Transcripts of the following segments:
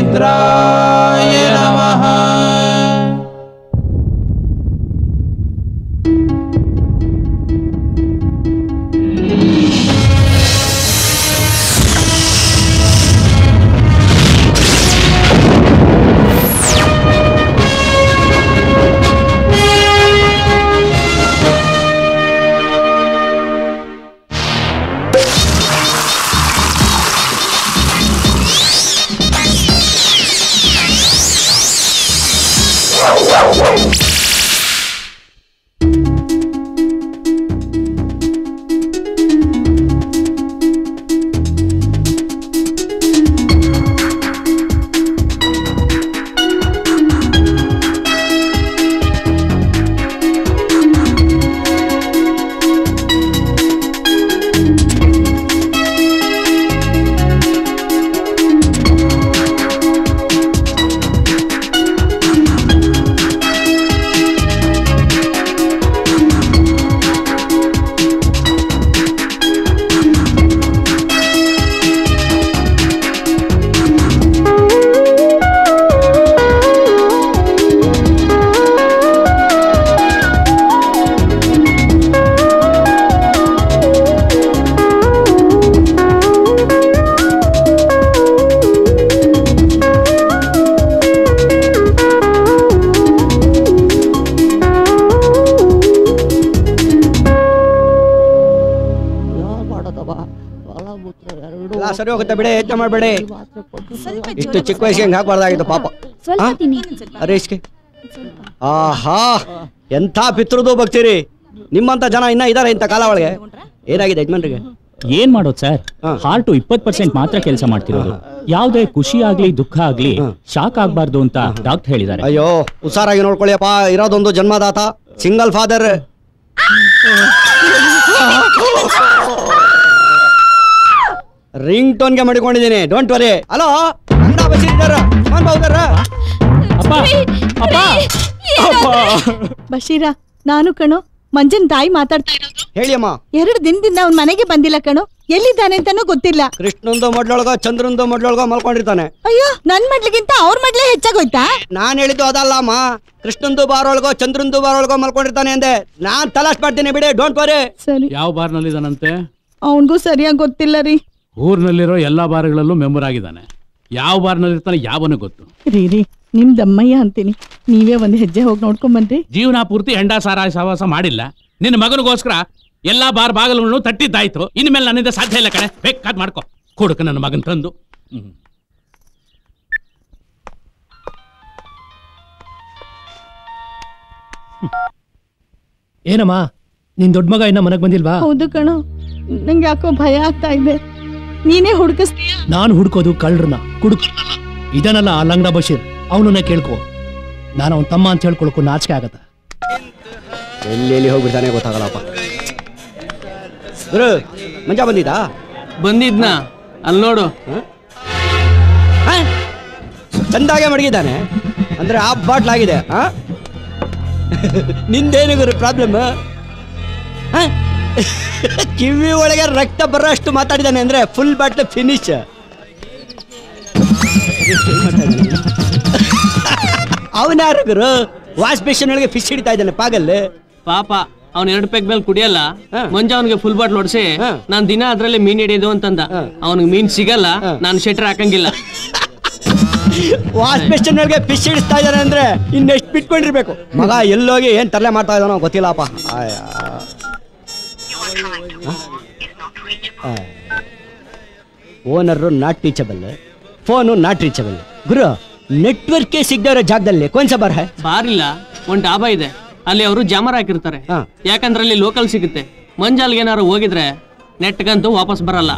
entrar. ಮಾಡಬೇಡಿ. ಇಷ್ಟು ಚಿಕ್ಕ ವಯಸ್ಸಿಗೆ ಹೆಂಗೆ ಹಾಕ್ಬಾರ್ದಾಗಿತ್ತು ಪಾಪ. ಹರೀಶ್ಗೆ ಆಹಾ. ಎಂಥ ಪಿತೃದು ಬಗ್ತೀರಿ ನಿಮ್ಮಂತ ಜನ ಇನ್ನ ಇದಾರೆ ಇಂಥ ಕಾಲ ಒಳಗೆ. ಏನಾಗಿದೆ ಯಜಮಾನ್ರಿಗೆ? ಏನ್ ಮಾಡೋದು ಸರ್ ಹಾರ್ಟು ಇಪ್ಪತ್ ಪರ್ಸೆಂಟ್ ಮಾತ್ರ ಕೆಲಸ ಮಾಡ್ತಿರೋದು. ಯಾವ್ದೇ ಖುಷಿ ಆಗ್ಲಿ ದುಃಖ ಆಗ್ಲಿ ಶಾಕ್ ಆಗ್ಬಾರ್ದು ಅಂತ ಡಾಕ್ಟರ್ ಹೇಳಿದ್ದಾರೆ. ಅಯ್ಯೋ ಹುಷಾರಾಗಿ ನೋಡ್ಕೊಳ್ಳಿಯಪ್ಪ. ಇರೋದೊಂದು ಜನ್ಮದಾತ. ಸಿಂಗಲ್ ಫಾದರ್ ರಿಂಗ್ ಟೋನ್ಗೆ ಮಾಡಿಕೊಂಡಿದ್ದೀನಿ ಡೋಂಟ್ ವರಿ ಹಲೋ ಅಂದ ಬಸೀರ್ ಬೌದರ ಅಪ್ಪ. ಅಪ್ಪ. ಅಪ್ಪ. ಬಶೀರ ನಾನು ಕಣು ಮಂಜನ್ ತಾಯಿ ಮಾತಾಡ್ತಾ ಇರೋದು. ಹೇಳಿ ಅಮ್ಮ. ಎರಡು ದಿನದಿಂದ ಅವ್ನ ಮನೆಗೆ ಬಂದಿಲ್ಲ ಕಣು. ಎಲ್ಲಿದ್ದಾನೆ ಅಂತಾನೂ ಗೊತ್ತಿಲ್ಲ. ಕೃಷ್ಣಂದು ಮಡ್ಲೊಳಗ ಚಂದ್ರಂದು ಮಡ್ಲೊಳಗ ಮಲ್ಕೊಂಡಿರ್ತಾನೆ. ಅಯ್ಯೋ ನನ್ ಮಡ್ಲಿಗಿಂತ ಅವ್ರ ಮಡ್ಲೇ ಹೆಚ್ಚಾಗೋಯ್ತಾ? ನಾನ್ ಹೇಳಿದ್ದು ಅದಲ್ಲ ಅಮ್ಮ. ಕೃಷ್ಣಂದು ಬಾರೊಳಗೋ ಚಂದ್ರಂದು ಬಾರೊಳಗೋ ಮಲ್ಕೊಂಡಿರ್ತಾನೆ ಅಂದೆ. ನಾನ್ ತಲಾಶ್ ಮಾಡ್ತೀನಿ ಬಿಡಿ ಡೋಂಟ್ ವರಿ ಸರಿ. ಯಾವ ಬಾರ್ನಲ್ಲಿದ್ದಾನಂತೆ? ಅವನ್ಗೂ ಸರಿಯಾಗಿ ಗೊತ್ತಿಲ್ಲ ರೀ. ಊರಿನಲ್ಲಿರೋ ಎಲ್ಲಾ ಬಾರ್ಗಳಲ್ಲೂ ಮೆಂಬರ್ ಆಗಿದ್ದಾನೆ. ಯಾವ ಬಾರ್ನಲ್ಲಿರ್ತಾನೆ ಯಾವನು ಗೊತ್ತು. ರೀ ರೀ ನಿಮ್ ದಮ್ಮಯ್ಯ ಅಂತೀನಿ. ನೀವೇ ಒಂದು ಹೆಜ್ಜೆ ಹೋಗಿ ನೋಡ್ಕೊಂಡ್ ಬನ್ರಿ ಜೀವನ ಪೂರ್ತಿ ಹೆಂಡ ಸಾರ ಸಹವಾಸ ಮಾಡಿಲ್ಲ. ನಿನ್ನ ಮಗನಿಗೋಸ್ಕರ ಎಲ್ಲಾ ಬಾರ್ ಬಾಗಿಲುಗಳನ್ನು ತಟ್ಟಿದ್ದಾಯ್ತು. ಇನ್ಮೇಲೆ ನನ್ನಿಂದ ಸಾಧ್ಯ ಇಲ್ಲ ಕಣೆ. ಬೇಕಾದ್ ಮಾಡ್ಕೊ. ಕೊಡಕ ನನ್ನ ಮಗನ್ ತಂದು. ಏನಮ್ಮ? ನಿನ್ ದೊಡ್ಡ ಮಗ ಇನ್ನ ಮನಗ್ ಬಂದಿಲ್ವಾ? ಹೌದು ಕಣೋ. ನಂಗೆ ಯಾಕೋ ಭಯ ಆಗ್ತಾ ಇದೆ. ನೀನೇ ಹುಡುಕಿಸ್ತೀಯ? ನಾನು ಹುಡುಕೋದು ಕಳ್ಳರನ್ನ. ಕುಡುಕ. ಇದನ್ನಲ್ಲ ಆ ಲಂಗ್ಡ ಬಶೀರ್. ಅವನನ್ನ ಕೇಳ್ಕೊ. ನಾನು ಅವನ ತಮ್ಮ ಅಂತ ಹೇಳ್ಕೊಳಕ್ಕೂ ನಾಚಿಕೆ ಆಗತ್ತ. ಎಲ್ಲಿ ಎಲ್ಲಿ ಹೋಗ್ಬಿಡ್ತಾನೆ ಗೊತ್ತಾಗಲ್ಲಪ್ಪ. ಗುರು ಮಂಜ ಬಂದಿದ್ದಾ? ಬಂದಿದ್ನ. ಅಲ್ಲಿ ನೋಡು. ಹ? ಚಂದಾಗೆ ಮಡಗಿದ್ದಾನೆ. ಅಂದ್ರೆ ಆ ಬಾಟ್ಲ್ ಆಗಿದೆ. ಆ ನಿಂದೇನು ಗುರು ಪ್ರಾಬ್ಲಮ್ ಕಿವಿ ಒಳಗೆ ರಕ್ತ ಬರೋಷ್ಟು ಮಾತಾಡಿದಾನೆ ಅಂದ್ರೆ ಫುಲ್ ಬಾಟ್ಲ್ ಫಿನಿಶ್ ಅವನಾರು ಗುರು? ವಾಶ್ ಬೇಸಿನ್ ಒಳಗೆ ಫಿಶ್ ಹಿಡಿತಾ ಇದ್ದಾನೆ ಪಾಗಲ್. ಪಾಪ ಅವ್ನ ಎರಡು ಪೆಗ್ ಮೇಲೆ ಕುಡಿಯಲ್ಲ. ಮಂಜ ಅವನಿಗೆ ಫುಲ್ ಬಾಟ್ಲ್ ಹೊಡ್ಸಿ. ನಾನ್ ದಿನ ಅದ್ರಲ್ಲಿ ಮೀನ್ ಹಿಡಿಯೋದು ಅಂತಂದ. ಅವನಿಗೆ ಮೀನ್ ಸಿಗಲ್ಲ ನಾನು ಶೆಟ್ರ್ ಹಾಕಂಗಿಲ್ಲ. ವಾಶ್ ಬೇಸಿನ್ ಒಳಗೆ ಫಿಶ್ ಹಿಡಿಸ್ತಾ ಇದ್ದಾನೆ ಅಂದ್ರೆ ಇನ್ನೆಷ್ಟು ಬಿಟ್ಕೊಂಡಿರ್ಬೇಕು? ಮಗ ಎಲ್ಲೋಗಿ ಏನ್ ತಲೆ ಮಾಡ್ತಾ ಇದ್ದಾನೋ ಗೊತ್ತಿಲ್ಲಪ್ಪ. Owner not reachable phone not reachable Guru network ಸಿಗದೇ ಇರೋ ಜಾಗದಲ್ಲಿ ಕೊಂಚ ಬರ ಬಾರಿಲ್ಲ ಒಂದ್ ಡಾಬಾ ಇದೆ. ಅಲ್ಲಿ ಅವರು ಜಾಮರ್ ಹಾಕಿರ್ತಾರೆ. ಹಾ. ಯಾಕಂದ್ರೆ ಅಲ್ಲಿ ಲೋಕಲ್ ಸಿಗುತ್ತೆ. ಮಂಜಾಲ್ಗೆ ಏನಾರು ಹೋಗಿದ್ರೆ ನೆಟ್ಗಂತೂ ವಾಪಸ್ ಬರಲ್ಲ.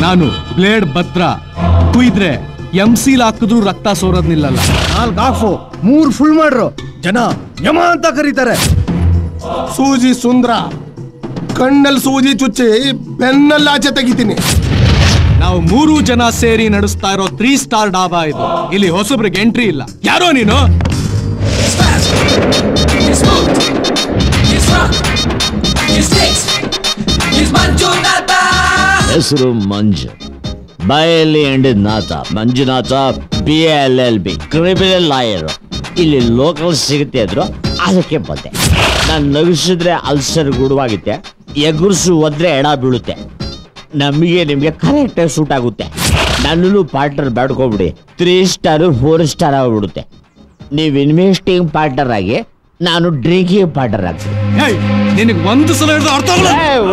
ನಾನು ಬ್ಲೇಡ್ ಭದ್ರ. ಕುಯ್ದ್ರೆ ಎಂ ಸಿಲ್ ಹಾಕಿದ್ರು ರಕ್ತ ಸೋರೋದ್ ನಿಲ್ಲಲ್ಲ ನಾಲ್ಕು ಹಾಫು ಮೂರ್ ಫುಲ್ ಮಾಡ್ರು ಜನ ಯಮ ಅಂತ ಕರೀತಾರೆ ಸೂಜಿ ಸುಂದ್ರ ಕಣ್ಣಲ್ಲಿ ಸೂಜಿ ಚುಚ್ಚಿ ಬೆನ್ನಲ್ಲಿ ಆಚೆ ತೆಗಿತೀನಿ ನಾವು ಮೂರು ಜನ ಸೇರಿ ನಡೆಸ್ತಾ ಇರೋ ತ್ರೀ ಸ್ಟಾರ್ ಡಾಬಾ ಇದು ಇಲ್ಲಿ ಹೊಸಬ್ರಿಗೆ ಎಂಟ್ರಿ ಇಲ್ಲ ಯಾರೋ ನೀನು ಹೆಸರು ಮಂಜು ಬಾಯಲ್ಲಿ ಎಂಡಿದ ನಾಥ Manjunatha B L L B criminal lawyer ಇಲ್ಲಿ ಲೋಕಲ್ ಸಿಗುತ್ತೆ ಅಂದ್ರು ಅದಕ್ಕೆ ಬಂದೆ. ನಾನು ನಗಿಸಿದ್ರೆ ಅಲ್ಸರ್ ಗುಡುವಾಗುತ್ತೆ ಎಗುರ್ಸು ಹೋದ್ರೆ ಎಡ ಬೀಳುತ್ತೆ. ನಮಗೆ ನಿಮಗೆ ಕರೆಕ್ಟಾಗಿ ಸೂಟ್ ಆಗುತ್ತೆ. ನನ್ನೂ ಪಾರ್ಟ್ನರ್ ಬೇಡ್ಕೊಬಿಡಿ ತ್ರೀ ಸ್ಟಾರ್ ಫೋರ್ ಸ್ಟಾರ್ ಆಗ್ಬಿಡುತ್ತೆ. ನೀವು ಇನ್ವೆಸ್ಟಿಂಗ್ ಪಾರ್ಟ್ನರ್ ಆಗಿ ನಾನು ಡ್ರಿಂಕಿಂಗ್ ಪಾರ್ಟ್ನರ್ ಆಗ್ತೀನಿ. ನಿನಗೆ ಒಂದು ಸಲ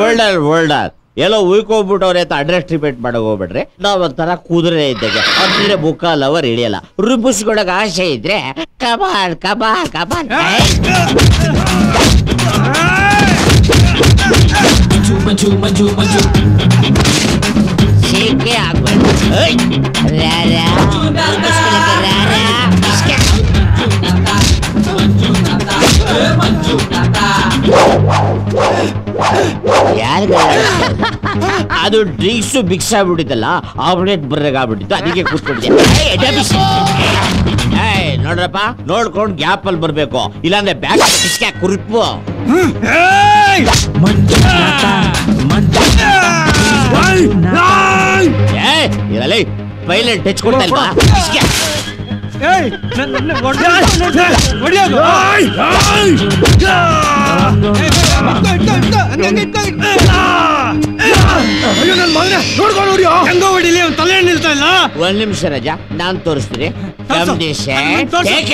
ಓಲ್ಡರ್ ಓಲ್ಡರ್ ಎಲ್ಲೋ ಉಯ್ಕೋಗ್ಬಿಟ್ಟವ್ರೆ ಅಂತ ಅಡ್ರೆಸ್ ರಿಪೀಟ್ ಮಾಡಕ್ ಹೋಗ್ಬಿಟ್ರೆ ನಾವ್ ಒಂಥರ ಕುದುರೆ ಇದ್ದಾಗ ಅಂದ್ರೆ ಬುಕ್ಕ ಲವರ್ ಹಿಡಿಯಲ್ಲ ರುಬ್ಬಿಸ್ಕೊಳಕ್ ಆಸೆ ಇದ್ರೆ ಕಬಾಲ್ ಕಬಾಲ್ ಕಬಾಲ್ ಶೇಕೆ ಆಗ್ಬೇಕು ಏಯ್! ರಾರ, ರುಬ್ಬಿಸ್ಕೊಳಕ್ಕೆ ಯಾರಿಗ? ಅದು ಡ್ರಿಂಕ್ಸ್ ಮಿಕ್ಸ್ ಆಗ್ಬಿಟ್ಟಿತ್ತಲ್ಲ ಆಮ್ಲೆಟ್ ಬರ್ರಾಗ ಆಗ್ಬಿಟ್ಟಿತ್ತು. ಅದಕ್ಕೆ ಕೂತ್ಕೊಂಡಿದ್ದೆ. ಏಯ್, ಎಡೆ ಬಿಸಿ. ಏಯ್, ನೋಡ್ರಪ್ಪ ನೋಡ್ಕೊಂಡು ಗ್ಯಾಪ್ ಅಲ್ಲಿ ಬರ್ಬೇಕು. ಇಲ್ಲಾಂದ್ರೆ ಬ್ಯಾಗ್ ಬಿಸ್ಕೆ ಕುರುಪು ಏಯ್ ಇರಲಿ ಪೈಲಟ್ ಟಚ್ ಕೊಡ್ತಾ ಇಲ್ವಾ ಒಂದ್ ನಿಮಿಷ ರಜಾ ನಾನ್ ತೋರಿಸ್ತೀನಿ ತೋರ್ಸು. Come this side. ತೋರ್ಸು. Take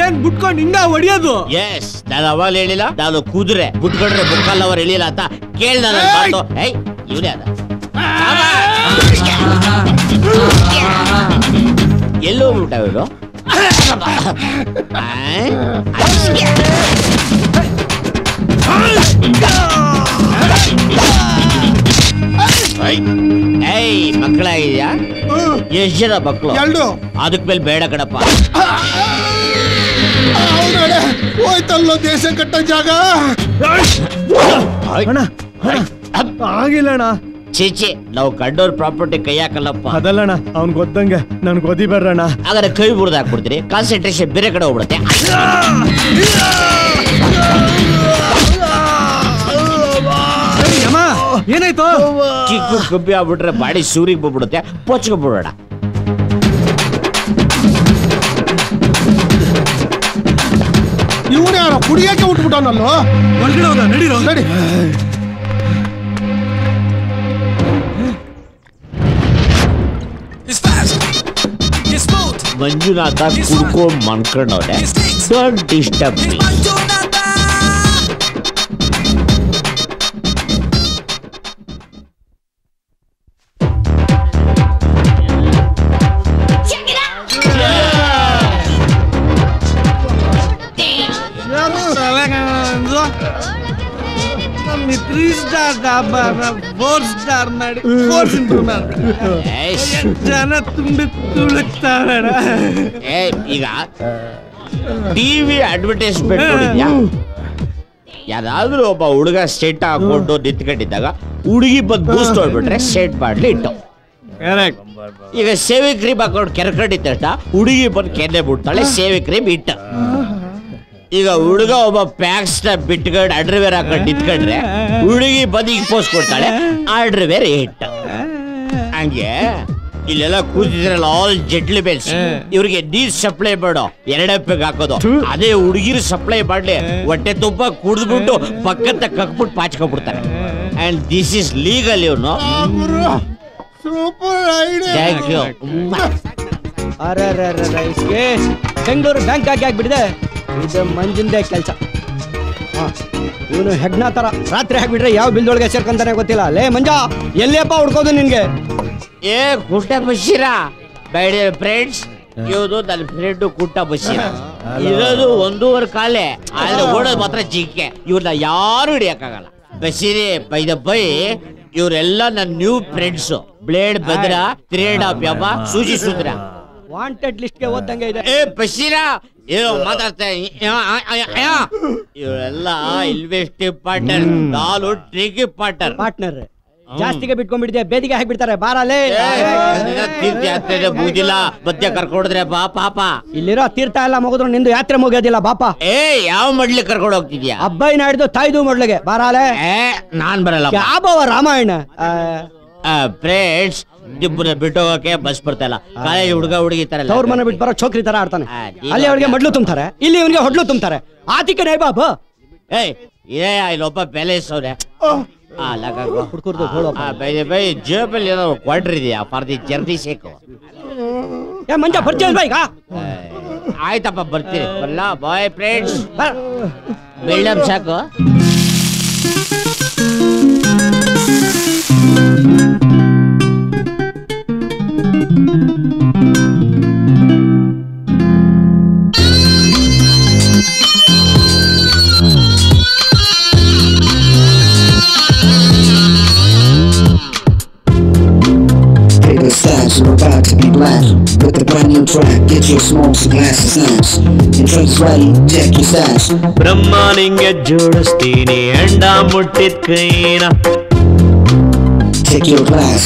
ಏನ್ ಬಿಟ್ಕೊಂಡು ಹಿಂಗ ಹೊಡಿಯೋದು? ಎಸ್ ನಾನು ಅವಾಗ ಹೇಳಿಲ್ಲ ನಾನು ಕುದುರೆ. ಬಿಟ್ಕೊಂಡ್ರೆ ಬುಕ್ಕಲ್ಲ ಅವ್ರು ಹೇಳಿಲ್ಲ ಅಂತ ಕೇಳ್ದ ಏಯ್! ಇವನೇ ಅದ. ಎಲ್ಲೋ ಉಂಟ ಇವನು? ಏಯ್ ಮಕ್ಕಳಾಗಿದ್ಯಾ? ಎಷ್ಟು ಜನ ಮಕ್ಕಳು ಎರಡು ಅದಕ್ ಮೇಲೆ ಬೇಡ ಕಣಪ್ಪ ಅವ್ನಡೆ ಹೋಯ್ತಲ್ಲೋ ದೇಶ ಕಟ್ಟ ಜಾಗ ಅಣ್ಣ ಆಗಿಲ್ಲ ಅಣ್ಣ ಚೀಚಿ ನಾವು ಕಂಡೋರ್ ಪ್ರಾಪರ್ಟಿ ಕೈ ಹಾಕಲ್ಲಪ್ಪ ಅದಲ್ಲಣ್ಣ ಅವ್ನ್ ಗೊತ್ತಂಗೆ ನನ್ ಗೊದಿ ಬರ್ರಣ್ಣ ಹಾಗಾದ್ರೆ ಕೈ ಮುರಿದು ಹಾಕ್ಬಿಡ್ತೀರಿ ಕಾನ್ಸಂಟ್ರೇಷನ್ ಬೇರೆ ಕಡೆ ಹೋಗ್ಬಿಡುತ್ತೆ ಅಮ್ಮ ಏನಾಯ್ತು ಚಿಕ್ಕ ಕಬ್ಬಿ ಆಗ್ಬಿಟ್ರೆ ಬಾಡಿ ಸೂರಿಗೆ ಬಂದ್ಬಿಡುತ್ತೆ ಪೊಚ್ಕೊಂಡ್ಬಿಡೋಣ ಯಾರೋ ಕುಡಿಯಕ್ಕೆ ಉಟ್ಬಿಟ್ಟವನಲ್ಲೋ ಒಳಗಡೆ ಹೋದ ನಡೀರೋ ನಡಿ. ಮಂಜುನಾಥ ಕುಡ್ಕೊಂಡ್ ಮನ್ಕೊಂಡವ್ರೆ don't disturb me four star ಮಾಡಿ ಇಂಪ್ರೂವ್ ಜನ ತುಂಬಿ ಏ ಈಗ ಟಿವಿ ಅಡ್ವರ್ಟೈಸ್ಮೆಂಟ್ ನೋಡಿದ್ಯಾ? ಯಾರಾದ್ರೂ ಒಬ್ಬ ಹುಡುಗ ಸೆಟ್ ಹಾಕೊಂಡು ನಿಂತ್ಕೊಂಡಿದ್ದಾಗ ಹುಡುಗಿ ಬಂದು ಬೂಸ್ಟ್ ಹೊಡ್ಬಿಟ್ರೆ ಸೆಟ್ ಮಾಡ್ಲಿ ಇಟ್ಟು. ಈಗ ಸೇವೆ ಕ್ರೀಮ್ ಹಾಕೊಂಡು ಕೆರ್ಕೊಂಡಿದ್ದ ಹುಡುಗಿ ಬಂದು ಕೆನ್ನೆ ಬಿಡ್ತಾಳೆ ಸೇವೆ ಕ್ರೀಮ್ ಇಟ್ಟ. ಈಗ ಹುಡುಗ ಒಬ್ಬ ಪ್ಯಾಕ್ಸ್ನ ಬಿಟ್ಕೊಂಡು ಅಂಡರ್ವೇರ್ ಹಾಕೊಂಡು ನಿಂತ್ಕೊಂಡ್ರೆ ಹುಡುಗಿ ಬಂದು ಈಗ ಪೋಸ್ ಕೊಡ್ತಾಳೆ ಅಂಡರ್ವೇರ್ ಇಟ್ಟ ಹಂಗೆ ಇಲ್ಲೆಲ್ಲ ಕೂತಿದ್ರಲ್ಲ ಆಲ್ ಜೆಟ್ಲಿ ಬೇಲ್ಸ್ ಇವ್ರಿಗೆ ನೀರ್ ಸಪ್ಲೈ ಮಾಡೋ ಎರಡಪ್ಪಗೆ ಹಾಕೋದು. ಅದೇ ಹುಡುಗಿರು ಸಪ್ಲೈ ಮಾಡ್ಲಿ ಹೊಟ್ಟೆ ತುಂಬ ಕುಡಿದ್ಬಿಟ್ಟು ಪಕ್ಕದ ಕಕ್ಬಿಟ್ಟು ಪಾಚ್ಕೊಬಿಡ್ತಾರೆ ಅಂಡ್ ದಿಸ್ ಇಸ್ ಲೀಗಲ್ ಇವನು ಸೂಪರ್ ಐಡಿಯಾ ಥ್ಯಾಂಕ್ ಯು ಅರೆ ಅರೆ ಅರೆ ಅರೆ, ಇಸ್ಕೆ ಬೆಂಗಳೂರು ಬ್ಯಾಂಕ್ ಆಗಿ ಆಗ್ಬಿಟ್ಟಿದೆ ಇದು ಮಂಜಿಂದೆ ಕೆಲಸ. ಇವನು ಹೆಗ್ನ ತರ. ರಾತ್ರಿ ಹಾಕ್ಬಿಟ್ರೆ ಯಾವ ಬಿಲ್ದೊಳಗೆ ಸೇರ್ಕೊಂತಾನೆ ಗೊತ್ತಿಲ್ಲ. ಲೇ ಮಂಜ ಎಲ್ಲಿಯಪ್ಪ ಹುಡ್ಕೋದು ನಿನ್ಗೆ? ಏ ಗುಟ್ಟ ಬಶೀರ. ಬೇಡ ಫ್ರೆಂಡ್ಸ್ ಇವ್ದು ನನ್ನ ಫ್ರೆಂಡ್ ಗುಟ್ಟ ಬಶೀರ. ಇರೋದು ಒಂದೂವರೆ ಕಾಲೇ. ಆದ್ರೆ ಓಡೋದು ಮಾತ್ರ ಜಿಂಕೆ. ಇವ್ರನ್ನ ಯಾರು ಹಿಡಿಯಕ್ಕಾಗಲ್ಲ. ಬಶೀರಿ ಬೈದ ಬೈ ಇವರೆಲ್ಲ ನನ್ನ ನ್ಯೂ ಫ್ರೆಂಡ್ಸ್ ಬ್ಲೇಡ್ ಬದ್ರ ತ್ರೇಡ್ ಆಫ್ ಯಪ್ಪ ಸೂಜಿ ವಾಂಟೆಡ್ ಲಿಸ್ಟ್ಗೆ ಓದ್ದಂಗೆ ಇದೆ. ಏ ಬಶೀರ ಏನೋ ಮಾತಾಡ್ತಾ ಇವರೆಲ್ಲ ಇನ್ವೆಸ್ಟಿಂಗ್ ಪಾರ್ಟ್ನರ್ ನಾನು ಟ್ರಿಗಿ ಪಾರ್ಟ್ನರ್. ಪಾರ್ಟ್ನರ್. ಜಾಸ್ತಿಗೆ ಬಿಟ್ಕೊಂಡ್ಬಿಟ್ಟಿದೆ ಬೇದಿಗೆ ಹಾಕ್ಬಿಡ್ತಾರೆ ಬಾರಲೇ ತೀರ್ಥ ಯಾತ್ರೆ ಬೂದಿಲ್ಲ ಮಧ್ಯ ಕರ್ಕೊಂಡ್ರೆ ಬಾ ಪಾಪ. ಇಲ್ಲಿರೋ ತೀರ್ಥ ಎಲ್ಲ ಮುಗಿದ್ರು ನಿಂದು ಯಾತ್ರೆ ಮುಗಿಯೋದಿಲ್ಲ ಬಾಪ. ಏ ಯಾವ ಮಡ್ಲಿ ಕರ್ಕೊಂಡು ಹೋಗ್ತಿದ್ಯಾ? ಅಬ್ಬಾಯಿ ನಾಡಿದ್ದು ತಾಯ್ದು ಮಡ್ಲಿಗೆ ಬಾರಾಲೆ ಏ ನಾನ್ ಬರಲ್ಲ ಯಾಬವ ರಾಮಾಯಣ? ಆ, ಫ್ರೆಂಡ್ಸ್ ಇಬ್ಬರನ್ನ ಬಿಟ್ಟು ಹೋಗಕ್ಕೆ ಬಸ್ ಬರ್ತಾ ಇಲ್ಲ. ಕಾಲೇಜ್ ಹುಡುಗ ಹುಡುಗಿ ತರ ಅವ್ರ ಮನೆ ಬಿಟ್ಟು ಬರೋ ಚೋಕ್ರಿ ತರ ಆಡ್ತಾನೆ. ಅಲ್ಲಿ ಅವ್ರಿಗೆ ಮಡ್ಲು ತುಂಬ್ತಾರೆ. ಇಲ್ಲಿ ಇವನಿಗೆ ಹೊಡ್ಲು ತುಂಬ್ತಾರೆ. ಆತಿಕ ನೈ ಬಾಬು. ಏಯ್ ಇದೇ ಇಲ್ಲೊಬ್ಬ ಪ್ಯಾಲೇಸ್ ಅವ್ರೆ. ಬೈ ಬೈ ಜೇಬಲ್ಲಿ ಏನೋ ಕ್ವಾರ್ಟರ್ ಇದೆಯಾ? ಫಾರ್ ದಿ ಜರ್ನಿ ಶೇಕು ಏ ಮಂಜ ಬರ್ತೀವಿ ಬಾ ಈಗ? ಆಯ್ತಪ್ಪ ಬರ್ತೀನಿ. ಬರಲ್ಲ ಬಾಯ್ ಫ್ರೆಂಡ್ಸ್ ಬಿಲ್ಡಪ್ ಸಾಕು. Paper stacks are about to be black With the brand new track, get your smokes and glass of snacks Your drink's ready, check your stash ಬ್ರಹ್ಮ ನಿಂಗೆ ಜೋಡಿಸ್ತೀನಿ ಎಂಡ ಮುಟ್ಟಿದ ಕೈನ Take your glass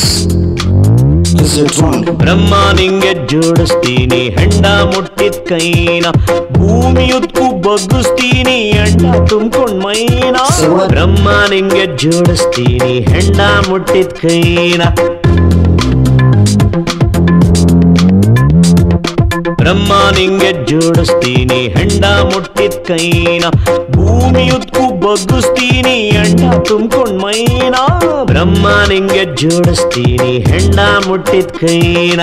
Cause you're drunk ಬ್ರಹ್ಮ ನಿಂಗೆ ಜೋಡಿಸ್ತೀನಿ ಹೆಂಡ ಮುಟ್ಟಿದ ಕೈನ ಭೂಮಿಯುದ್ಕು ಬಗ್ಗಿಸ್ತೀನಿ ಎಂಡ ತುಂಬ್ಕೊಂಡ್ ಮೈನ ಬ್ರಹ್ಮ ನಿಂಗೆ ಜೋಡಿಸ್ತೀನಿ ಹೆಂಡ ಮುಟ್ಟಿದ ಕೈನ ಬ್ರಹ್ಮ ನಿಂಗೆ ಜೋಡಿಸ್ತೀನಿ, ಹೆಂಡ ಮುಟ್ಟಿದ ಕೈನ, ಭೂಮಿಯುದ್ಕು ಬಗ್ಗಿಸ್ತೀನಿ ಎಂಡ ತುಂಬ್ಕೊಂಡ್ ಮೈನ. ಬ್ರಹ್ಮ ನಿಂಗೆ ಜೋಡಿಸ್ತೀನಿ ಹೆಂಡ ಮುಟ್ಟಿದ ಕೈನ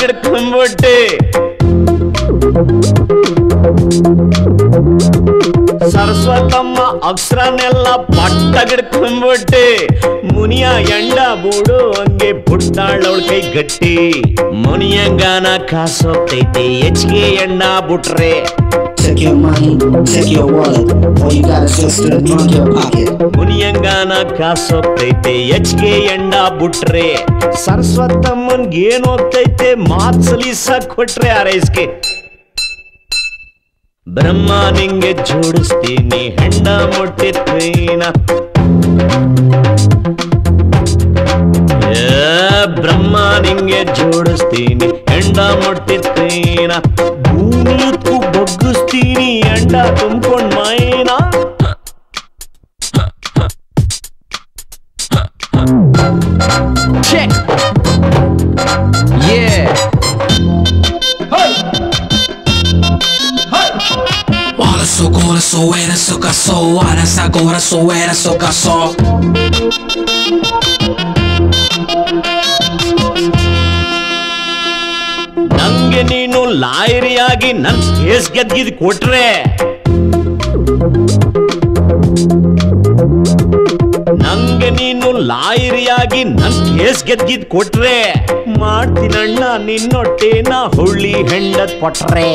ಪಟ್ಟಗಿಡ್ಕೊಂಡ್ಬಿಟ್ಟೆ ಸರಸ್ವತಮ್ಮ ಅಕ್ಷರನೆಲ್ಲ ಪಟ್ಟಗಿಡ್ಕೊಂಡ್ಬಿಟ್ಟೆ ಮುನಿಯ ಎಂಡ ಬೂಡು ಹಂಗೆ ಪುಟ್ಟಾಳವಳ ಕೈ ಗಟ್ಟಿ. ಮುನಿಯಂಗಾನ ಕಾಸೋತೈತಿ ಹೆಚ್ಚಿಗೆ ಎಣ್ಣ ಬಿಟ್ರೆ. Check your money, check your wallet. All you got is just a drunk your pocket. ಮುನಿಯಂಗಾನ ಕಾಸೋಗ್ತೈತೆ ಹೆಚ್ಚಿಗೆ ಎಂಡ ಬಿಟ್ರೆ. ಸರಸ್ವತಮ್ಮನ್ಗೆ ಏನ್ ಹೋಗ್ತೈತೆ ಮಾತ್ ಸಲೀಸಾಕ್ ಕೊಟ್ರೆ ಆರೈಸ್ಗೆ ಬ್ರಹ್ಮ ನಿಂಗೆ ಜೋಡಿಸ್ತೀನಿ ಹೆಂಡ ಮುಟ್ಟಿದ ಕೈನ ಏ, ಬ್ರಹ್ಮ ನಿಂಗೆ ಜೋಡಿಸ್ತೀನಿ ಹೆಂಡ ಮುಟ್ಟಿದ ಕೈನ ಭೂಮಿಯಕ್ಕೂ ಬಗ್ಗಿಸ್ತೀನಿ ಎಂಡ ತುಂಬ್ಕೊಂಡ್ ಮೈನ Check. Yeah. Wala so gora so era so kaso Wala sa gora so era so kaso ನಂಗೆ ನೀನು ಲಾಯರಿಯಾಗಿ ನನ್ ಕೇಸ್ ಗೆದ್ಗಿದ್ ಕೊಟ್ರೆ. ನಂಗೆ ನೀನು ಲಾಯರಿಯಾಗಿ ನನ್ ಕೇಸ್ ಗೆದ್ಗಿದ್ ಕೊಟ್ರೆ. ಮಾಡ್ತೀನಣ್ಣ ನಿನ್ನೊಟ್ಟೇನ ಹುಳ್ಳಿ ಹೆಂಡದ್ ಕೊಟ್ರೆ.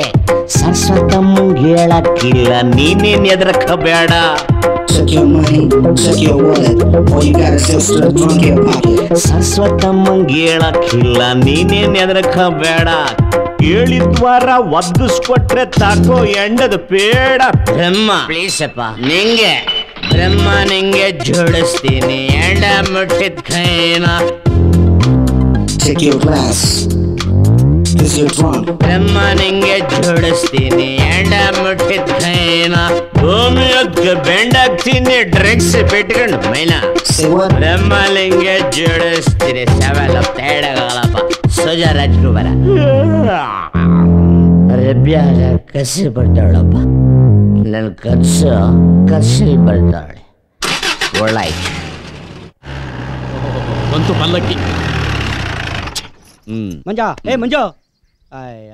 ಸರಸ್ವತಮ್ಮಂಗ್ ಹೇಳಕ್ಕಿಲ್ಲ ನೀನೇನ್ ಎದ್ರಕ್ಕ ಬೇಡ your money, check your wallet All you got is just a drunk your pocket ಹೇಳಕ್ಕಿಲ್ಲ ನೀನೇನ್ ಎದ್ರಕ್ಕ ಬೇಡ ಹೇಳಿದ್ವಾರ ಒದ್ದಿಸ್ಕೊಟ್ರೆ ತಾಕೋ ಎಂಡದ ಬೇಡ ಬ್ರಹ್ಮ ಪ್ಲೀಸ್ ಅಪ್ಪ ನಿಂಗೆ. ಬ್ರಹ್ಮ ನಿಂಗೆ ಜೋಡಿಸ್ತೀನಿ. ಎಂಡ ಮುಟ್ಟಿದ ಕೈನ. Check your glass Cause you're drunk ಬ್ರಹ್ಮ ನಿಂಗೆ ಜೋಡಿಸ್ತೀನಿ. ಎಂಡ ಮುಟ್ಟಿದ ಕೈನ. ಭೂಮಿ ಹೊತ್ಗೆ ಬೆಂಡಾಗ್ತೀನಿ ಡ್ರಿಂಕ್ಸ್ ಬಿಟ್ಕೊಂಡು ಮೈನ. ಬ್ರಹ್ಮ ನಿಂಗೆ ಜೋಡಿಸ್ತೀನಿ. ಸವೆಲ್ಲ ತೇಡಗಳಪ್ಪ ಸುಜಾ ರಾಜ್ಕುಮಾರ ರಬ್ಯಾಗ ಕಸಿ ಬರ್ತಾಳಪ್ಪ. ನನ್ನ ಕನ್ಸು ಕಸಿ ಬರ್ತಾಳೆ. ಒಳ್ಳಾಯ್ತು. ಬಂತು ಪಲ್ಲಕ್ಕಿ. ಹ್ಮ್. ಮಂಜ ಏ ಮಂಜು. ಅಯ್ಯ.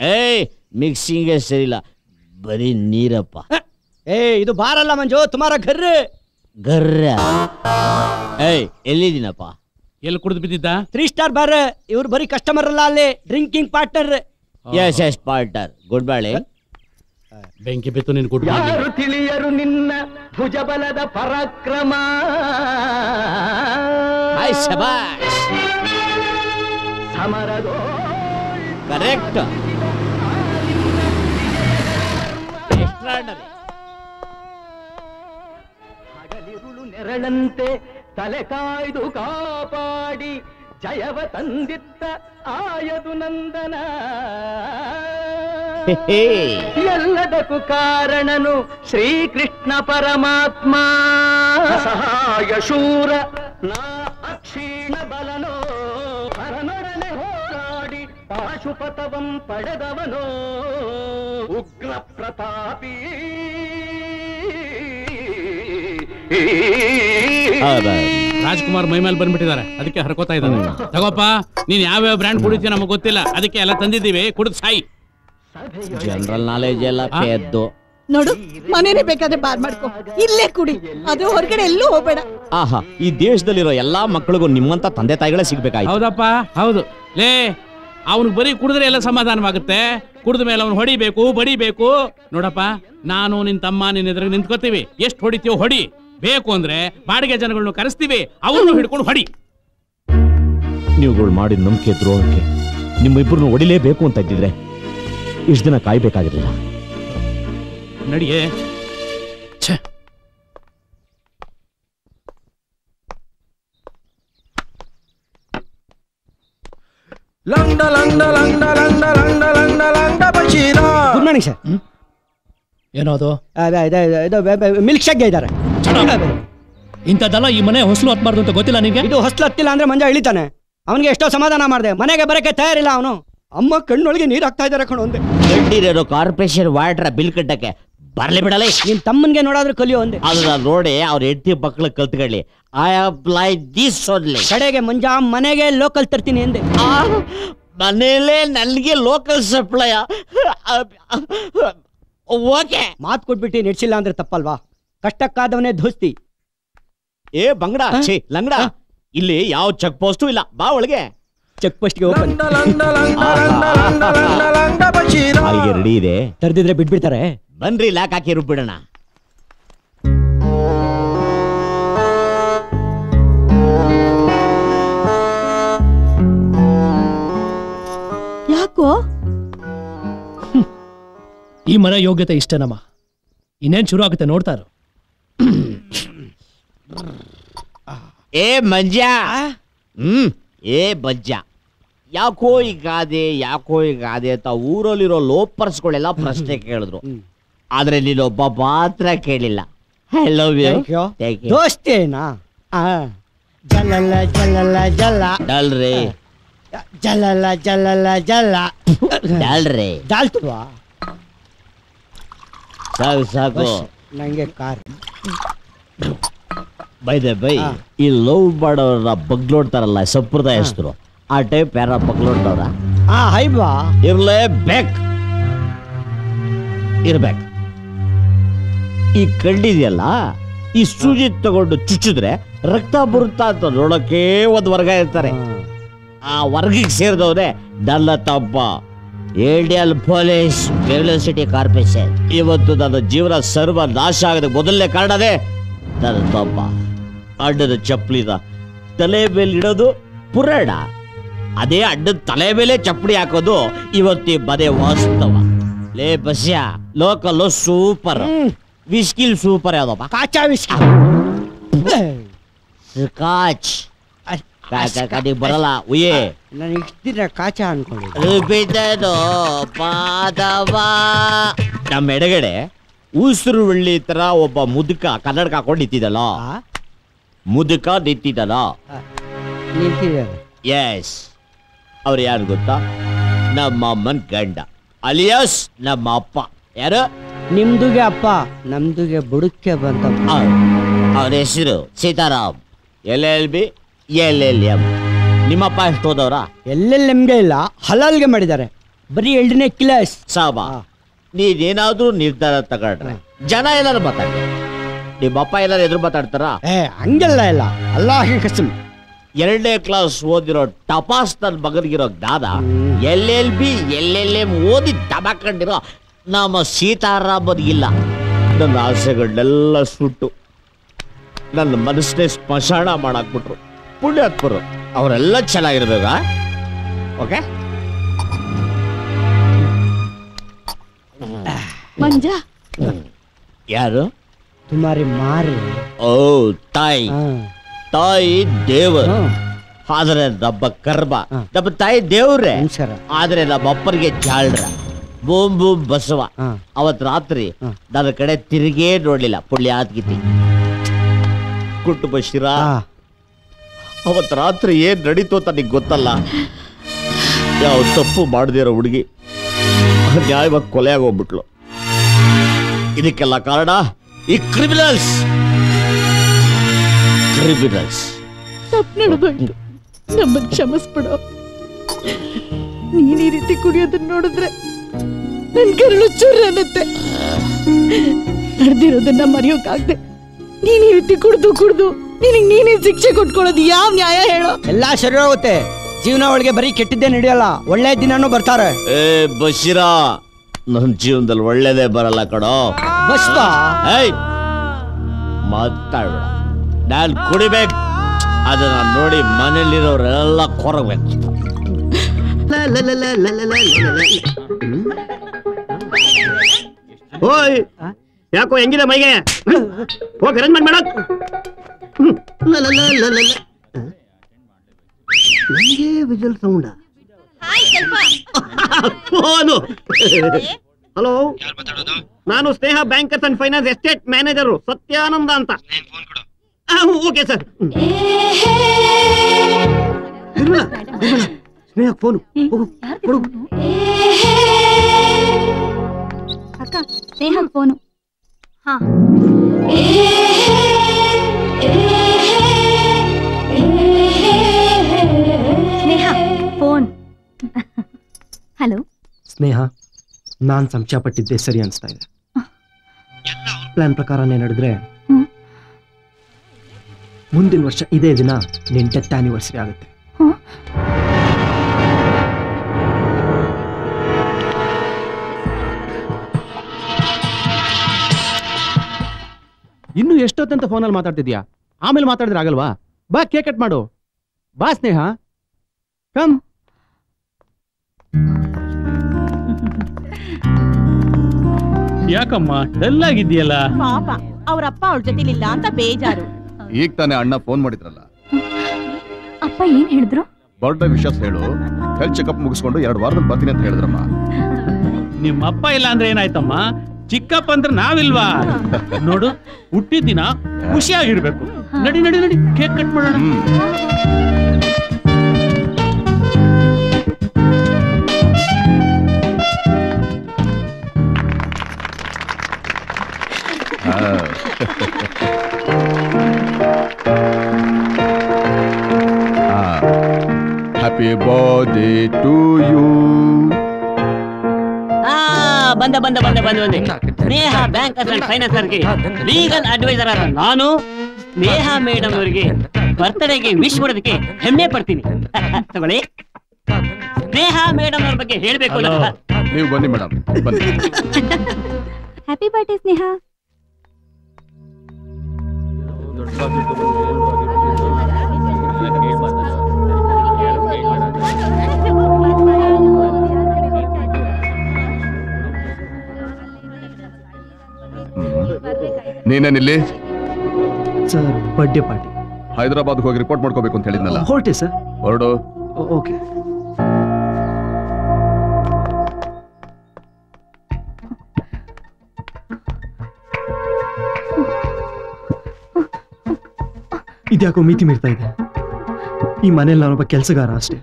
ಏಯ್ ಮಿಕ್ಸಿಂಗೇ ಸರಿಲ್ಲ ಬರೀ ನೀರಪ್ಪ. ಏ ಇದು ಬಾರಲ್ಲ ಮಂಜು ತುಮಾರ ಘರ್ರೆ. ಗರ್ರ. ಏಯ್ ಎಲ್ಲಿದ್ದೀನಪ್ಪ? ಎಲ್ಲಿ ಕುಡಿದು ಬಿದ್ದಿದ್ದ? ತ್ರೀ ಸ್ಟಾರ್ ಬಾರ್ ಇವ್ರು ಬರೀ ಕಸ್ಟಮರ್ ಅಲ್ಲ ಅಲ್ಲಿ drinking partner yes yes partner good ಬಾಳೆ ಬೆಂಕಿ ಬಿತ್ತು ನಿನ್ ಗುಡ್ ಯಾರು ತಿಳಿಯರು ನಿನ್ನ ಭುಜಬಲದ ಪರಾಕ್ರಮ? ಹಾಯ್ ಶಬಾಷ್ ಸಮರದೋ ಕರೆಕ್ಟ್ ಹಗಲಿರುಳು ನೆರಳಂತೆ ತಲೆ ಕಾಯ್ದು ಕಾಪಾಡಿ ಜಯವ ತಂದಿತ್ತ ಆಯದು ನಂದನ. ಎಲ್ಲದಕ್ಕೂ ಕಾರಣನು ಶ್ರೀಕೃಷ್ಣ ಪರಮಾತ್ಮ. ಸಹಾಯ ಶೂರ ನಾ ಅಕ್ಷೀಣ ಬಲನೋ ಪರನೊಡನೆ ಹೋರಾಡಿ ಪಾಶುಪತವಂ ಪಡೆದವನೋ. ಉಗ್ರ ಪ್ರತಾಪಿ. ರಾಜ್ಕುಮಾರ್ ಮೈ ಮೇಲೆ ಬಂದ್ಬಿಟ್ಟಿದ್ದಾರೆ. ಅದಕ್ಕೆ ಹರ್ಕೋತಾ ಇದ್ದಾನೆ. ತಗೋಪ್ಪ ನೀನ್ ಯಾವ್ಯಾವ ಬ್ರ್ಯಾಂಡ್ ಕುಡಿತೀಯ ನಮಗ್ ಗೊತ್ತಿಲ್ಲ. ಅದಕ್ಕೆ ಎಲ್ಲ ತಂದಿದ್ದೀವಿ. ಕುಡಿದ್ ಸಾಯಿ. ಜನರಲ್ ನಾಲೆಜ್ ಎಲ್ಲ ಪೆದ್ದು. ನೋಡು ಮನೇನೆ ಬೇಕಾದ್ರೆ ಬಾರ್ ಮಾಡ್ಕೊ. ಇಲ್ಲೇ ಕುಡಿ. ಅದು ಹೊರಗಡೆ ಎಲ್ಲೂ ಹೋಗ್ಬೇಡ. ಆಹಾ ಈ ದೇಶದಲ್ಲಿರೋ ಎಲ್ಲಾ ಮಕ್ಕಳಿಗೂ ನಿಮ್ಮಂತ ತಂದೆ ತಾಯಿಗಳೇ ಸಿಗ್ಬೇಕಾಯ್ತು. ಹೌದಪ್ಪ ಹೌದು. ಲೇ ಅವನಿಗೆ ಬರೀ ಕುಡಿದ್ರೆ ಎಲ್ಲ ಸಮಾಧಾನವಾಗುತ್ತೆ. ಕುಡಿದ ಮೇಲೆ ಅವ್ನು ಹೊಡಿಬೇಕು ಬಡಿಬೇಕು. ನೋಡಪ್ಪ ನಾನು ನಿನ್ ತಮ್ಮ ನಿನ್ನ ಎದುರಿಗೆ ನಿಂತ್ಕೋತೀವಿ. ಎಷ್ಟು ಹೊಡಿತೀವೋ ಹೊಡಿ. ಬೇಕು ಅಂದ್ರೆ ಬಾಡಿಗೆ ಜನಗಳನ್ನು ಕರೆಸ್ತೀವಿ ಅವರನ್ನು ಹಿಡ್ಕೊಂಡು ಹೊಡಿ. ನೀವುಗಳು ಮಾಡಿದ ನಂಬಿಕೆ ದ್ರೋಹಕ್ಕೆ ನಿಮ್ಮಿಬ್ಬರನ್ನು ಹೊಡಿಲೇಬೇಕು ಅಂತ ಇದ್ದಿದ್ರೆ ಇಷ್ಟು ದಿನ ಕಾಯ್ಬೇಕಾಗಿರಲಿಲ್ಲ. ನಡಿಯೇ. ಛೆ. ಲಂಡ ಲಂಡ ಲಂಡ ಲಂಡ ಲಂಡ ಲಂಡ ಲಂಡ ಬಶೀರ ಗುಡ್ ಮಾರ್ನಿಂಗ್ ಸರ್ ಏನೋ ಅದು ಇದು ಮಿಲ್ಕ್ ಶೇಕ್ ಇದ್ದಾರೆ. ಇಂಥದ್ದಲ್ಲ ಈ ಮನೆ ಹೊಸಲು ಹತ್ಬಾರ್ದು ಅಂತ ಗೊತ್ತಿಲ್ಲ ನಿಮಗೆ ಇದು ಹೊಸಲು ಹತ್ತಿಲ್ಲ ಅಂದ್ರೆ ಮಂಜ ಇಳಿತಾನೆ. ಅವನಿಗೆ ಎಷ್ಟೋ ಸಮಾಧಾನ ಮಾಡಿದೆ. ಮನೆಗೆ ಬರಕ್ಕೆ ತಯಾರಿಲ್ಲ ಅವನು. ಅಮ್ಮ ಕಣ್ಣೊಳಗೆ ನೀರು ಹಾಕ್ತಾ ಇದ್ದಾರೆ ಕಣೋ ಅಂದೆ. ಗಡ್ಡಿರೋ ಕಾರ್ಪೊರೇಷನ್ ವಾರ್ಡ್ರ ಬಿಲ್ ಕಟ್ಟಕ್ಕೆ. ಬರ್ಲಿ ಬಿಡಲೇ. ನಿನ್ ತಮ್ಮನ್ಗೆ ನೋಡಾದ್ರೂ ಕಲಿಯೋ ಅಂದೆ. ಅದನ್ನ ನೋಡಿ ಅವ್ರ ಹೆಂಡತಿ ಮಕ್ಕಳು ಕಲ್ತ್ಕೊಳ್ಳಿ. ಐ ಅಪ್ಲೈ ದಿಸ್ ಓನ್ಲಿ ಕಡೆಗೆ ಮಂಜಾ ಮನೆಗೆ ಲೋಕಲ್ ತರ್ತೀನಿ ಎಂದೆ ಮನೇಲೆ ನನಗೆ ಲೋಕಲ್ ಸಪ್ಲೈ ಓಕೆ ಮಾತ್ ಕೊಟ್ಬಿಟ್ಟು ನಡ್ಸಿಲ್ಲ ಅಂದ್ರೆ ತಪ್ಪಲ್ವಾ? ಕಷ್ಟಕ್ಕಾದವನೇ ಧೋಸ್ತಿ. ಏ ಬಂಗಡ? ಛೇ ಲಂಗಡ? ಇಲ್ಲಿ ಯಾವ ಚೆಕ್ ಪೋಸ್ಟು ಇಲ್ಲ. ಬಾ ಒಳಗೆ. ಚೆಕ್ ಪೋಸ್ಟ್ಗೆ ಓಪನ್ ಅಲ್ಲಿಗೆ ರೆಡಿ ಇದೆ. ತರ್ದಿದ್ರೆ ಬಿಟ್ಬಿಡ್ತಾರೆ. ಬನ್ರಿ ಲಾಕ್ ಹಾಕಿ ರುಬ್ಬಿಡೋಣ. ಯಾಕೋ? ಈ ಮರ ಯೋಗ್ಯತೆ ಇಷ್ಟೇನಮ್ಮ ಇನ್ನೇನ್ ಶುರು ಆಗುತ್ತೆ ನೋಡ್ತಾರು ಏ ಮಂಜ ಹ್ಮ್ ಏ ಬಜ್ಜ ಯಾಕೋ ಈ ಗಾದೆ ಯಾಕೋ ಈ ಗಾದೆ ಅಂತ ಊರಲ್ಲಿರೋ ಲೋಪರ್ಸ್ಗಳೆಲ್ಲ ಪ್ರಶ್ನೆ ಕೇಳಿದ್ರು. ಆದ್ರೆ ನೀನೊಬ್ಬ ಮಾತ್ರ ಕೇಳಿಲ್ಲ. I love you Thank you. ದೋಸ್ತೇನಾ? ಆ, ಜಲಲ ಜಲಲ ಜಲ. ಜಲಲ ಜಲಲ ಜಲ. ಡಲ್ ರೇ ಡಾಲ್ತುವಾ? ಸಾಕು ಸಾಕು. ನಂಗೆ ಕಾರ್. ಬೈದೆ ಬೈ ಈ ಲವ್ ಮಾಡೋರ ಬಗ್ಲೋಡ್ತಾರಲ್ಲ ಸಂಪ್ರದಾಯಸ್ಥರು ಆ ಟೈಪ್ ಯಾರ ಬಗ್ಲೋಡ್ತಾರ ಆ ಹೈಬಾ ಇರ್ಲೇಬೇಕು. ಇರ್ಬೇಕು. ಈ ಕಳ್ಳಿದೆಯಲ್ಲ ಈ ಸೂಜಿ ತಗೊಂಡು ಚುಚ್ಚಿದ್ರೆ ರಕ್ತ ಬರುತ್ತಾ ಅಂತ ನೋಡೋಕೆ ಒಂದು ವರ್ಗ ಇರ್ತಾರೆ. ಆ ವರ್ಗಕ್ಕೆ ಸೇರಿದವ್ರೆ ಡಲ್ಲ ತಪ್ಪ ಏಡಿಯಲ್ ಪೊಲೀಸ್ ಬೆಂಗಳೂರು ಸಿಟಿ ಕಾರ್ಪೊರೇಷನ್. ಇವತ್ತು ನನ್ನ ಜೀವನ ಸರ್ವ ನಾಶ ಆಗದ ಮೊದಲನೇ ಕಾರಣವೇ ನನ್ನ ತಪ್ಪ ಅಡ್ಡದ ಚಪ್ಪಲಿದ ತಲೆ ಮೇಲೆ ಇಡೋದು ಪುರಾಣ. ಅದೇ ಅಡ್ಡದ ತಲೆ ಮೇಲೆ ಚಪ್ಪಡಿ ಹಾಕೋದು ಇವತ್ತಿ ಬದೇ ವಾಸ್ತವ. ಲೇ ಬಸ್ಯ ಲೋಕಲ್ ಸೂಪರ್ ವಿಸ್ಕಿಲ್ ಸೂಪರ್ ಯಾವ್ದಪ್ಪ? ಕಾಚಾ ವಿಸ್ಕಿ. ಕಾಚ್. ಕಾಚ್ ಬರಲ್ಲ. ಉಯ್ಯೇ ನಾನು ಕಾಚಾ ಅನ್ಕೊಂಡಿದ್ದೆ. ಪಾದವ. ನಮ್ಮ ಎಡಗಡೆ ಉಸಿರು ಬಳ್ಳಿ ತರ ಒಬ್ಬ ಮುದುಕ ಕನ್ನಡಕ ಹಾಕೊಂಡು ನಿಂತಿದ್ದಲ್ಲ. ಮುದುಕ ನಿಂತಿದ್ದಲ್ಲ. ನಿಂತಿದ್ದಾರೆ ಎಸ್ ಅವ್ರು ಯಾರು ಗೊತ್ತಾ? ನಮ್ಮ ಅಮ್ಮನ ಗಂಡ ಅಲಿಯಾಸ್ ನಮ್ಮ ಅಪ್ಪ. ಯಾರು? ನಿಮ್ದುಗೆ ಅಪ್ಪ ನಮ್ದುಗೆ ಬುಡಕ್ಕೆ ಬಂದ ಅವ್ರ ಹೆಸರು Sitaram. L L B? L L M. ನಿಮ್ಮಪ್ಪ ಎಷ್ಟು ಹೋದವ್ರ ಎಲ್ಲೆಲ್ಲಿ ನಿಮ್ಗೆ ಇಲ್ಲ ಹಲಾಲ್ಗೆ ಮಾಡಿದ್ದಾರೆ. ಬರೀ ಎರಡನೇ ಕ್ಲಾಸ್. ಸಾಬ. ನೀನೇನಾದ್ರೂ ನಿರ್ಧಾರ ತಗೊಂಡ್ರೆ ಜನ ಏನಾದ್ರು ಮಾತಾಡ್ತಾರೆ ನಿಮ್ಮಪ್ಪ ಎಲ್ಲರೂ ಎದುರು ಮಾತಾಡ್ತಾರ? ಏ ಹಂಗೆಲ್ಲ ಇಲ್ಲ. ಅಲ್ಲಾಹಿ ಕಸಮ್ ಎರಡನೇ ಕ್ಲಾಸ್ ಓದಿರೋ ಟಪಾಸ್ ನನ್ನ ಮಗನಿಗಿರೋ ದಾದ L L B L L M ಓದಿ ದಬಾಕೊಂಡಿರೋ ನಮ್ಮ ಇಲ್ಲ. ನನ್ನ ಆಸೆಗಳನ್ನೆಲ್ಲ ಸುಟ್ಟು ನನ್ನ ಮನಸ್ಸನ್ನೇ ಸ್ಮಶಾನ ಮಾಡಾಕ್ಬಿಟ್ರು. ಪುಣ್ಯಾತ್ಮರು ಅವರೆಲ್ಲ ಚೆನ್ನಾಗಿರ್ಬೇಕ ಓಕೆ ಮಂಜ? ಯಾರು? ತುಮಾರಿ ಮಾರಿ. ಓ ತಾಯಿ. ತಾಯಿ ದೇವರು. ಆದ್ರೆ ನಮ್ಮ ಕರ್ಬ ದಬ್ಬ ತಾಯಿ ದೇವ್ರೆ. ಆದ್ರೆ ನಮ್ಮ ಅಪ್ಪನಿಗೆ ಜಾಳ್ರ. Boom boom Basava. ಅವತ್ ರಾತ್ರಿ ನನ್ನ ಕಡೆ ತಿರುಗೇ ನೋಡ್ಲಿಲ್ಲ. ಆದ್ಗಿತಿ. ಕುಟುಂಬ ಶಿರ. ಅವತ್ ರಾತ್ರಿ ಏನ್ ನಡೀತು ಅಂತ ನಿಂಗೆ ಗೊತ್ತಲ್ಲ. ಯಾವ ತಪ್ಪು ಮಾಡದಿರೋ ಹುಡುಗಿ ನ್ಯಾಯವಾಗಿ ಕೊಲೆ ಆಗೋಗ್ಬಿಟ್ಲು ಇದಕ್ಕೆಲ್ಲ ಕಾರಣ ಈ ಕ್ರಿಮಿನಲ್ಸ್ ಕ್ರಿಮಿನಲ್ಸ್ ತಪ್ಪು ನಡೆದೋಯ್ತು ನಮ್ಮನ್ ಕ್ಷಮಿಸ್ಬಿಡು. ನೀನ್ ಈ ರೀತಿ ಕುಡಿಯೋದನ್ನ ನೋಡಿದ್ರೆ ನನ್ ಕರುಳು ಚುರ್ ಅನ್ನತ್ತೆ. ನಡೆದಿರೋದನ್ನ ಮರೆಯೋಕಾಗ್ದೆ ನೀನ್ ಈ ರೀತಿ ಕುಡ್ದು ಕುಡ್ದು ನಿನಗ್ ನೀನೇ ಶಿಕ್ಷೆ ಕೊಟ್ಕೊಳ್ಳೋದು ಯಾವ ನ್ಯಾಯ ಹೇಳೋ ಎಲ್ಲಾ ಶರೀರ ಹೋಗುತ್ತೆ ಜೀವನ ಒಳಗೆ ಬರೀ ಕೆಟ್ಟಿದ್ದೇ ನಡೆಯಲ್ಲ ಒಳ್ಳೆ ದಿನಾನು ಬರ್ತಾರೆ ಏ ಬಶೀರಾ ನನ್ನ ಜೀವನದಲ್ಲಿ ಒಳ್ಳೇದೇ ಬರಲ್ಲ ಕಡೋ ಬಸ್ತಾ ಏಯ್ ಮಾತಾಡ್ಬೇಡ ನಾನು ಕುಡಿಬೇಕು ಅದನ್ನ ನೋಡಿ ಮನೇಲಿರೋರೆಲ್ಲ ಕೊರಬೇಕು ಓಯ್ ಯಾಕೋ ಹೆಂಗಿದೆ ಮೈಗೆ ಹೋಗಿ ಅರೇಂಜ್ಮೆಂಟ್ ಮಾಡಕ್ ನನಗೆ ವಿಜಲ್ ಸೌಂಡ ಫೋನು ಹಲೋ ನಾನು Sneha bankers and finance estate manager Satyananda ಅಂತ ಓಕೆ ಸರ್ ಸ್ನೇಹ ಫೋನು ಅಕ್ಕ ಸ್ನೇಹ ಫೋನು ಹಾ ಸ್ನೇಹ ಫೋನ್. ಹಲೋ? ಸ್ನೇಹ ನಾನ್ ಸಂಶಯ ಪಟ್ಟಿದ್ದೆ ಸರಿ ಅನ್ಸ್ತಾ ಇದೆ. ಪ್ಲಾನ್ ಪ್ರಕಾರನೇ ನಡೆದ್ರೆ ಮುಂದಿನ ವರ್ಷ ಇದೇ ದಿನ ನಿನ್ ಡೆತ್ ಆನಿವರ್ಸರಿ ಆಗುತ್ತೆ ಇನ್ನು ಎಷ್ಟೊತ್ತಂತ ಫೋನಲ್ಲಿ ಮಾತಾಡ್ತಿದ್ಯಾ? ಆಮೇಲೆ ಮಾತಾಡಿದ್ರೆ ಆಗಲ್ವಾ? ಬಾ ಕೇಕ್ ಕಟ್ ಮಾಡು. ಬಾ ಸ್ನೇಹ. ಕಮ್ ಯಾಕಮ್ಮ ಡಲ್ ಆಗಿದ್ಯಲ್ಲ ಪಾಪ ಅವ್ರಪ್ಪ ಅವಳ ಜೊತೆಲಿಲ್ಲ ಅಂತ ಬೇಜಾರು. ಈಗ ತಾನೇ ಅಣ್ಣ ಫೋನ್ ಮಾಡಿದ್ರಲ್ಲ? ಅಪ್ಪ ಏನ್ ಹೇಳಿದ್ರು? ಬರ್ಡೇ ವಿಷಸ್ ಹೇಳು. ಹೆಲ್ತ್ ಚೆಕಪ್ ಮುಗಿಸ್ಕೊಂಡು ಎರಡು ವಾರದಲ್ಲಿ ಬರ್ತೀನಿ ಅಂತ ಹೇಳಿದ್ರಮ್ಮ. ನಿಮ್ಮ ಅಪ್ಪ ಇಲ್ಲ ಅಂದ್ರೆ ಏನಾಯ್ತಮ್ಮ? ಚಿಕ್ಕಪ್ಪ ಅಂದ್ರೆ ನಾವಿಲ್ವಾ? ನೋಡು ಹುಟ್ಟಿದ ದಿನ ಖುಷಿಯಾಗಿರ್ಬೇಕು. ನಡಿ ನಡಿ ನಡಿ ಕೇಕ್ ಕಟ್ ಮಾಡೋಣ. ಹ್ಯಾಪಿ ಬರ್ಡೇ ಟು ಯು ಆ ಬಂದ ಬಂದ ಬಂದ ಬಂದ ಬಂದೆ. ಸ್ನೇಹ ಬ್ಯಾಂಕರ್ಸ್ ಅಂಡ್ ಫೈನಾನ್ಸರ್ಗೆ ಲೀಗಲ್ ಅಡ್ವೈಸರ್ ಆದ ನಾನು ಸ್ನೇಹ ಮೇಡಮ್ ಅವರಿಗೆ ಬರ್ತ್ಡೇಗೆ ವಿಶ್ ಮಾಡೋದಕ್ಕೆ ಹೆಮ್ಮೆ ಪಡ್ತೀನಿ. ತಗೊಳ್ಳಿ. ಸ್ನೇಹ ಮೇಡಮ್ ಅವ್ರ ಬಗ್ಗೆ ಹೇಳ್ಬೇಕು. ನೀವು ಬನ್ನಿ ಮೇಡಮ್ ಹ್ಯಾಪಿ ಬರ್ಡೇ ಸ್ನೇಹ. ನೀನೇನಿಲ್ಲಿ? ಸರ್ ಬರ್ಡೇ ಪಾರ್ಟಿ ಹೈದರಾಬಾದ್ ಹೋಗಿ ರಿಪೋರ್ಟ್ ಮಾಡ್ಕೋಬೇಕು ಅಂತ ಹೇಳಿದ್ನಲ್ಲ. ಹೊರಟೆ ಸರ್. ಹೊರಡು. ಓಕೆ. ಇದ್ಯಾಕೋ ಮಿತಿ ಮೀರ್ತಾ ಇದೆ? ಈ ಮನೇಲಿ ನಾನೊಬ್ಬ ಕೆಲಸಗಾರ ಅಷ್ಟೇ.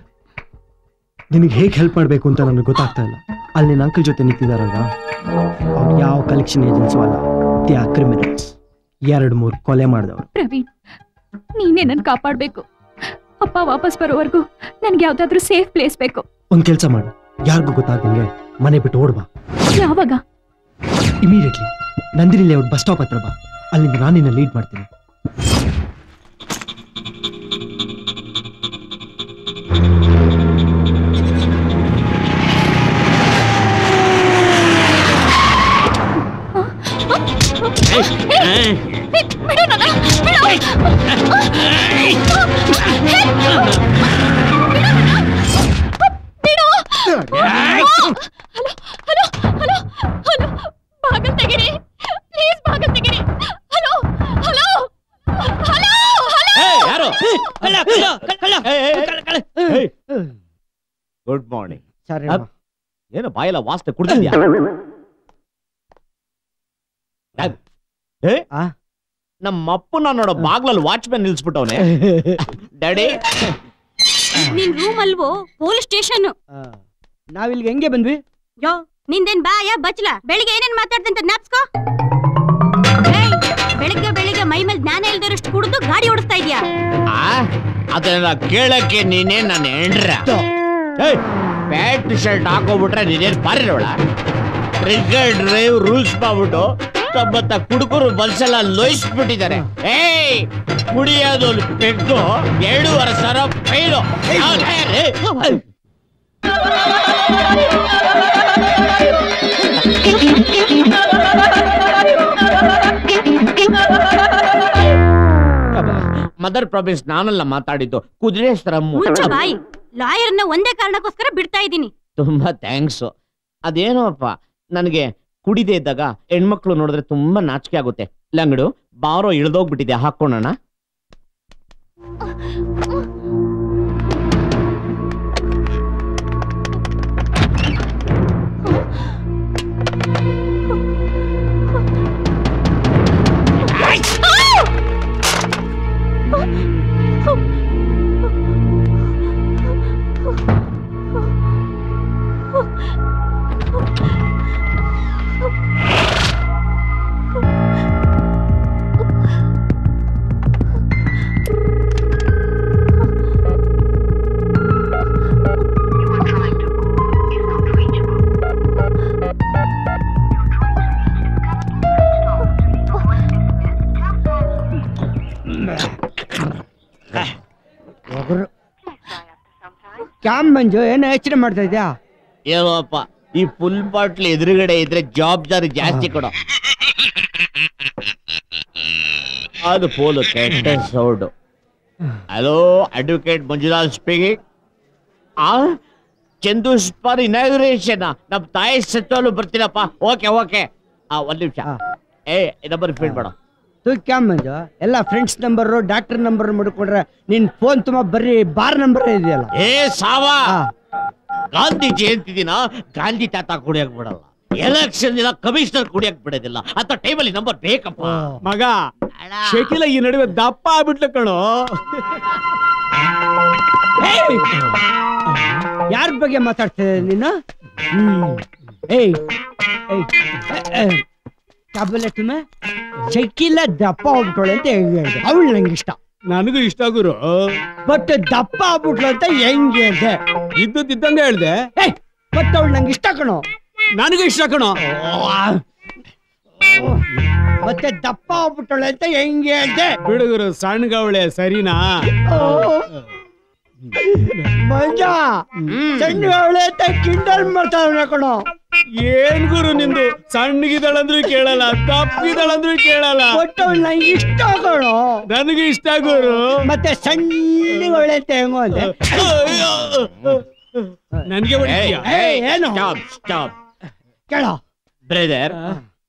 ನಿನಗೆ ಹೇಗೆ ಹೆಲ್ಪ್ ಮಾಡಬೇಕು ಅಂತ ನನಗೆ ಗೊತ್ತಾಗ್ತಾ ಇಲ್ಲ. ಅಲ್ಲಿ ನನ್ನ ಅಂಕಲ್ ಜೊತೆ ನಿಂತಿದ್ದಾರಲ್ಲ ಅವ್ರು ಯಾವ ಕಲೆಕ್ಷನ್ ಏಜೆನ್ಸು ಅಲ್ಲ. ಆರ್ ಕ್ರಿಮಿನಲ್ಸ್ ಎರಡು ಮೂರು ಕೊಲೆ ಮಾಡಿದವರು. ಪ್ರವೀಣ್ ನೀನೇ ನನ್ ಕಾಪಾಡ್ಬೇಕು. ಅಪ್ಪ ವಾಪಸ್ ಬರೋವರೆಗೂ ನನ್ಗೆ ಯಾವ್ದಾದ್ರೂ ಸೇಫ್ ಪ್ಲೇಸ್ ಬೇಕು. ಒಂದ್ ಕೆಲಸ ಮಾಡು. ಯಾರಿಗೂ ಗೊತ್ತಾಗ್ದಂಗೆ ಮನೆ ಬಿಟ್ಟು ಓಡ್ಬಾ ಯಾವಾಗ? Immediately Nandini layout bus stop ಹತ್ರ ಬಾ. ಅಲ್ಲಿಂದ ನಾನು ನಿನ್ನ ಲೀಡ್ ಮಾಡ್ತೀನಿ. ಗುಡ್ ಮಾರ್ನಿಂಗ್ ಸರಿ ಏನು ಬಾಯೆಲ್ಲ ವಾಸನೆ ಕುಡಿದಿದ್ಯಾ ಏ? ನಮ್ಮ ಅಪ್ಪನ ನೋಡೋ ಬಾಗ್ಲಲ್ಲಿ ವಾಚ್ಮ್ಯಾನ್ ನಿಲ್ಸ್ಬಿಟ್ಟವನೆ. ಡ್ಯಾಡಿ. ನಿನ್ ರೂಮ್ ಅಲ್ವೋ? ಪೊಲೀಸ್ ಸ್ಟೇಷನ್ ನಾವಿಲ್ಲಿಗೆ ಹೆಂಗೆ ಬಂದ್ವಿ? ಯೋ ನಿಂದೇನ್ ಬಾಯ ಬಚ್ಲ? ಬೆಳಿಗ್ಗೆ ಏನೇನ್ ಮಾತಾಡ್ದಂತ ಜ್ಞಾಪ್ಸ್ಕೋ? ಬೆಳಿಗ್ಗೆ ಬೆಳಿಗ್ಗೆ ಮೈ ಮೇಲೆ ಜ್ಞಾನ ಇಲ್ದಿರಷ್ಟು ಕುಡಿದು ಗಾಡಿ ಓಡಿಸ್ತಾ ಇದೀಯಾ? ಆ? ಅದನ್ನ ಕೇಳಕ್ಕೆ ನೀನೇ ನನ್ನ ಹೆಂಡ್ರ. ಪ್ಯಾಂಟ್ ಶರ್ಟ್ ಹಾಕೋಬಿಟ್ರೆ ನೀನೇನ್ ಪಾರಿರೋಳ ಟ್ರಿಗರ್ ಡ್ರೈವ್ ರೂಲ್ಸ್ ಮಾಡ್ಬಿಟ್ಟು ತಮ್ಮತ್ತ ಕುಡುಕರು ಬಲ್ಸೆಲ್ಲ ಲೋಯಿಸ್ಬಿಟ್ಟಿದ್ದಾರೆ. ಏಯ್ ಕುಡಿಯೋದು ಪೆಗ್ಗು ಎರಡೂವರೆ ಸಾವಿರ ಫೈಲು. ಮದರ್ ಪ್ರಾಬ್ಲಮ್ಸ್ ನಾನಲ್ಲ ಮಾತಾಡಿದ್ದು. ಕುದುರೆ ಮುಚ್ಚ ಬಾಯಿ. ಲಾಯರ್ನ ಒಂದೇ ಕಾರಣಕ್ಕೋಸ್ಕರ ಬಿಡ್ತಾ ಇದ್ದೀನಿ. ತುಂಬಾ ಥ್ಯಾಂಕ್ಸ್ ಅದೇನೋ ಅಪ್ಪ ನನಗೆ ಕುಡಿದೇ ಇದ್ದಾಗ ಹೆಣ್ಮಕ್ಳು ನೋಡಿದ್ರೆ ತುಂಬಾ ನಾಚಿಕೆ ಆಗುತ್ತೆ. ಲಂಗಡು ಬಾರೋ ಇಳ್ದೋಗ್ಬಿಟ್ಟಿದೆ ಹಾಕೋಣ ಕ್ಯಾಮ್ ಮಂಜು ಏನೋ ಯೋಚನೆ ಮಾಡ್ತಾ ಇದ್ಯಾ? ಏನೋಪ್ಪ ಈ ಫುಲ್ ಬಾಟ್ಲ್ ಎದುರುಗಡೆ ಇದ್ರೆ ಜವಾಬ್ದಾರಿ ಜಾಸ್ತಿ ಕೊಡೋ. ಅದು ಪೋಲು ಕೆಟ್ಟ sound. Hello advocate Manjunath speaking ಆ ಚಂದು ಸ್ಪಾರ್ ಇನಾಗ್ರೇಷನ್ ನಮ್ಮ ತಾಯಿ ಸತ್ತೋಲು ಬರ್ತೀನಪ್ಪ. ಓಕೆ ಓಕೆ ಆ ಒಂದು ನಿಮಿಷ. ಏ ನಂಬರ್ ಫೀಲ್ ಮಾಡು. ತೂ ಕ್ಯಾಮ್ ಮಂಜು ಎಲ್ಲ ಫ್ರೆಂಡ್ಸ್ ನಂಬರ್ ಡಾಕ್ಟರ್ ನಂಬರ್ ಮಡ್ಕೊಂಡ್ರೆ ನಿನ್ ಫೋನ್ ತುಂಬಾ ಬರ್ರಿ ಬಾರ್ ನಂಬರ್ ಇದೆಯಲ್ಲ? ಏ ಸಾವಾ! ಗಾಂಧಿ ಜಯಂತಿ ದಿನ ಗಾಂಧಿ ತಾತ ಕುಡಿಯಕ್ ಬಿಡಲ್ಲ. ಎಲೆಕ್ಷನ್ ದಿನ ಕಮಿಷನರ್ ಕುಡಿಯಕ್ ಬಿಡೋದಿಲ್ಲ. ಅಂತ ಟೈಮಲ್ಲಿ ನಂಬರ್ ಬೇಕಪ್ಪ. ಮಗ ಶಕಿಲ ಈ ನಡುವೆ ದಪ್ಪ ಆಗ್ಬಿಟ್ಲು ಕಣೋ. ಯಾರ ಬಗ್ಗೆ ಮಾತಾಡ್ತಿದ್ದೆ ನೀನು. ಏಯ್ ಏಯ್. ಕ್ಯಾಬಲೆಟ್ ಶಕಿಲ ದಪ್ಪ ಆಗ್ಬಿಟ್ಟೋಳೆ ಅಂತ ಹೆಂಗ್ ಹೇಳ್ದೆ ಅವಳು ನಂಗೆ ಇಷ್ಟ ನನಗೂ ಇಷ್ಟ ಗುರು. ಬಟ್ ದಪ್ಪ ಆಗ್ಬಿಟ್ಲು ಅಂತ ಹೆಂಗ್ ಹೇಳ್ದೆ ಇದ್ದಂಗೆ ಹೇಳ್ದೆ? ಏಯ್ ಮತ್ತೆ ಅವಳು ನಂಗೆ ಇಷ್ಟ ಕಣೋ. ನನಗೂ ಇಷ್ಟ ಕಣೋ. ಮತ್ತೆ ದಪ್ಪ ಆಗ್ಬಿಟ್ಟೋಳೆ ಅಂತ ಹೆಂಗ್ ಹೇಳ್ದೆ? ಬಿಡುಗರು ಸಣ್ಣಗವಳೆ ಸರಿನಾ? ಮಂಜ ಸಣ್ಣ ಅವಳೆ ಅಂತ ಕಿಂಡಲ್ ಮಾಡ್ತಾವನೆ ಕಣ. ಏನ್ ಗುರು ನಿಂದು? ಸಣ್ಣಗಿದಳಂದ್ರೂ ಕೇಳಲ್ಲ ತಪ್ಪಿದಳಂದ್ರೂ ಕೇಳಲ್ಲ. ಒಟ್ಟು ನಂಗೆ ಇಷ್ಟ ಕಣೋ. ನನಗೆ ಇಷ್ಟ ಗುರು. ಮತ್ತೆ ಸಣ್ಣ ಅವಳೆ ಅಂತ ಹೆಂಗೋ ಅಂದೆ. ನನ್ಗೆ ಏನು? ಸ್ಟಾಪ್ ಸ್ಟಾಪ್ ಕೇಳೋ. ಬ್ರದರ್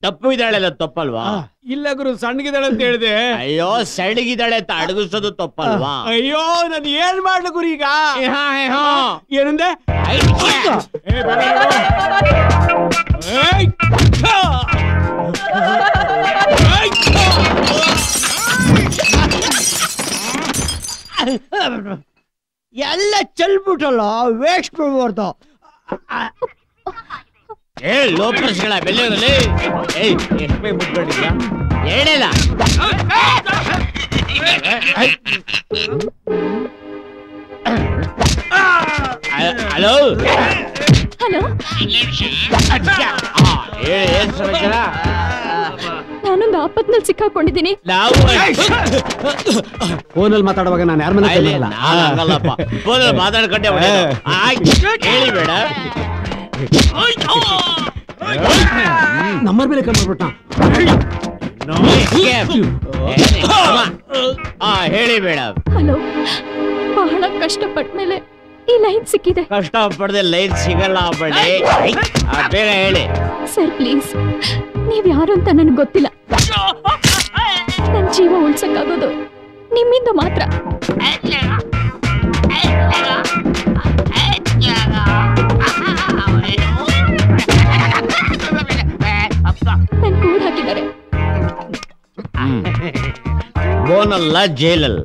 ತಪ್ಪು ಇದ್ದಾಳೆಲ್ಲ ತಪ್ಪಲ್ವಾ? ಇಲ್ಲ ಗುರು ಸಣ್ಣಗಿದ್ದಾಳೆ ಅಂತ ಹೇಳಿದೆ. ಅಯ್ಯೋ ಸಣ್ಣಗಿದ್ದಾಳೆ ಅಂತ ಅಡಗಿಸೋದು ತಪ್ಪಲ್ವಾ? ಅಯ್ಯೋ ನಾನು ಏನ್ ಮಾಡ್ಲು ಗುರು ಈಗ? ಏನಂದೆ! ಎಲ್ಲ ಚೆಲ್ಬಿಟ್ಟಲ್ಲ ವೇಸ್ಟ್ ಬಿಡ್ಬಾರ್ದು. ಏ ಲೋಪರ್ಸ್ಗಳ ಬೆಲೆ ಏಯ್ ಎಷ್ಟು ಬೈ ಮುಟ್ಕೊಂಡಿದ್ಯಾ ಹೇಳಿಲ್ಲ ಹಲೋ? ಹಲೋ? ಏನ್ ಸಮಾಚಾರ? ನಾನೊಂದು ಆಪತ್ನಲ್ಲಿ ಸಿಕ್ಕಾಕೊಂಡಿದ್ದೀನಿ. ನಾವು ಫೋನಲ್ಲಿ ಮಾತಾಡುವಾಗ ನಾನು ಯಾರ ಮನೆ ಅಲ್ಲಿ ನಾನ್ ಹಂಗಲ್ಲಪ್ಪ ಫೋನಲ್ಲಿ ಮಾತಾಡ್ಕೊಂಡೆ ಹೇಳಿ ಬೇಡ. ನಂಬರ್ ಮೇಲೆ ಕಮ್ಮಿ ಬಿಟ್ಟ ಹೇಳಿ ಬೇಡ ಹಲೋ ಬಹಳ ಕಷ್ಟಪಟ್ಟ ಮೇಲೆ ಈ ಲೈನ್ ಸಿಕ್ಕಿದೆ. ಕಷ್ಟ ಪಡದೆ ಲೈನ್ ಸಿಗಲ್ಲ? ಬಳ್ಳಿ ಆ, ಬೇಗ ಹೇಳಿ. Sir please. ನೀವ್ ಯಾರು ಅಂತ ನನಗೆ ಗೊತ್ತಿಲ್ಲ. ನನ್ ಜೀವ ಉಳ್ಸಕ್ಕಾಗೋದು ನಿಮ್ಮಿಂದ ಮಾತ್ರ. ನನ್ ಕೂಡ ಹಾಕಿದ್ದಾರೆ ಬೋನಲ್ಲ ಜೈಲಲ್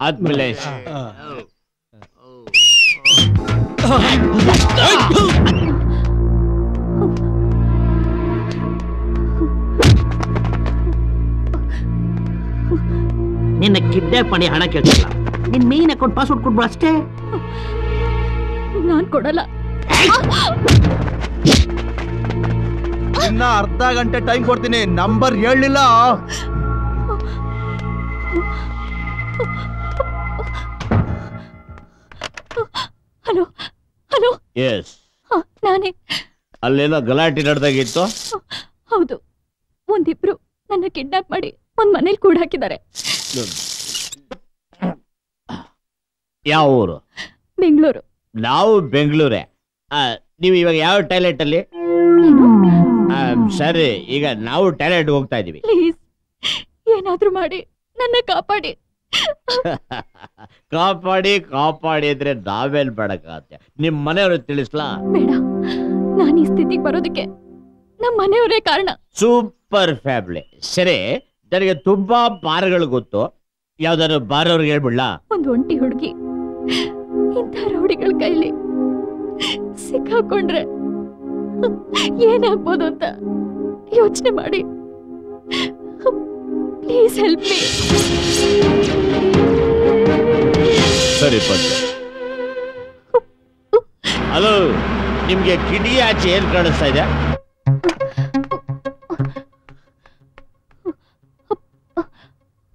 ಆದ್ಮೇಲೆ ನಿನ್ನ ಕಿಡ್ನಾಪ್ ಮಾಡಿ ಹಣ ಕೇಳ್ತಿಲ್ಲ ನಿನ್ ಮೇನ್ ಅಕೌಂಟ್ ಪಾಸ್ವರ್ಡ್ ಕೊಟ್ಬಿಡು ಅಷ್ಟೇ ನಾನ್ ಕೊಡಲ್ಲ. ಇನ್ನ ಅರ್ಧ ಗಂಟೆ ಟೈಮ್ ಕೊಡ್ತೀನಿ. ನಂಬರ್ ಹೇಳಲಿಲ್ಲ. Hello hello. ಎಸ್ ಹ, ನಾನೇ. ಅಲ್ಲೇನೋ ಗಲಾಟೆ ನಡೆದಾಗಿತ್ತು? ಹೌದು. ಒಂದಿಬ್ರು ನನ್ನ ಕಿಡ್ನಾಪ್ ಮಾಡಿ ಒಂದ್ ಮನೇಲಿ ಕೂಡ ಹಾಕಿದ್ದಾರೆ. ಯಾವ ಊರು? ಬೆಂಗಳೂರು. ನಾವು ಬೆಂಗಳೂರೇ. ನೀವು ಇವಾಗ ಯಾವ ಟಾಯ್ಲೆಟ್ ಅಲ್ಲಿ? ಆ, ಸರಿ ಈಗ ನಾವು ಟಾಯ್ಲೆಟ್ ಹೋಗ್ತಾ ಇದೀವಿ ಪ್ಲೀಸ್ ಏನಾದ್ರೂ ಮಾಡಿ ನನ್ನ ಕಾಪಾಡಿ. ಕಾಪಾಡಿ ಕಾಪಾಡಿ ಅಂದ್ರೆ ನಾವೇನ್ ಮಾಡಕ್ಕಾಗತ್ತೆ? ನಿಮ್ ಮನೆಯವ್ರು ತಿಳಿಸ್ಲಾ? ಬೇಡ ನಾನು ಈ ಸ್ಥಿತಿಗೆ ಬರೋದಕ್ಕೆ ನಮ್ಮ ಮನೆಯವರೇ ಕಾರಣ. Super family. ಸರಿ ನನಗೆ ತುಂಬಾ ಬಾರ್ಗಳು ಗೊತ್ತು. ಯಾವ್ದಾದ್ರು ಬಾರ್ ಅವ್ರಿಗೆ ಹೇಳ್ಬಿಡ್ಲಾ? ಒಂದು ಒಂಟಿ ಹುಡುಗಿ. ಇಂಥ ರೌಡಿಗಳ ಕೈಲಿ ಸಿಕ್ಕಾಕೊಂಡ್ರೆ ಏನಾಗ್ಬೋದು ಅಂತ ಯೋಚನೆ ಮಾಡಿ. ಪ್ಲೀಸ್ ಹೆಲ್ಪ್ ಮೀ ಸರಿ ಹಲೋ ನಿಮ್ಗೆ ಕಿಡಿ ಆಚೆ ಏನ್ ಕಾಣಿಸ್ತಾ ಇದೆ?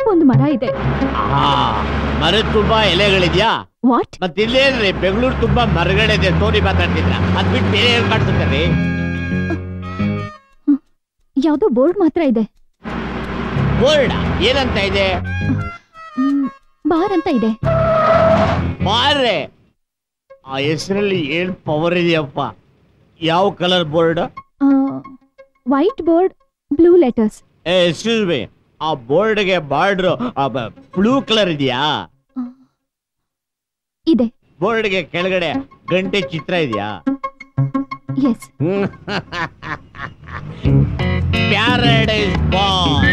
ಒಂದು ಮರ ಇದೆ. ಆ, ಮರ ತುಂಬಾ ಎಲೆಗಳಿದ್ಯಾ? ವಾಟ್ ಮತ್ತೆ ಇಲ್ಲೇನ್ರಿ ಬೆಂಗಳೂರು ತುಂಬಾ ಮರಗಳಿದೆ ತೋರಿ ಮಾತಾಡ್ತಿದ್ರ? ಅದ್ ಬಿಟ್ಟು ಬೇರೆ ಏನ್ ಕಾಣಿಸುತ್ತೆ ರೀ? ಯಾವ್ದೋ ಬೋರ್ಡ್ ಮಾತ್ರ ಇದೆ. ಬೋರ್ಡ್? ಏನಂತ ಇದೆ? ಬಾರ್ ಅಂತ ಇದೆ. ಬಾರ್ ಆ ಹೆಸರಲ್ಲಿ ಏನ್ ಪವರ್ ಇದೆಯಪ್ಪ? ಯಾವ colour board? White board blue letters excuse me ಆ ಬೋರ್ಡ್ಗೆ ಬಾರ್ಡ್ರು ಬ್ಲೂ ಕಲರ್ ಇದೆಯಾ? ಇದೆ. ಬೋರ್ಡ್ಗೆ ಕೆಳಗಡೆ ಗಂಟೆ ಚಿತ್ರ ಇದೆಯಾ? ಪ್ಯಾರಡೈಸ್ ಬಾಲ್.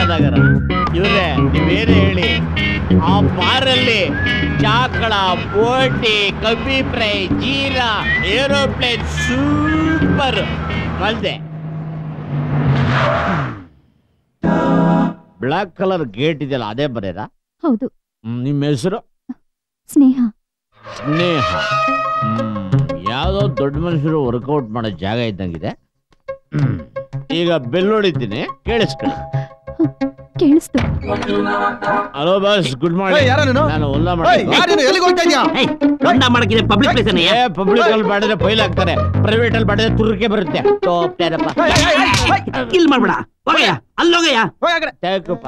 ಆದಾಗರ. ಇವ್ರೆ ನೀವೇನು ಹೇಳಿ? ಆ ಬಾರಲ್ಲಿ ಚಾಕಳ ಬೋಟಿ ಕಬ್ಬಿ ಫ್ರೈ ಜೀರಾ ಏರೋಪ್ಲೇನ್ ಸೂಪರ್. ಬಂದೆ. ಬ್ಲಾಕ್ ಕಲರ್ ಗೇಟ್ ಇದೆಯಲ್ಲ ಅದೇ ಬರೇರಾ ಹೌದು. ಹ್ಮ್, ನಿಮ್ಮ ಹೆಸರು? ಸ್ನೇಹ. ಸ್ನೇಹ. ಹ್ಮ್, ಯಾವ್ದೋ ದೊಡ್ಡ ಮನುಷ್ಯರು ವರ್ಕೌಟ್ ಮಾಡೋ ಜಾಗ ಇದ್ದಂಗಿದೆ. ಹ್ಮ್. ಈಗ ಬೆಲ್ ಹೊಡಿತೀನಿ ಕೇಳಿಸ್ಕೊಳ್ಳಿ. ಕೇಳಿಸ್ತು ಹಲೋ ಬಾಸ್ ಗುಡ್ ಯಾರೋ ಮಾರ್ನಿಂಗ್ ನೀನು? ನಾನು ಹೊಲ ಮಾಡ್ತೀನಿ ಯಾರು ನೀನು? ಎಲ್ಲಿಗೆ ಹೋಗ್ತಾ ಇದೀಯಾ ಹೊಂಡ ಮಾಡಕ್ಕಿದೆ ಪಬ್ಲಿಕ್ ಪ್ಲೇಸ್ ಏ ಪಬ್ಲಿಕ್ ಅಲ್ಲಿ ಮಾಡಿದ್ರೆ ಫೈಲ್ ಹಾಕ್ತಾರೆ ಪ್ರೈವೇಟ್ ಅಲ್ಲಿ ಮಾಡಿದ್ರೆ ತುರ್ಕೆ ಬರುತ್ತೆ ತೋಪ್ತಾರಪ್ಪ ಇಲ್ಲಿ ಮಾಡ್ಬೇಡ ಹೋಗಯ್ಯ ಅಲ್ಲೋಗಯ್ಯ ಥ್ಯಾಂಕಪ್ಪ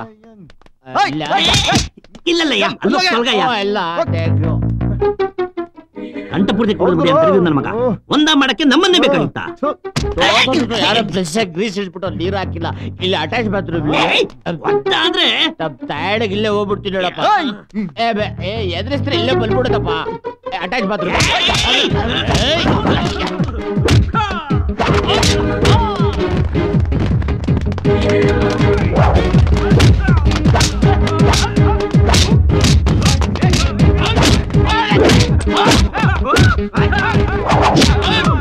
ಇಲ್ಲ ಇಲ್ಲಲ್ಲಯ್ಯ ಅಲ್ಲ ತೊಲ್ಗಯ್ಯ ಇಲ್ಲ ಥ್ಯಾಂಕ್ ಯು ಕಂಠಪೂರ್ತಿ ಕೊಡೋದು ಬಿಡಿ ಅಂತ ನನ್ನ ಮಗ. ಒಂದ ಮಾಡಕ್ಕೆ ನಮ್ಮನ್ನೇ ಬೇಕಾಗಿತ್ತ? ಯಾರೋ ಫ್ರೆಶ್ ಆಗಿ ಗ್ರೀಸ್ ಇಟ್ಬಿಟ್ಟು ನೀರು ಹಾಕಿಲ್ಲ. ಇಲ್ಲಿ ಅಟ್ಯಾಚ್ ಬಾತ್ರೂಮ್ ಆದ್ರೆ ಟೈರ್ಡ್ ಇಲ್ಲೇ ಹೋಗ್ಬಿಡ್ತೀನಿ ಹೇಳಪ್ಪ ಏ ಬೆ ಏ ಎದುರಿಸ್ತಾರೆ ಇಲ್ಲೇ ಬಂದ್ಬಿಡುತ್ತಪ್ಪ attach bathroom hello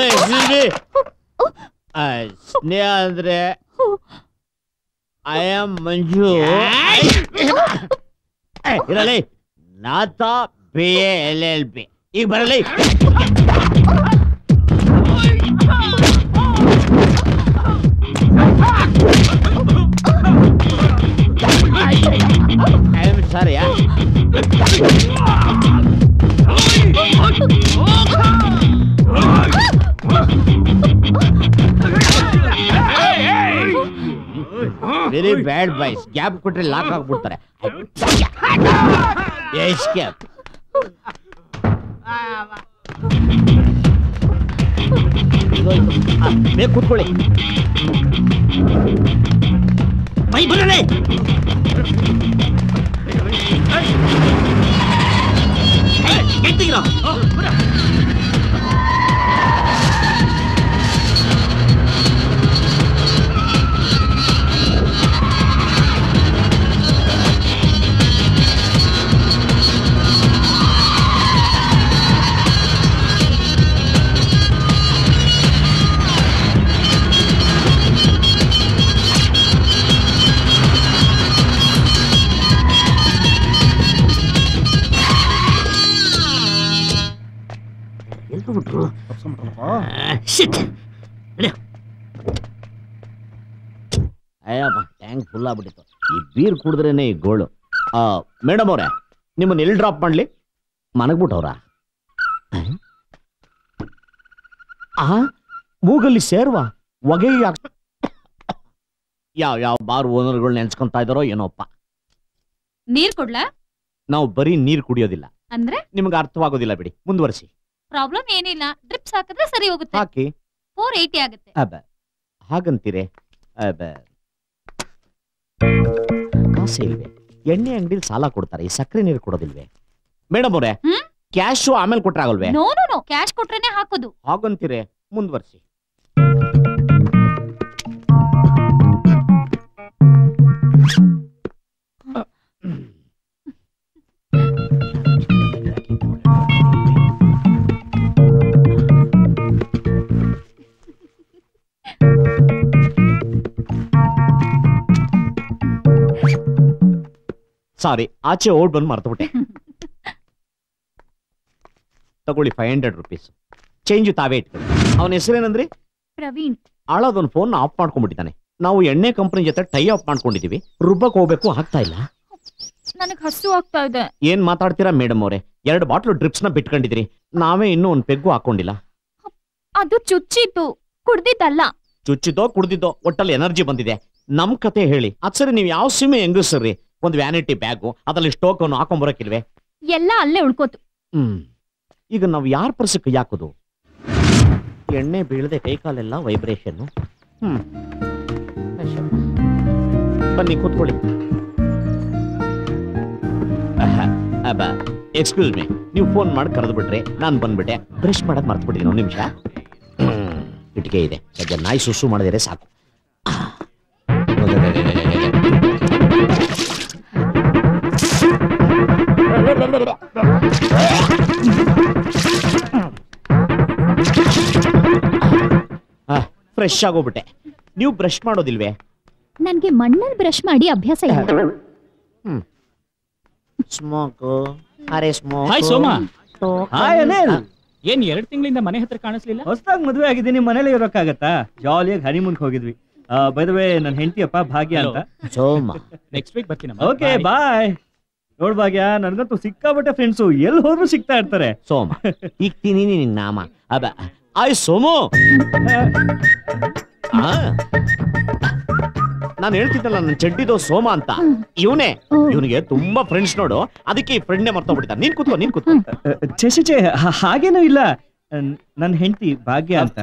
excuse me Sneha ಅಂದ್ರೆ ಐ ಆಮ್ ಮಂಜು ಇರಲಿ ನಾಥ ಬಿ ಎಲ್ ಎಲ್ ಬಿ ಈಗ ಬರಲಿ ಸರಿಯಾ ವೆರಿ ಬ್ಯಾಡ್ ಬಾಯ್ಸ್ ಗ್ಯಾಪ್ ಕೊಟ್ರೆ ಲಾಕ್ ಆಗ್ಬಿಡ್ತಾರೆ ಎಸ್ಕೇಪ್ ಬೇಗ ಕೂತ್ಕೊಳ್ಳಿ ಬೈ ಬರಲೇ ಎಲ್ರು ಬಿಟ್ರು ಶಿಟ್ ಅಯ್ಯಪ್ಪ ಟ್ಯಾಂಕ್ ಫುಲ್ ಆಗ್ಬಿಟ್ಟಿತ್ತು. ಈ ಬೀರ್ ಕುಡಿದ್ರೇನೆ ಈ ಗೋಳು. ಮೇಡಮ್ ಅವ್ರೆ ನಿಮ್ಮನ್ನ ಎಲ್ಲಿ ಡ್ರಾಪ್ ಮಾಡ್ಲಿ? ಮನಗ್ಬಿಟ್ಟವ್ರ ಆ ಮೂಗಲ್ಲಿ ಸೇರ್ವಾ? ಹೊಗೆ ಯಾವ ಯಾವ ಬಾರ್ ಓನರ್ಗಳು ನೆನ್ಸ್ಕೊಂತ ಇದಾರೋ ಏನೋಪ್ಪ ನೀರ್ ಕೊಡ್ಲಾ? ನಾವು ಬರೀ ನೀರ್ ಕುಡಿಯೋದಿಲ್ಲ. ಅಂದ್ರೆ? ನಿಮ್ಗೆ ಅರ್ಥವಾಗೋದಿಲ್ಲ ಬಿಡಿ. ಮುಂದುವರಿಸಿ. ಪ್ರಾಬ್ಲಮ್ ಏನಿಲ್ಲ. ಡ್ರಿಪ್ಸ್ ಹಾಕಿದ್ರೆ ಸರಿ ಹೋಗುತ್ತೆ. ಹಾಕಿ. ಫೋರ್ ಏಯ್ಟಿ ಆಗುತ್ತೆ. ಅಬ್ಬ ಹಾಗಂತೀರೆ. ಅಬ್ಬ ಕಾಸೆ ಇಲ್ವೇ? ಎಣ್ಣೆ ಅಂಗಡಿಲಿ ಸಾಲ ಕೊಡ್ತಾರೆ. ಈ ಸಕ್ಕರೆ ನೀರು ಕೊಡೋದಿಲ್ವೇ? ಮೇಡಮ್ ಕ್ಯಾಶ್ ಕ್ಯಾಶು ಆಮೇಲೆ ಕೊಟ್ರೆ ಆಗಲ್ವೇ? ನೋ ನೋ ನೋ ಕ್ಯಾಶ್ ಕೊಟ್ರೇನೆ ಹಾಕೋದು. ಹಾಗಂತೀರೆ. ಮುಂದುವರಿಸಿ. ಸಾರಿ ಆಚೆ ಓಡ್ ಬಂದು ಮರ್ತಬಿಟ್ಟೆ. ತಗೊಳ್ಳಿ ಫೈವ್ ಹಂಡ್ರೆಡ್ ರುಪೀಸ್ ಚೇಂಜ್ ತಾವೇ ಇಟ್ಕೊಳ್ಳಿ. ಅವನ ಹೆಸರೇನಂದ್ರಿ? ಪ್ರವೀಣ್. ಆಳದೊಂದು ಫೋನ್ ಆಫ್ ಮಾಡ್ಕೊಂಡ್ಬಿಟ್ಟಿದ್ದಾನೆ. ನಾವು ಎಣ್ಣೆ ಕಂಪನಿ ಜೊತೆ ಟೈ ಆಫ್ ಮಾಡ್ಕೊಂಡಿದೀವಿ. ರುಬ್ಬಕ್ ಹೋಗ್ಬೇಕು ಆಗ್ತಾ ಇಲ್ಲ. ನನಗೆ ಹಸು ಆಗ್ತಾ ಇದೆ. ಏನ್ ಮಾತಾಡ್ತೀರಾ ಮೇಡಮ್ ಅವರೇ? ಎರಡು ಬಾಟ್ಲು ಡ್ರಿಪ್ಸ್ನ ಬಿಟ್ಕೊಂಡಿದ್ರಿ. ನಾವೇ ಇನ್ನೂ ಒಂದ್ ಪೆಗ್ಗು ಹಾಕೊಂಡಿಲ್ಲ. ಅದು ಚುಚ್ಚಿತ್ತು ಕುಡ್ದಿದ್ದಲ್ಲ. ಚುಚ್ಚಿದ್ದೋ ಕುಡ್ದಿದ್ದೋ ಒಟ್ಟಲ್ಲಿ ಎನರ್ಜಿ ಬಂದಿದೆ. ನಮ್ ಕತೆ ಹೇಳಿ. ಅದ್ ಸರಿ ನೀವು ಯಾವ ಸಿಮೆ ಹೆಂಗಸ್ರಿ ಒಂದ್ ವ್ಯಾನಿಟಿ ಬ್ಯಾಗು ಅದ್ರಲ್ಲಿ ಸ್ಟೋಕನ್ನು ಹಾಕೊಂಬರಕ್ಕಿಲ್ವೇ ಎಲ್ಲ ಅಲ್ಲೇ ಉಳ್ಕೋತು. ಹ್ಮ್. ಈಗ ನಾವು ಯಾರ ಪರ್ಸಕ್ಕೆ ಕೈ ಹಾಕೋದು? ಎಣ್ಣೆ ಬೀಳದೆ ಕೈ ಕಾಲೆಲ್ಲ ವೈಬ್ರೇಷನ್ ಹ್ಮ್. ಬನ್ನಿ ಕೂತ್ಕೊಳ್ಳಿ. ಎಕ್ಸ್ಕ್ಯೂಸ್ ಮೀ ನೀವು ಫೋನ್ ಮಾಡಿ ಕರೆದು ಬಿಟ್ರೆ ನಾನು ಬಂದ್ಬಿಟ್ಟೆ. ಬ್ರಷ್ ಮಾಡಕ್ ಮರ್ತು ಬಿಟ್ಟಿದ್ದೀನಿ ಒಂದು ನಿಮಿಷ. ಇಟ್ಟಿಗೆ ಇದೆ. ಸದ್ಯ ನಾಯಿ ಸುಸು ಮಾಡಿದರೆ ಸಾಕು. ಫ್ರೆಶ್ ಆಗೋಗ್ಬಿಟ್ಟೆ. ನೀವು ಬ್ರಷ್ ಮಾಡೋದಿಲ್ವೇ? ನನ್ಗೆ ಮಣ್ಣಲ್ಲಿ ಬ್ರಷ್ ಮಾಡಿ ಅಭ್ಯಾಸ ಇಲ್ಲ. ಸ್ಮೋಕ್ ಅರೆ smoke hi Soma. Hi Anil. ಏನ್ ಎರಡ್ ತಿಂಗಳಿಂದ ಮನೆ ಹತ್ರ ಕಾಣಿಸ್ಲಿಲ್ಲ? ಹೊಸದಾಗಿ ಮದುವೆ ಆಗಿದ್ದೀನಿ ಮನೇಲಿ ಇರೋಕ್ಕಾಗತ್ತಾ? ಜಾಲಿಯಾಗಿ ಹನಿಮೂನ್ಗೆ ಹೋಗಿದ್ವಿ. ಬೈದವೇ ನನ್ನ ಹೆಂಡತಿಯಪ್ಪ ಭಾಗ್ಯ ಅಂತ. ಸೋಮ. ನೆಕ್ಸ್ಟ್ ವೀಕ್ ಬರ್ತೀನಿ ಓಕೆ ಬಾಯ್ ನೋಡ್ ಭಾಗ್ಯ ನನ್ಗಂತೂ ಸಿಕ್ಕಾಬಟ್ಟೆ ಫ್ರೆಂಡ್ಸು ಎಲ್ಲಿ ಹೋದ್ರು ಸಿಗ್ತಾ ಇರ್ತಾರೆ. ಸೋಮ ಈಗ ತಿನಿ ನಿನ್ ನಾಮ. ಅಬ ಆಯ್ ಸೋಮು. ನಾನು ಹೇಳ್ತಿದ್ದಲ್ಲ ನನ್ನ ಚಡ್ಡಿದು ಸೋಮ ಅಂತ. ಇವನೇ. ಇವನಿಗೆ ತುಂಬಾ ಫ್ರೆಂಡ್ಸ್ ನೋಡು. ಅದಕ್ಕೆ ಈ ಫ್ರೆಂಡ್ನೇ ಮರ್ತೋಗ್ಬಿಟ್ಟಿದ್ದ ನೀನ್ ಕೂತ್ಕೋ ನೀನ್ ಕೂತ್ಕೋ. ಛೇ, ಛೇ ಹಾಗೇನೂ ಇಲ್ಲ. ನನ್ನ ಹೆಂಡತಿ ಭಾಗ್ಯ ಅಂತ.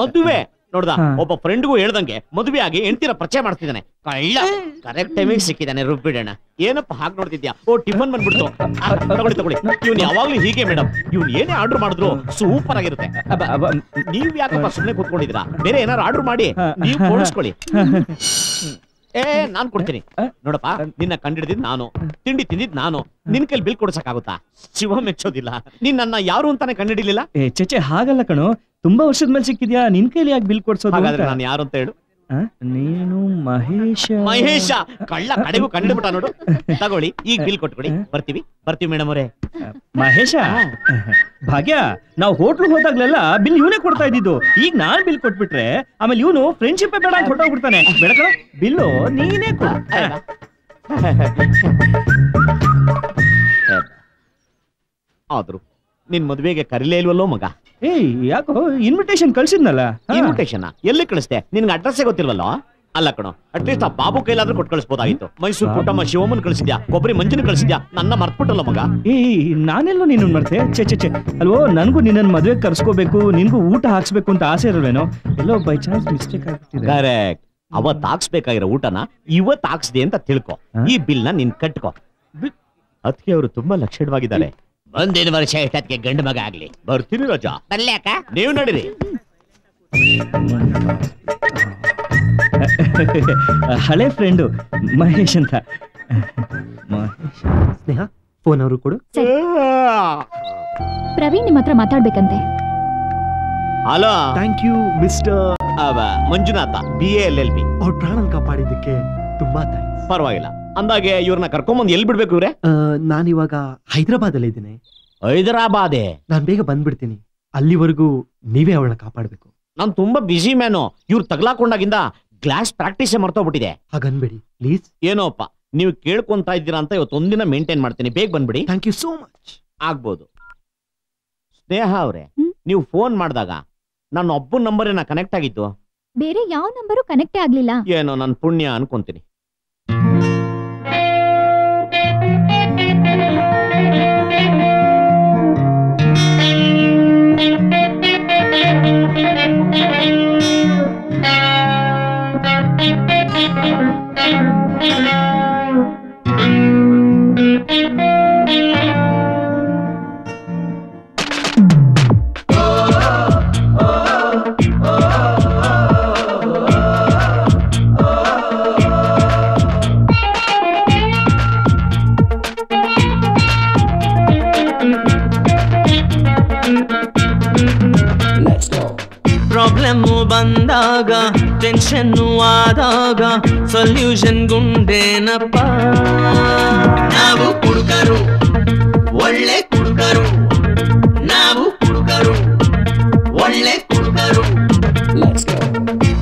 ಮದುವೆ. ನೋಡ್ದ ಒಬ್ಬ ಫ್ರೆಂಡ್ಗೂ ಹೇಳ್ದಂಗೆ ಮದುವೆ ಆಗಿ ಹೆಂಡತಿರ ಪರಿಚಯ ಮಾಡ್ತಿದ್ದಾನೆ. ಕಳ್ಳ ಕರೆಕ್ಟ್ ಟೈಮಿಗೆ ಸಿಕ್ಕಿದ್ದಾನೆ ರುಬ್ಬಿಡೋಣ. ಏನಪ್ಪ ಹಾಗೆ ನೋಡ್ತಿದ್ಯಾ? ಓ ಟಿಫನ್ ಬಂದ್ಬಿಡ್ತು. ತಗೊಳ್ಳಿ ತಗೊಳ್ಳಿ. ಇವ್ನು ಯಾವಾಗ್ಲೂ ಹೀಗೆ ಮೇಡಮ್ ಇವ್ನು ಏನೇ ಆರ್ಡರ್ ಮಾಡಿದ್ರು ಸೂಪರ್ ಆಗಿರುತ್ತೆ. ನೀವ್ ಯಾಕಪ್ಪ ಸುಮ್ಮನೆ ಕೂತ್ಕೊಂಡಿದ್ದೀರಾ? ಬೇರೆ ಏನಾರು ಆರ್ಡರ್ ಮಾಡಿ ನೀವು ಪೋಣಿಸ್ಕೊಳ್ಳಿ ಏ ನಾನ್ ಕೊಡ್ತೀನಿ. ನೋಡಪ್ಪ ನಿನ್ನ ಕಂಡಿಡಿದ್ ನಾನು. ತಿಂಡಿ ತಿಂದಿದ್ ನಾನು. ನಿನ್ ಕೈಲಿ ಬಿಲ್ ಕೊಡ್ಸಕಾಗುತ್ತಾ ಶಿವ ಮೆಚ್ಚೋದಿಲ್ಲ. ನೀನ್ ನನ್ನ ಯಾರು ಅಂತಾನೆ ಕಂಡಿಡಿಲಿಲ್ಲ? ಏ ಚೇಚೆ ಹಾಗಲ್ಲ ಕಣೋ. ತುಂಬಾ ವರ್ಷದ ಮೇಲೆ ಸಿಕ್ಕಿದ್ಯಾ? ನಿನ್ ಕೈಲಿ ಯಾಕೆ ಬಿಲ್ ಕೊಡ್ಸೋದು ಹಾಗಾದ್ರೆ ನಾನು ಯಾರು ಅಂತ ಹೇಳು? ನೀನು ಮಹೇಶ. ಮಹೇಶ ಕಳ್ಳ ಕಡೆಗೂ ಕಂಡಿಡ್ಬಿಟ್ಟ ನೋಡು. ತಗೊಳ್ಳಿ ಈಗ ಬಿಲ್ ಕೊಟ್ಕೊಡಿ. ಬರ್ತೀವಿ ಬರ್ತೀವಿ ಮೇಡಮ್ ಅವರೇ. ಮಹೇಶ? ಭಾಗ್ಯ ನಾವು ಹೋಟ್ಲು ಹೋದಾಗ್ಲೆಲ್ಲ ಬಿಲ್ ಇವನೇ ಕೊಡ್ತಾ ಇದ್ದಿದ್ದು. ಈಗ ನಾನ್ ಬಿಲ್ ಕೊಟ್ಬಿಟ್ರೆ ಆಮೇಲೆ ಇವನು ಫ್ರೆಂಡ್ಶಿಪ್ ಬೇಡ ಅಂತ ಹೊಟ್ಟೋಗ್ಬಿಡ್ತಾನೆ ಬೇಡ ಬಿಲ್ಲು ನೀನೇ ಕೊಡ. ಆದ್ರೂ ನಿನ್ ಮದ್ವೆಗೆ ಕರಿಲೇ ಇಲ್ವಲ್ಲೋ ಮಗ? ಏಯ್ ಯಾಕೋ ಇನ್ವಿಟೇಷನ್ ಕಳ್ಸಿದ್ನಲ್ಲ? ಇನ್ವಿಟೇಷನ್ ಎಲ್ಲಿ ಕಳಿಸ್ದೆ? ನಿನ್ಗೆ ಅಡ್ರೆಸ್ಸೇ ಗೊತ್ತಿಲ್ವಲ್ಲ? ಅಲ್ಲ ಕಣೋ ಅಟ್ಲೀಸ್ಟ್ ಆ ಬಾಬು ಕೈಲಾದ್ರೂ ಕೊಟ್ಟು ಕಳಿಸ್ಬೋದಾಗಿತ್ತು. ಮೈಸೂರು ಕುಟುಂಬ ಶಿವಮ್ಮನ್ ಕಳಿಸಿದ್ಯಾ? ಕೊಬ್ಬರಿ ಮಂಜಿನ ಕಳಿಸಿದ್ಯಾ? ನನ್ನ ಮರ್ತ್ಬಿಟ್ಟಲ್ಲ ಮಗ? ಏ ನಾನೆಲ್ಲೋ ನಿನ್ನ ಮರ್ತೆ? ಚೆ ಚೆ ಛೆ. ಅಲ್ವೋ ನನಗೂ ನಿನ್ನನ್ ಮದ್ವೆ ಕರ್ಸ್ಕೋಬೇಕು ನಿನ್ಗೂ ಊಟ ಹಾಕ್ಸ್ಬೇಕು ಅಂತ ಆಸೆ ಇರಲ್ವೇನೋ? ಎಲ್ಲೋ ಬೈ ಚಾನ್ಸ್ ಮಿಸ್ಟೇಕ್ ಆಗ್ತಿದೆ ಕರೆಕ್ಟ್ ಅವತ್ ಹಾಕ್ಸ್ಬೇಕಾಗಿರೋ ಊಟನ ಇವತ್ ಹಾಕ್ಸ್ದೆ ಅಂತ ತಿಳ್ಕೊ. ಈ ಬಿಲ್ನ ನಿನ್ ಕಟ್ಕೊ. ಅದಕ್ಕೆ ಅವರು ತುಂಬಾ ಲಕ್ಷಣವಾಗಿದ್ದಾರೆ. ಮುಂದಿನ ವರ್ಷ ಎಷ್ಟೊತ್ತಿಗೆ ಗಂಡು ಮಗ ಆಗ್ಲಿ. ಬರ್ತೀನಿ ರಜಾ. ಬರ್ಲ್ಯಾಕ ನೀವು ನಡೀರಿ. ಹಳೆ ಫ್ರೆಂಡು ಮಹೇಶ್ ಅಂತ. ಮಹೇಶ್. ಸ್ನೇಹ ಫೋನ್ ಅವರು ಕೊಡು. ಪ್ರವೀಣ್ ನಿಮ್ಮ ಹತ್ರ ಮಾತಾಡ್ಬೇಕಂತೆ. Hello. Thank you mister Manjunatha B L L B ಅವ್ರ ಪ್ರಾಣ ಕಾಪಾಡಿದ್ದಕ್ಕೆ ತುಂಬಾ ಥ್ಯಾಂಕ್ಸ್ ಪರವಾಗಿಲ್ಲ. ಅಂದಾಗೆ ಇವ್ರನ್ನ ಬಂದು ಎಲ್ಲಿ ಬಿಡ್ಬೇಕು ಇವ್ರೆ? ನಾನಿವಾಗ ಹೈದರಾಬಾದ್ ಅಲ್ಲಿ ಇದ್ದೀನಿ. ಹೈದರಾಬಾದೆ? ನಾನ್ ಬೇಗ ಬಂದ್ಬಿಡ್ತೀನಿ. ಅಲ್ಲಿವರೆಗೂ ನೀವೇ ಅವಳನ್ನ ಕಾಪಾಡ್ಬೇಕು. ನಾನ್ ತುಂಬಾ ಬಿಜಿ ಮ್ಯಾನು ಇವ್ರು ತಗ್ಲಾಕೊಂಡಾಗಿಂದ ಗ್ಲಾಸ್ ಪ್ರಾಕ್ಟೀಸೇ ಮರ್ತೋಗ್ಬಿಟ್ಟಿದೆ. ಹಾಗನ್ಬೇಡಿ ಪ್ಲೀಸ್ ಏನೋಪ್ಪ ನೀವು ಕೇಳ್ಕೊಂತ ಇದ್ದೀರಾ ಅಂತ ಇವತ್ತು ಒಂದಿನ ಮೇಂಟೈನ್ ಮಾಡ್ತೀನಿ. ಬೇಗ ಬಂದ್ಬಿಡಿ. ಥ್ಯಾಂಕ್ ಯು ಸೋ ಮಚ್ ಆಗ್ಬೋದು. ಸ್ನೇಹ ಅವ್ರೆ ನೀವು ಫೋನ್ ಮಾಡಿದಾಗ ನನ್ನ ಒಬ್ಬನ ನಂಬರ್ ಏನ ಕನೆಕ್ಟ್ ಆಗಿದ್ದು. ಬೇರೆ ಯಾವ ನಂಬರು ಕನೆಕ್ಟ್ ಆಗ್ಲಿಲ್ಲ. ಏನೋ ನನ್ನ ಪುಣ್ಯ ಅನ್ಕೊಂತೀನಿ. ಪ್ರಾಬ್ಲಮ್ ಬಂದಾಗ ಟೆನ್ಷನ್ ಆದಾಗ ಸೊಲ್ಯೂಷನ್ ಗುಂಡೇನಪ್ಪ? ನಾವು ಕುಡುಕರು ಒಳ್ಳೆ ಕುಡುಕರು. ನಾವು ಕುಡುಕರು ಒಳ್ಳೆ ಕುಡುಕರು.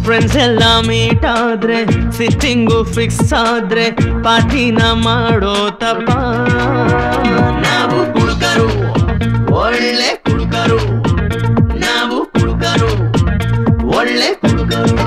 ಫ್ರೆಂಡ್ಸ್ ಎಲ್ಲ ಮೀಟ್ ಆದ್ರೆ ಸಿಟ್ಟಿಂಗು ಫಿಕ್ಸ್ ಆದ್ರೆ ಪಾರ್ಟಿನ ಮಾಡೋ ತಪ್ಪ. ನಾವು ಕುಡುಕರು ಒಳ್ಳೆ ಒಳ್ಳೆ ಕುಡುಕರು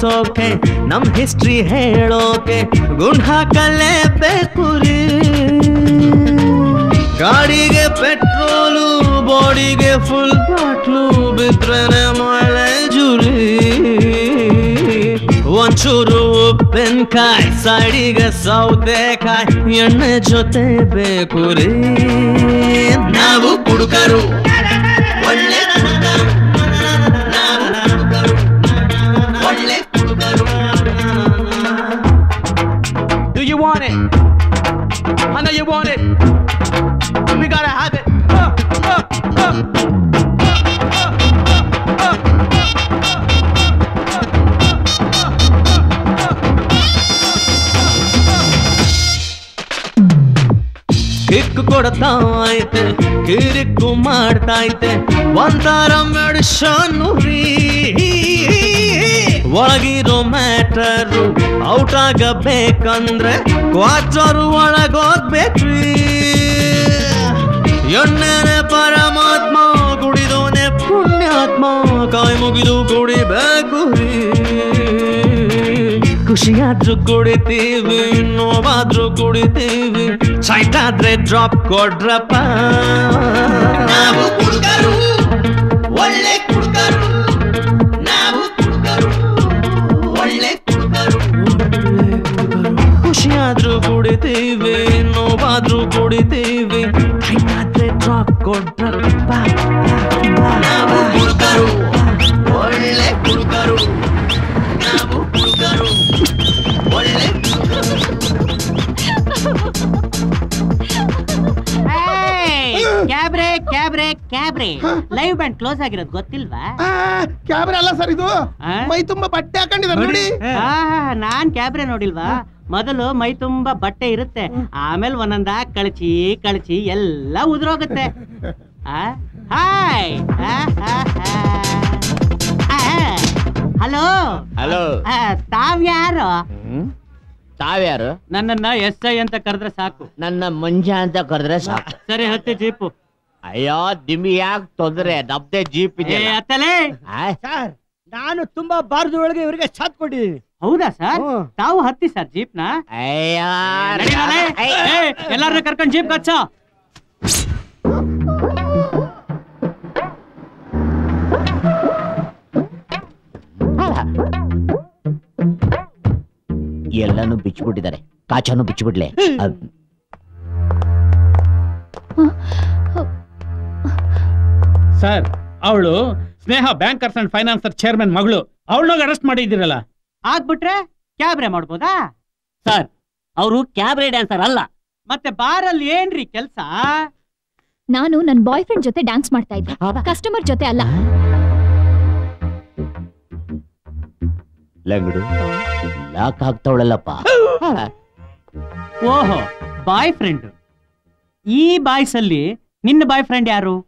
ತೋರ್ಸೋಕೆ ನಮ್ ಹಿಸ್ಟ್ರಿ ಹೇಳೋಕೆ ಗುಂಡ್ ಹಾಕಲೇಬೇಕು ರೀ ಗಾಡಿಗೆ ಪೆಟ್ರೋಲು ಬಾಡಿಗೆ ಫುಲ್ ಬಾಟ್ಲು ಬಿದ್ರೇನೆ ಮಳೆ ಜುರಿ ಒಂಚೂರು ಉಪ್ಪಿನಕಾಯಿ ಸೈಡಿಗೆ ಸೌತೆಕಾಯಿ ಎಣ್ಣೆ ಜೊತೆ ಬೇಕು ರೀ ನಾವು ಕುಡುಕರು ಐತೆ ಕಿರಿಕು ಮಾಡ್ತಾ ಐತೆ ಒಂಥರ ಮೆಡಿಷನ್ ಒಳಗಿರೋ ಮ್ಯಾಟರು ಔಟ್ ಆಗಬೇಕಂದ್ರೆ ಕ್ವಾಚರು ಒಳಗೋಗ್ಬೇಕ್ರಿ. ಎಣ್ಣೆನೆ ಪರಮಾತ್ಮ ಕುಡಿದೋನೆ ಪುಣ್ಯಾತ್ಮ ಕಾಯಿ ಮುಗಿದು ಕುಡಿಬೇಕು ರೀ. ಖುಷಿಯಾದ್ರೂ ಕುಡಿತೀವಿ ನೋವಾದ್ರೂ ಕುಡಿತೀವಿ. ಸೈಟ್ ಆದ್ರೆ ಡ್ರಾಪ್ ಕೊಡ್ರಪ್ಪ ನಾವು ಲೈವ್ ಬ್ಯಾಂಡ್ ಕ್ಲೋಸ್ ಆಗಿರೋದು ಗೊತ್ತಿಲ್ವಾ? ಕ್ಯಾಬ್ರೆ ಅಲ್ಲ ಸರ್ ಇದು. ಮೈ ತುಂಬಾ ಬಟ್ಟೆ ಹಾಕೊಂಡಿದ್ದಾರೆ ನೋಡಿ. ನಾನ್ ಕ್ಯಾಬ್ರೆ ನೋಡಿಲ್ವಾ? ಮೊದಲು ಮೈ ತುಂಬಾ ಬಟ್ಟೆ ಇರುತ್ತೆ. ಆಮೇಲೆ ಒಂದೊಂದ ಕಳಚಿ ಕಳಚಿ ಎಲ್ಲ ಉದುರೋಗುತ್ತೆ. ಹಾಯ್ ಹಲೋ ಹಲೋ ತಾವ್ ಯಾರು? ತಾವ್ಯಾರು ನನ್ನನ್ನ ಎಸ್ ಐ ಅಂತ ಕರೆದ್ರೆ ಸಾಕು. ನನ್ನ ಮಂಜ ಅಂತ ಕರೆದ್ರೆ ಸಾಕು. ಸರಿ ಹತ್ತಿ ಜೀಪು ಅಯ್ಯೋ ನಿಮ್ಗೆ ಯಾಕೆ ತೊಂದ್ರೆ ನಮ್ದೇ ಜೀಪ್ ಇದೆ ಏ, ಅತ್ತಲೇ! ಸರ್ ನಾನು ತುಂಬಾ ಬಾರ್ದು ಒಳಗೆ ಇವರಿಗೆ ಸಾಥ್ ಕೊಟ್ಟಿದ್ದೀನಿ ಹೌದಾ ಸರ್? ತಾವು ಹತ್ತಿ ಸರ್ ಜೀಪ್ನ? ಎಲ್ಲಾರನ್ನ ಕರ್ಕೊಂಡು ಜೀಪ್ ಕಚ್ಚ ಎಲ್ಲಾನು ಬಿಚ್ಚಿಬಿಟ್ಟಿದ್ದಾರೆ. ಕಾಚಾನು ಬಿಚ್ಚಿಬಿಡ್ಲೆ. ಅದ್- ಸರ್ ಅವಳು Sneha bankers and financer chairman ಮಗಳು. ಅವಳನ್ನ ಅರೆಸ್ಟ್ ಮಾಡಿದ್ದೀರಲ್ಲ. ಆಗ್ಬಿಟ್ರೆ ಕ್ಯಾಬ್ರೆ ಮಾಡ್ಬೋದಾ? ಸರ್ ಅವರು ಕ್ಯಾಬ್ರೆ ಡ್ಯಾನ್ಸರ್ ಅಲ್ಲ. ಮತ್ತೆ ಬಾರಲ್ಲಿ ಏನ್ರಿ ಕೆಲ್ಸ? ನಾನು ನನ್ನ ಬಾಯ್ ಫ್ರೆಂಡ್ ಜೊತೆ ಡ್ಯಾನ್ಸ್ ಮಾಡ್ತಾ ಇದ್ದೆ. ಕಸ್ಟಮರ್ ಜೊತೆ ಅಲ್ಲ. ಲಂಗಡು ಲಾಕ್ ಆಗ್ತಾವಳಲ್ಲಪ್ಪ. ಓಹೋ ಬಾಯ್ ಫ್ರೆಂಡ್ ಈ ಬಾಯ್ಸ್ ಅಲ್ಲಿ ನಿನ್ನ ಬಾಯ್ ಫ್ರೆಂಡ್ ಯಾರು?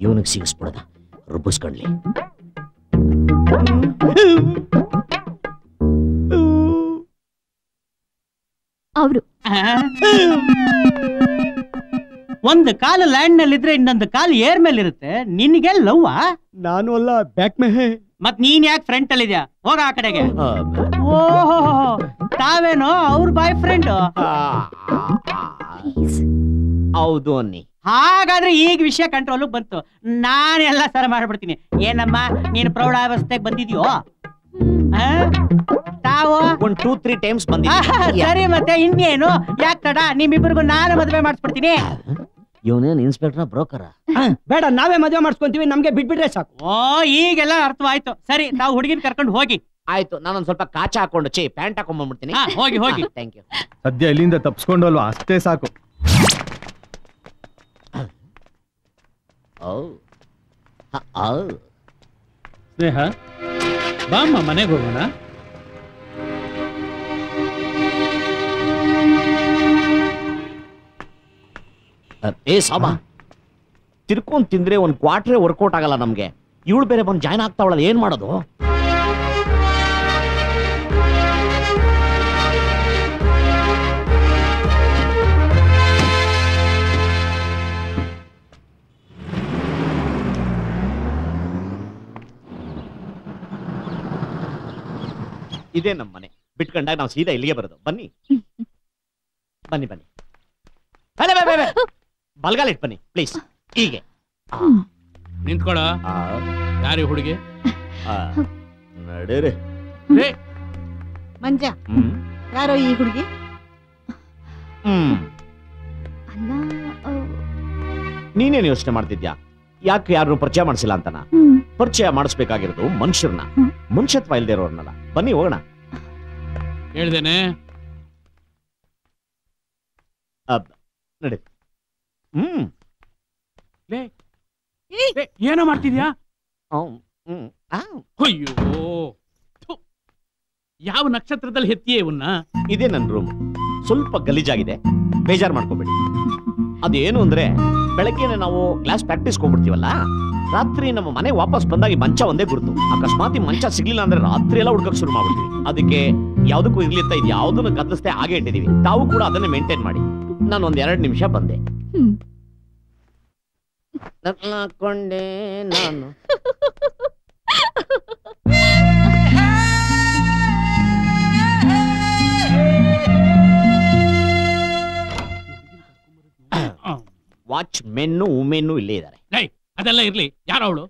ಇವನಿಗೆ ಸಿಗಿಸ್ಬಿಡದ. ರುಬ್ಬಿಸ್ಕೊಂಡ್ಲಿ. ಅವರು. ಒಂದು ಕಾಲು ಲ್ಯಾಂಡ್ನಲ್ಲಿ ಇದ್ರೆ ಇನ್ನೊಂದು ಕಾಲು ಏರ್ ಮೇಲೆ ಇರುತ್ತೆ ನಿನ್ಗೆ ಲವ್ವಾ? ನಾನು ಅಲ್ಲ ಬ್ಯಾಕ್ ಮೇ ಮತ್ ನೀನ್ ಯಾಕೆ ಫ್ರೆಂಡ್ ಅಲ್ಲಿ ಇದ್ಯಾ? ಹೋಗ ಆ ಕಡೆಗೆ. ಓಹೋ ತಾವೇನೋ ಅವ್ರ ಬಾಯ್ ಫ್ರೆಂಡ್ ಹೌದು ಅನ್ನಿ. ಹಾಗಾದ್ರೆ ಈಗ ವಿಷಯ ಕಂಟ್ರೋಲ್ ಬಂತು. ನಾನೆಲ್ಲ ಸರ ಮಾಡ್ಬಿಡ್ತೀನಿ. ಏನಮ್ಮ ನೀನು ಪ್ರೌಢಾವಸ್ಥೆಗೆ ಬಂದಿದ್ಯೋ? ತಾವು? ಒಂದ್ ಟೂ ತ್ರೀ ಟೈಮ್ಸ್ ಸರಿ ಮತ್ತೆ ಇನ್ನೇನು? ಯಾಕೆ ತಡ? ನಿಮ್ಮಿಬ್ಬರಿಗೂ ನಾನು ಮದುವೆ ಮಾಡಿಸ್ಬಿಡ್ತೀನಿ. ಇವನೇನ್ ಇನ್ಸ್ಪೆಕ್ಟರ್ ಬ್ರೋಕರ? ಬೇಡ ನಾವೇ ಮದುವೆ ಮಾಡಿಸ್ಕೊಂತೀವಿ ನಮ್ಗೆ ಬಿಟ್ಬಿಟ್ರೆ ಸಾಕು. ಓ ಈಗೆಲ್ಲ ಅರ್ಥವಾಯ್ತು. ಸರಿ ನಾವು ಹುಡುಗಿನ ಕರ್ಕೊಂಡು ಹೋಗಿ. ಆಯ್ತು ನಾನೊಂದ್ ಸ್ವಲ್ಪ ಕಾಚ ಹಾಕೊಂಡು ಚೇ ಪ್ಯಾಂಟ್ ಹಾಕೊಂಡ್ಬಿಡ್ತೀನಿ ಹಾ, ಹೋಗಿ, ಹೋಗಿ. ಥ್ಯಾಂಕ್ ಯು ಸದ್ಯ ಇಲ್ಲಿಂದ ತಪ್ಸ್ಕೊಂಡು ಅಲ್ವಾ ಅಷ್ಟೇ ಸಾಕು. ಸ್ನೇಹ ಬಾಮ್ಮ ಮನೆಗೆ ಹೋಗೋಣ? ಏ ಸಾಮ ತಿರ್ಕೊಂಡ್ ತಿಂದ್ರೆ ಒಂದ್ ಕ್ವಾರ್ಟ್ರೇ ವರ್ಕೌಟ್ ಆಗಲ್ಲ ನಮ್ಗೆ. ಇವಳು ಬೇರೆ ಬಂದು ಜಾಯ್ನ್ ಆಗ್ತಾವಳ ಏನ್ ಮಾಡೋದು? ಇದೇ ನಮ್ಮ ಮನೆ. ಬಿಟ್ಕೊಂಡಾಗ ನಾವು ಸೀದಾ ಇಲ್ಲಿಗೆ ಬರೋದು. ಬನ್ನಿ. ಬನ್ನಿ ಬನ್ನಿ. ಬನ್ನಿ, ಬನ್ನಿ, ಬನ್ನಿ, ಬನ್ನಿ. ಬಲ್ಗಾಲ್ ಇಟ್ ಬನ್ನಿ ಪ್ಲೀಸ್ ಹೀಗೆ ನಿಂತ್ಕೊಳ ಯಾರಿ ಹುಡುಗಿ ನಡೀರಿ. ಮಂಜ ಯಾರೋ ಈ ಹುಡುಗಿ? ನೀನೇನು ಯೋಚನೆ ಮಾಡ್ತಿದ್ಯಾ? ಯಾಕೆ ಯಾರು ಪರಿಚಯ ಮಾಡಿಸಿಲ್ಲ ಅಂತನ? ಪರಿಚಯ ಮಾಡಿಸ್ಬೇಕಾಗಿರೋದು ಮನುಷ್ಯರನ್ನ. ಮನುಷ್ಯತ್ವ ಇಲ್ದೇ ಇರೋರ್ನಲ್ಲ. ಬನ್ನಿ ಹೋಗೋಣ. ಹೇಳ್ದೇನೆ. ಅಬ್, ನಡಿ ಹ್ಮ್. ಲೇ, ಲೇ, ಏನೋ ಮಾಡ್ತಿದ್ಯಾ? ಹ್ಮ್ ಅಯ್ಯೋ. ಥು. ಯಾವ ನಕ್ಷತ್ರದಲ್ಲಿ ಹೆತ್ತಿಯೇ ಇವನ್ನ? ಇದೇ ನನ್ನ ರೂಮ್ ಸ್ವಲ್ಪ ಗಲೀಜಾಗಿದೆ. ಬೇಜಾರು ಮಾಡ್ಕೋಬೇಡಿ. ಅದೇನು ಅಂದ್ರೆ ಬೆಳಗ್ಗೆನೆ ನಾವು ಕ್ಲಾಸ್ ಪ್ರಾಕ್ಟೀಸ್ ಹೋಗ್ಬಿಡ್ತೀವಲ್ಲ? ರಾತ್ರಿ ನಮ್ಮ ಮನೆ ವಾಪಸ್ ಬಂದಾಗ ಈ ಮಂಚ ಒಂದೇ ಗುರುತು. ಅಕಸ್ಮಾತ್ ಈ ಮಂಚ ಸಿಗ್ಲಿಲ್ಲ ಅಂದ್ರೆ ರಾತ್ರಿ ಎಲ್ಲ ಹುಡ್ಕಕ್ ಶುರು ಮಾಡ್ಬಿಡ್ತೀವಿ. ಅದಕ್ಕೆ ಯಾವ್ದಕ್ಕೂ ಇರ್ಲಿತ್ತ ಇದು ಯಾವ್ದನ್ನು ಗದ್ದಸ್ತೆ ಹಾಗೆ ಇಟ್ಟಿದೀವಿ. ತಾವು ಕೂಡ ಅದನ್ನೇ ಮೇಂಟೈನ್ ಮಾಡಿ. ನಾನು ಒಂದ್ ಎರಡ್ ನಿಮಿಷ ಬಂದೆ. ಹಾಕೊಂಡೆ ನಾನು. ವಾಚ್ ಮೆನ್ನು ಉಮೆನ್ನು ಇಲ್ಲೇ ಇದ್ದಾರೆ. ಅದೆಲ್ಲ ಇರ್ಲಿ. ಯಾರು ಅವಳು?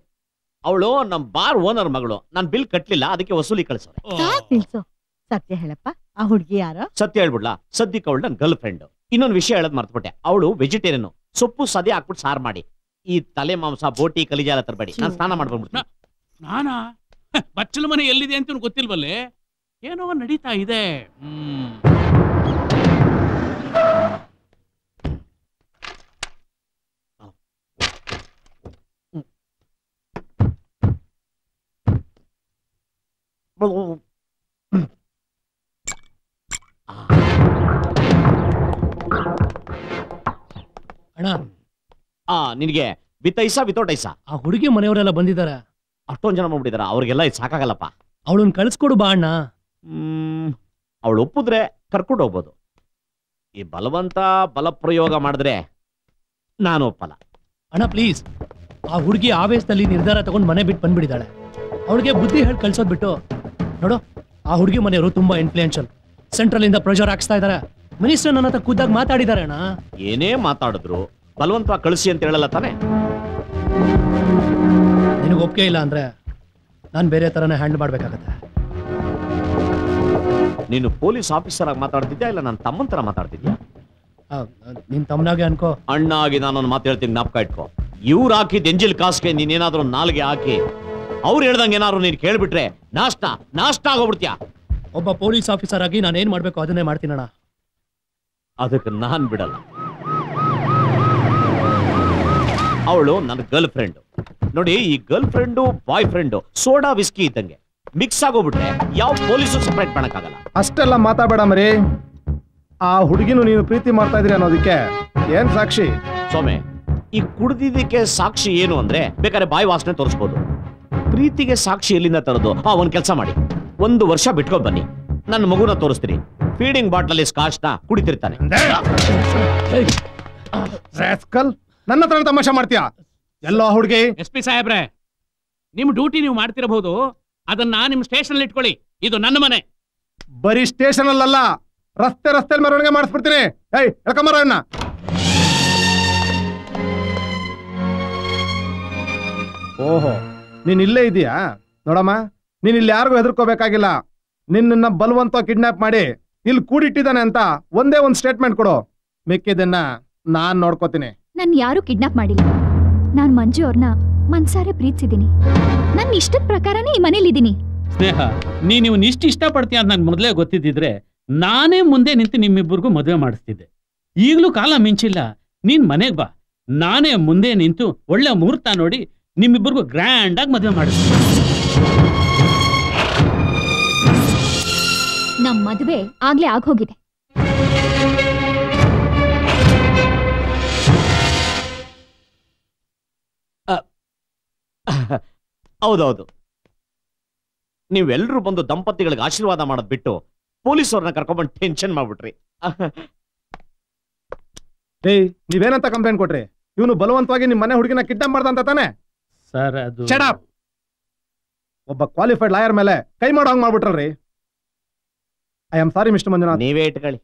ಅವಳು ನಮ್ ಬಾರ್ ಓನರ್ ಮಗಳು. ನಾನ್ ಬಿಲ್ ಕಟ್ಲಿಲ್ಲ ಅದಕ್ಕೆ ವಸೂಲಿ ಸಾಕ್ ನಿಲ್ಸು. ಸತ್ಯ ಹೇಳಪ್ಪ. ಆ ಹುಡುಗಿ ಯಾರೋ? ಸತ್ಯ ಹೇಳ್ಬಿಡ್ಲಾ? ಸದ್ಯಕ್ಕೆ ಅವಳು ನನ್ ಗರ್ಲ್ ಫ್ರೆಂಡ್ ಇನ್ನೊಂದು ವಿಷಯ ಹೇಳೋದು ಮರ್ತ್ಬಿಟ್ಟೆ. ಅವಳು ವೆಜಿಟೇರಿಯನ್ ಸೊಪ್ಪು ಸದೆ ಹಾಕ್ಬಿಟ್ಟು ಸಾರು ಮಾಡಿ. ಈ ತಲೆ ಮಾಂಸ ಬೋಟಿ ಕಲಿಜಾಲ ತರಬೇಡಿ. ನಾನು ಸ್ನಾನ ಮಾಡ್ಕೊಂಡ್ಬಿಡ್ತೀನಿ. ಸ್ನಾನ ಬಚ್ಚಲು ಮನೆ ಎಲ್ಲಿದೆ ಅಂತ ಗೊತ್ತಿಲ್ವಲ್ಲೇ? ಏನೋ ನಡೀತಾ ಇದೆ. ಹ್ಮ್. ಅಣ್ಣ. ಆ ನಿನಗೆ ವಿತ್ ಐಸಾ ವಿತೌಟ್ ಐಸಾ? ಆ ಹುಡುಗಿ ಮನೆಯವರೆಲ್ಲ ಬಂದಿದ್ದಾರೆ. ಅಷ್ಟೊಂದು ಜನ ಮಾಡ್ಬಿಟ್ಟಿದಾರ ಅವ್ರಿಗೆಲ್ಲ ಇದು ಸಾಕಾಗಲ್ಲಪ್ಪ. ಅವಳನ್ನ ಕಳಿಸ್ಕೊಡು ಬಾ ಅಣ್ಣ. ಹ್ಮ್ ಅವಳು ಒಪ್ಪಿದ್ರೆ ಕರ್ಕೊಂಡು ಹೋಗ್ಬೋದು. ಈ ಬಲವಂತ ಬಲಪ್ರಯೋಗ ಮಾಡಿದ್ರೆ ನಾನು ಒಪ್ಪಲ್ಲ. ಅಣ್ಣ ಪ್ಲೀಸ್ ಆ ಹುಡುಗಿ ಆವೇಶದಲ್ಲಿ ನಿರ್ಧಾರ ತಗೊಂಡು ಮನೆ ಬಿಟ್ಟು ಬಂದ್ಬಿಟ್ಟಿದ್ದಾಳೆ. ಅವಳಿಗೆ ಬುದ್ಧಿ ಹೇಳಿ ಕಳ್ಸೋದ್ ಬಿಟ್ಟು ನೋಡು ಆ ಹುಡುಗಿ ಮನೆಯವರು ತುಂಬಾ ಇನ್ಫ್ಲೂಯೆನ್ಷಿಯಲ್ ಸೆಂಟ್ರಲ್ ಇಂದ ಪ್ರೆಷರ್ ಹಾಕ್ಸ್ತಾ ಇದಾರೆ ಮಿನಿಸ್ಟರ್ ನನ್ನ ಹತ್ರ ಖುದ್ದಾಗಿ ಮಾತಾಡಿದ್ದಾರೆ ಅಣ್ಣ. ಏನೇ ಮಾತಾಡಿದ್ರು ಬಲವಂತ ಕಳಿಸಿ ಅಂತ ಹೇಳಲ್ಲ ತಾನೆ? ನಿನಗೆ ಒಪ್ಪಿಗೆ ಇಲ್ಲ ಅಂದ್ರೆ ನಾನು ಬೇರೆ ತರನೇ ಹ್ಯಾಂಡಲ್ ಮಾಡ್ಬೇಕಾಗತ್ತೆ. ನೀನು ಪೊಲೀಸ್ ಆಫೀಸರ್ ಆಗಿ ಮಾತಾಡ್ತಿದ್ಯಾ ಇಲ್ಲ ನನ್ನ ತಮ್ಮನ ತರ ಮಾತಾಡ್ತಿದ್ಯಾ? ನಿನ್ ತಮ್ಮನಾಗೆ ಅನ್ಕೋ. ಅಣ್ಣ ಆಗಿ ನಾನು ಒಂದು ಮಾತು ಹೇಳ್ತೀನಿ ಜ್ಞಾಪಕ ಇಟ್ಕೋ. ಇವ್ರು ಹಾಕಿದ ಎಂಜಿಲ್ ಕಾಸ್ಗೆ ನೀನೇನಾದ್ರೂ ನಾಲ್ಗೆ ಹಾಕಿ ಅವ್ರು ಹೇಳ್ದಂಗೆ ಏನಾದ್ರು ನೀನ್ ಕೇಳ್ಬಿಟ್ರೆ ನಾಷ್ಟ ನಾಷ್ಟ ಆಗೋಗ್ಬಿಡ್ತೀಯ? ಒಬ್ಬ ಪೊಲೀಸ್ ಆಫೀಸರ್ ಆಗಿ ನಾನು ಏನ್ ಮಾಡ್ಬೇಕು ಅದನ್ನೇ ಮಾಡ್ತೀನಣ್ಣ. ಅದಕ್ಕೆ ನಾನ್ ಬಿಡಲ್ಲ. ಅವಳು ನನ್ನ ಗರ್ಲ್ ಫ್ರೆಂಡು. ನೋಡಿ ಈ girl friend boy friend soda whisky ಇದ್ದಂಗೆ. ಮಿಕ್ಸ್ ಆಗೋಗ್ಬಿಟ್ರೆ ಯಾವ ಪೊಲೀಸು ಸಪ್ರೇಟ್ ಮಾಡಕ್ಕಾಗಲ್ಲ. ಅಷ್ಟೆಲ್ಲ ಮಾತಾಡಬೇಡ ಮರಿ. ಆ ಹುಡುಗಿನು ನೀನು ಪ್ರೀತಿ ಮಾಡ್ತಾ ಇದ್ರಿ ಅನ್ನೋದಕ್ಕೆ ಏನ್ ಸಾಕ್ಷಿ? ಸೊಮೆ ಈ ಕುಡ್ದಿದ್ದಕ್ಕೆ ಸಾಕ್ಷಿ ಏನು ಅಂದ್ರೆ ಬೇಕಾದ್ರೆ ಬಾಯಿ ವಾಸನೆ ತೋರಿಸ್ಬೋದು. ಪ್ರೀತಿಗೆ ಸಾಕ್ಷಿ ಎಲ್ಲಿಂದ ತರೋದು? ಆ ಒಂದ್ ಕೆಲಸ ಮಾಡಿ. ಒಂದು ವರ್ಷ ಬಿಟ್ಕೊಂಡ್ ಬನ್ನಿ. ನನ್ನ ಮಗುನ ತೋರಿಸ್ತೀನಿ. ಫೀಡಿಂಗ್ ಬಾಟ್ಲಲ್ಲಿ ಸ್ಕಾಚ್ನ ಕುಡಿತಿರ್ತಾನೆ. ನನ್ನ ಹತ್ರ ತಮಾಷೆ ಮಾಡ್ತೀಯಾ? ಎಲ್ಲ ಹುಡುಗಿ. ಎಸ್ ಪಿ ಸಾಹೇಬ್ರೆ ನಿಮ್ ಡ್ಯೂಟಿ ನೀವು ಮಾಡ್ತಿರಬಹುದು. ಅದನ್ನ ನಿಮ್ ಸ್ಟೇಷನ್ ಇಟ್ಕೊಳ್ಳಿ. ಇದು ನನ್ನ ಮನೆ. ಬರೀ ಸ್ಟೇಷನ್ ಅಲ್ಲ ರಸ್ತೆ ರಸ್ತೆ ಮೆರವಣಿಗೆ ಮಾಡಿಸ್ಬಿಡ್ತೀನಿ. ಏಯ್ ಎಳ್ಕೊಂಬರ ಓಹೋ ನೀನ್ ಇಲ್ಲೇ ಇದೀಯಾ? ನೋಡಮ್ಮ ನೀನ್ ಇಲ್ಲಿ ಯಾರಿಗೂ ಹೆದರ್ಕೋಬೇಕಾಗಿಲ್ಲ. ನಿನ್ನ ಬಲವಂತ ಕಿಡ್ನಾಪ್ ಮಾಡಿ ಇಲ್ಲಿ ಕೂಡಿಟ್ಟಿದ್ದಾನೆ ಅಂತ ಒಂದೇ ಒಂದು ಸ್ಟೇಟ್ಮೆಂಟ್ ಕೊಡು. ಮಿಕ್ಕಿದನ್ನ ನಾನ್ ನೋಡ್ಕೋತೀನಿ. ನನ್ ಯಾರು ಕಿಡ್ನಾಪ್ ಮಾಡಿಲ್ಲ. ನಾನ್ ಮಂಜು ಅವ್ರನ್ನ ಮನ್ಸಾರೆ ಪ್ರೀತಿಸಿದೀನಿ. ನನ್ನ ಇಷ್ಟದ ಪ್ರಕಾರನೇ ಈ ಮನೇಲಿದ್ದೀನಿ. ಸ್ನೇಹ ನೀ ನೀವು ಇಷ್ಟ ಇಷ್ಟಪಡ್ತೀಯ ಅಂತ ನನ್ಗೆ ಮೊದಲೇ ಗೊತ್ತಿದ್ದಿದ್ರೆ ನಾನೇ ಮುಂದೆ ನಿಂತು ನಿಮ್ಮಿಬ್ಬರಿಗೂ ಮದುವೆ ಮಾಡಿಸ್ತಿದ್ದೆ. ಈಗಲೂ ಕಾಲ ಮಿಂಚಿಲ್ಲ. ನೀನ್ ಮನೆಗ್ ಬಾ. ನಾನೇ ಮುಂದೆ ನಿಂತು ಒಳ್ಳೆ ಮುಹೂರ್ತ ನೋಡಿ ನಿಮ್ಮಿಬ್ಬರಿಗೂ ಗ್ರ್ಯಾಂಡ್ ಆಗಿ ಮದುವೆ ಮಾಡಿಸ್ತೀನಿ. ನಮ್ ಮದುವೆ ಆಗ್ಲೇ ಆಗೋಗಿದೆ. ಹೌದೌದು. ನೀವೆಲ್ಲರೂ ಬಂದು ದಂಪತಿಗಳಿಗೆ ಆಶೀರ್ವಾದ ಮಾಡೋದ್ ಬಿಟ್ಟು ಪೊಲೀಸ್ ಪೊಲೀಸವ್ರನ್ನ ಕರ್ಕೊಂಡ್ಬಂದು ಟೆನ್ಷನ್ ಮಾಡ್ಬಿಟ್ರಿ. ಏಯ್ ನೀವೇನಂತ ಕಂಪ್ಲೇಂಟ್ ಕೊಟ್ರಿ? ಇವನು ಬಲವಂತವಾಗಿ ನಿಮ್ಮ ಮನೆ ಹುಡುಗಿನ ಕಿಡ್ನಾಪ್ ಮಾಡ್ದ ಅಂತ ತಾನೆ? ಸರ್ ಅದು Shut ಒಬ್ಬ ಕ್ವಾಲಿಫೈಡ್ ಲಾಯರ್ ಮೇಲೆ ಕೈ ಮಾಡೋ ಹಂಗ್ ಮಾಡ್ಬಿಟ್ರಲ್ರಿ? I am sorry mister Manjunath ನೀವೇ ಇಟ್ಕೊಳ್ಳಿ.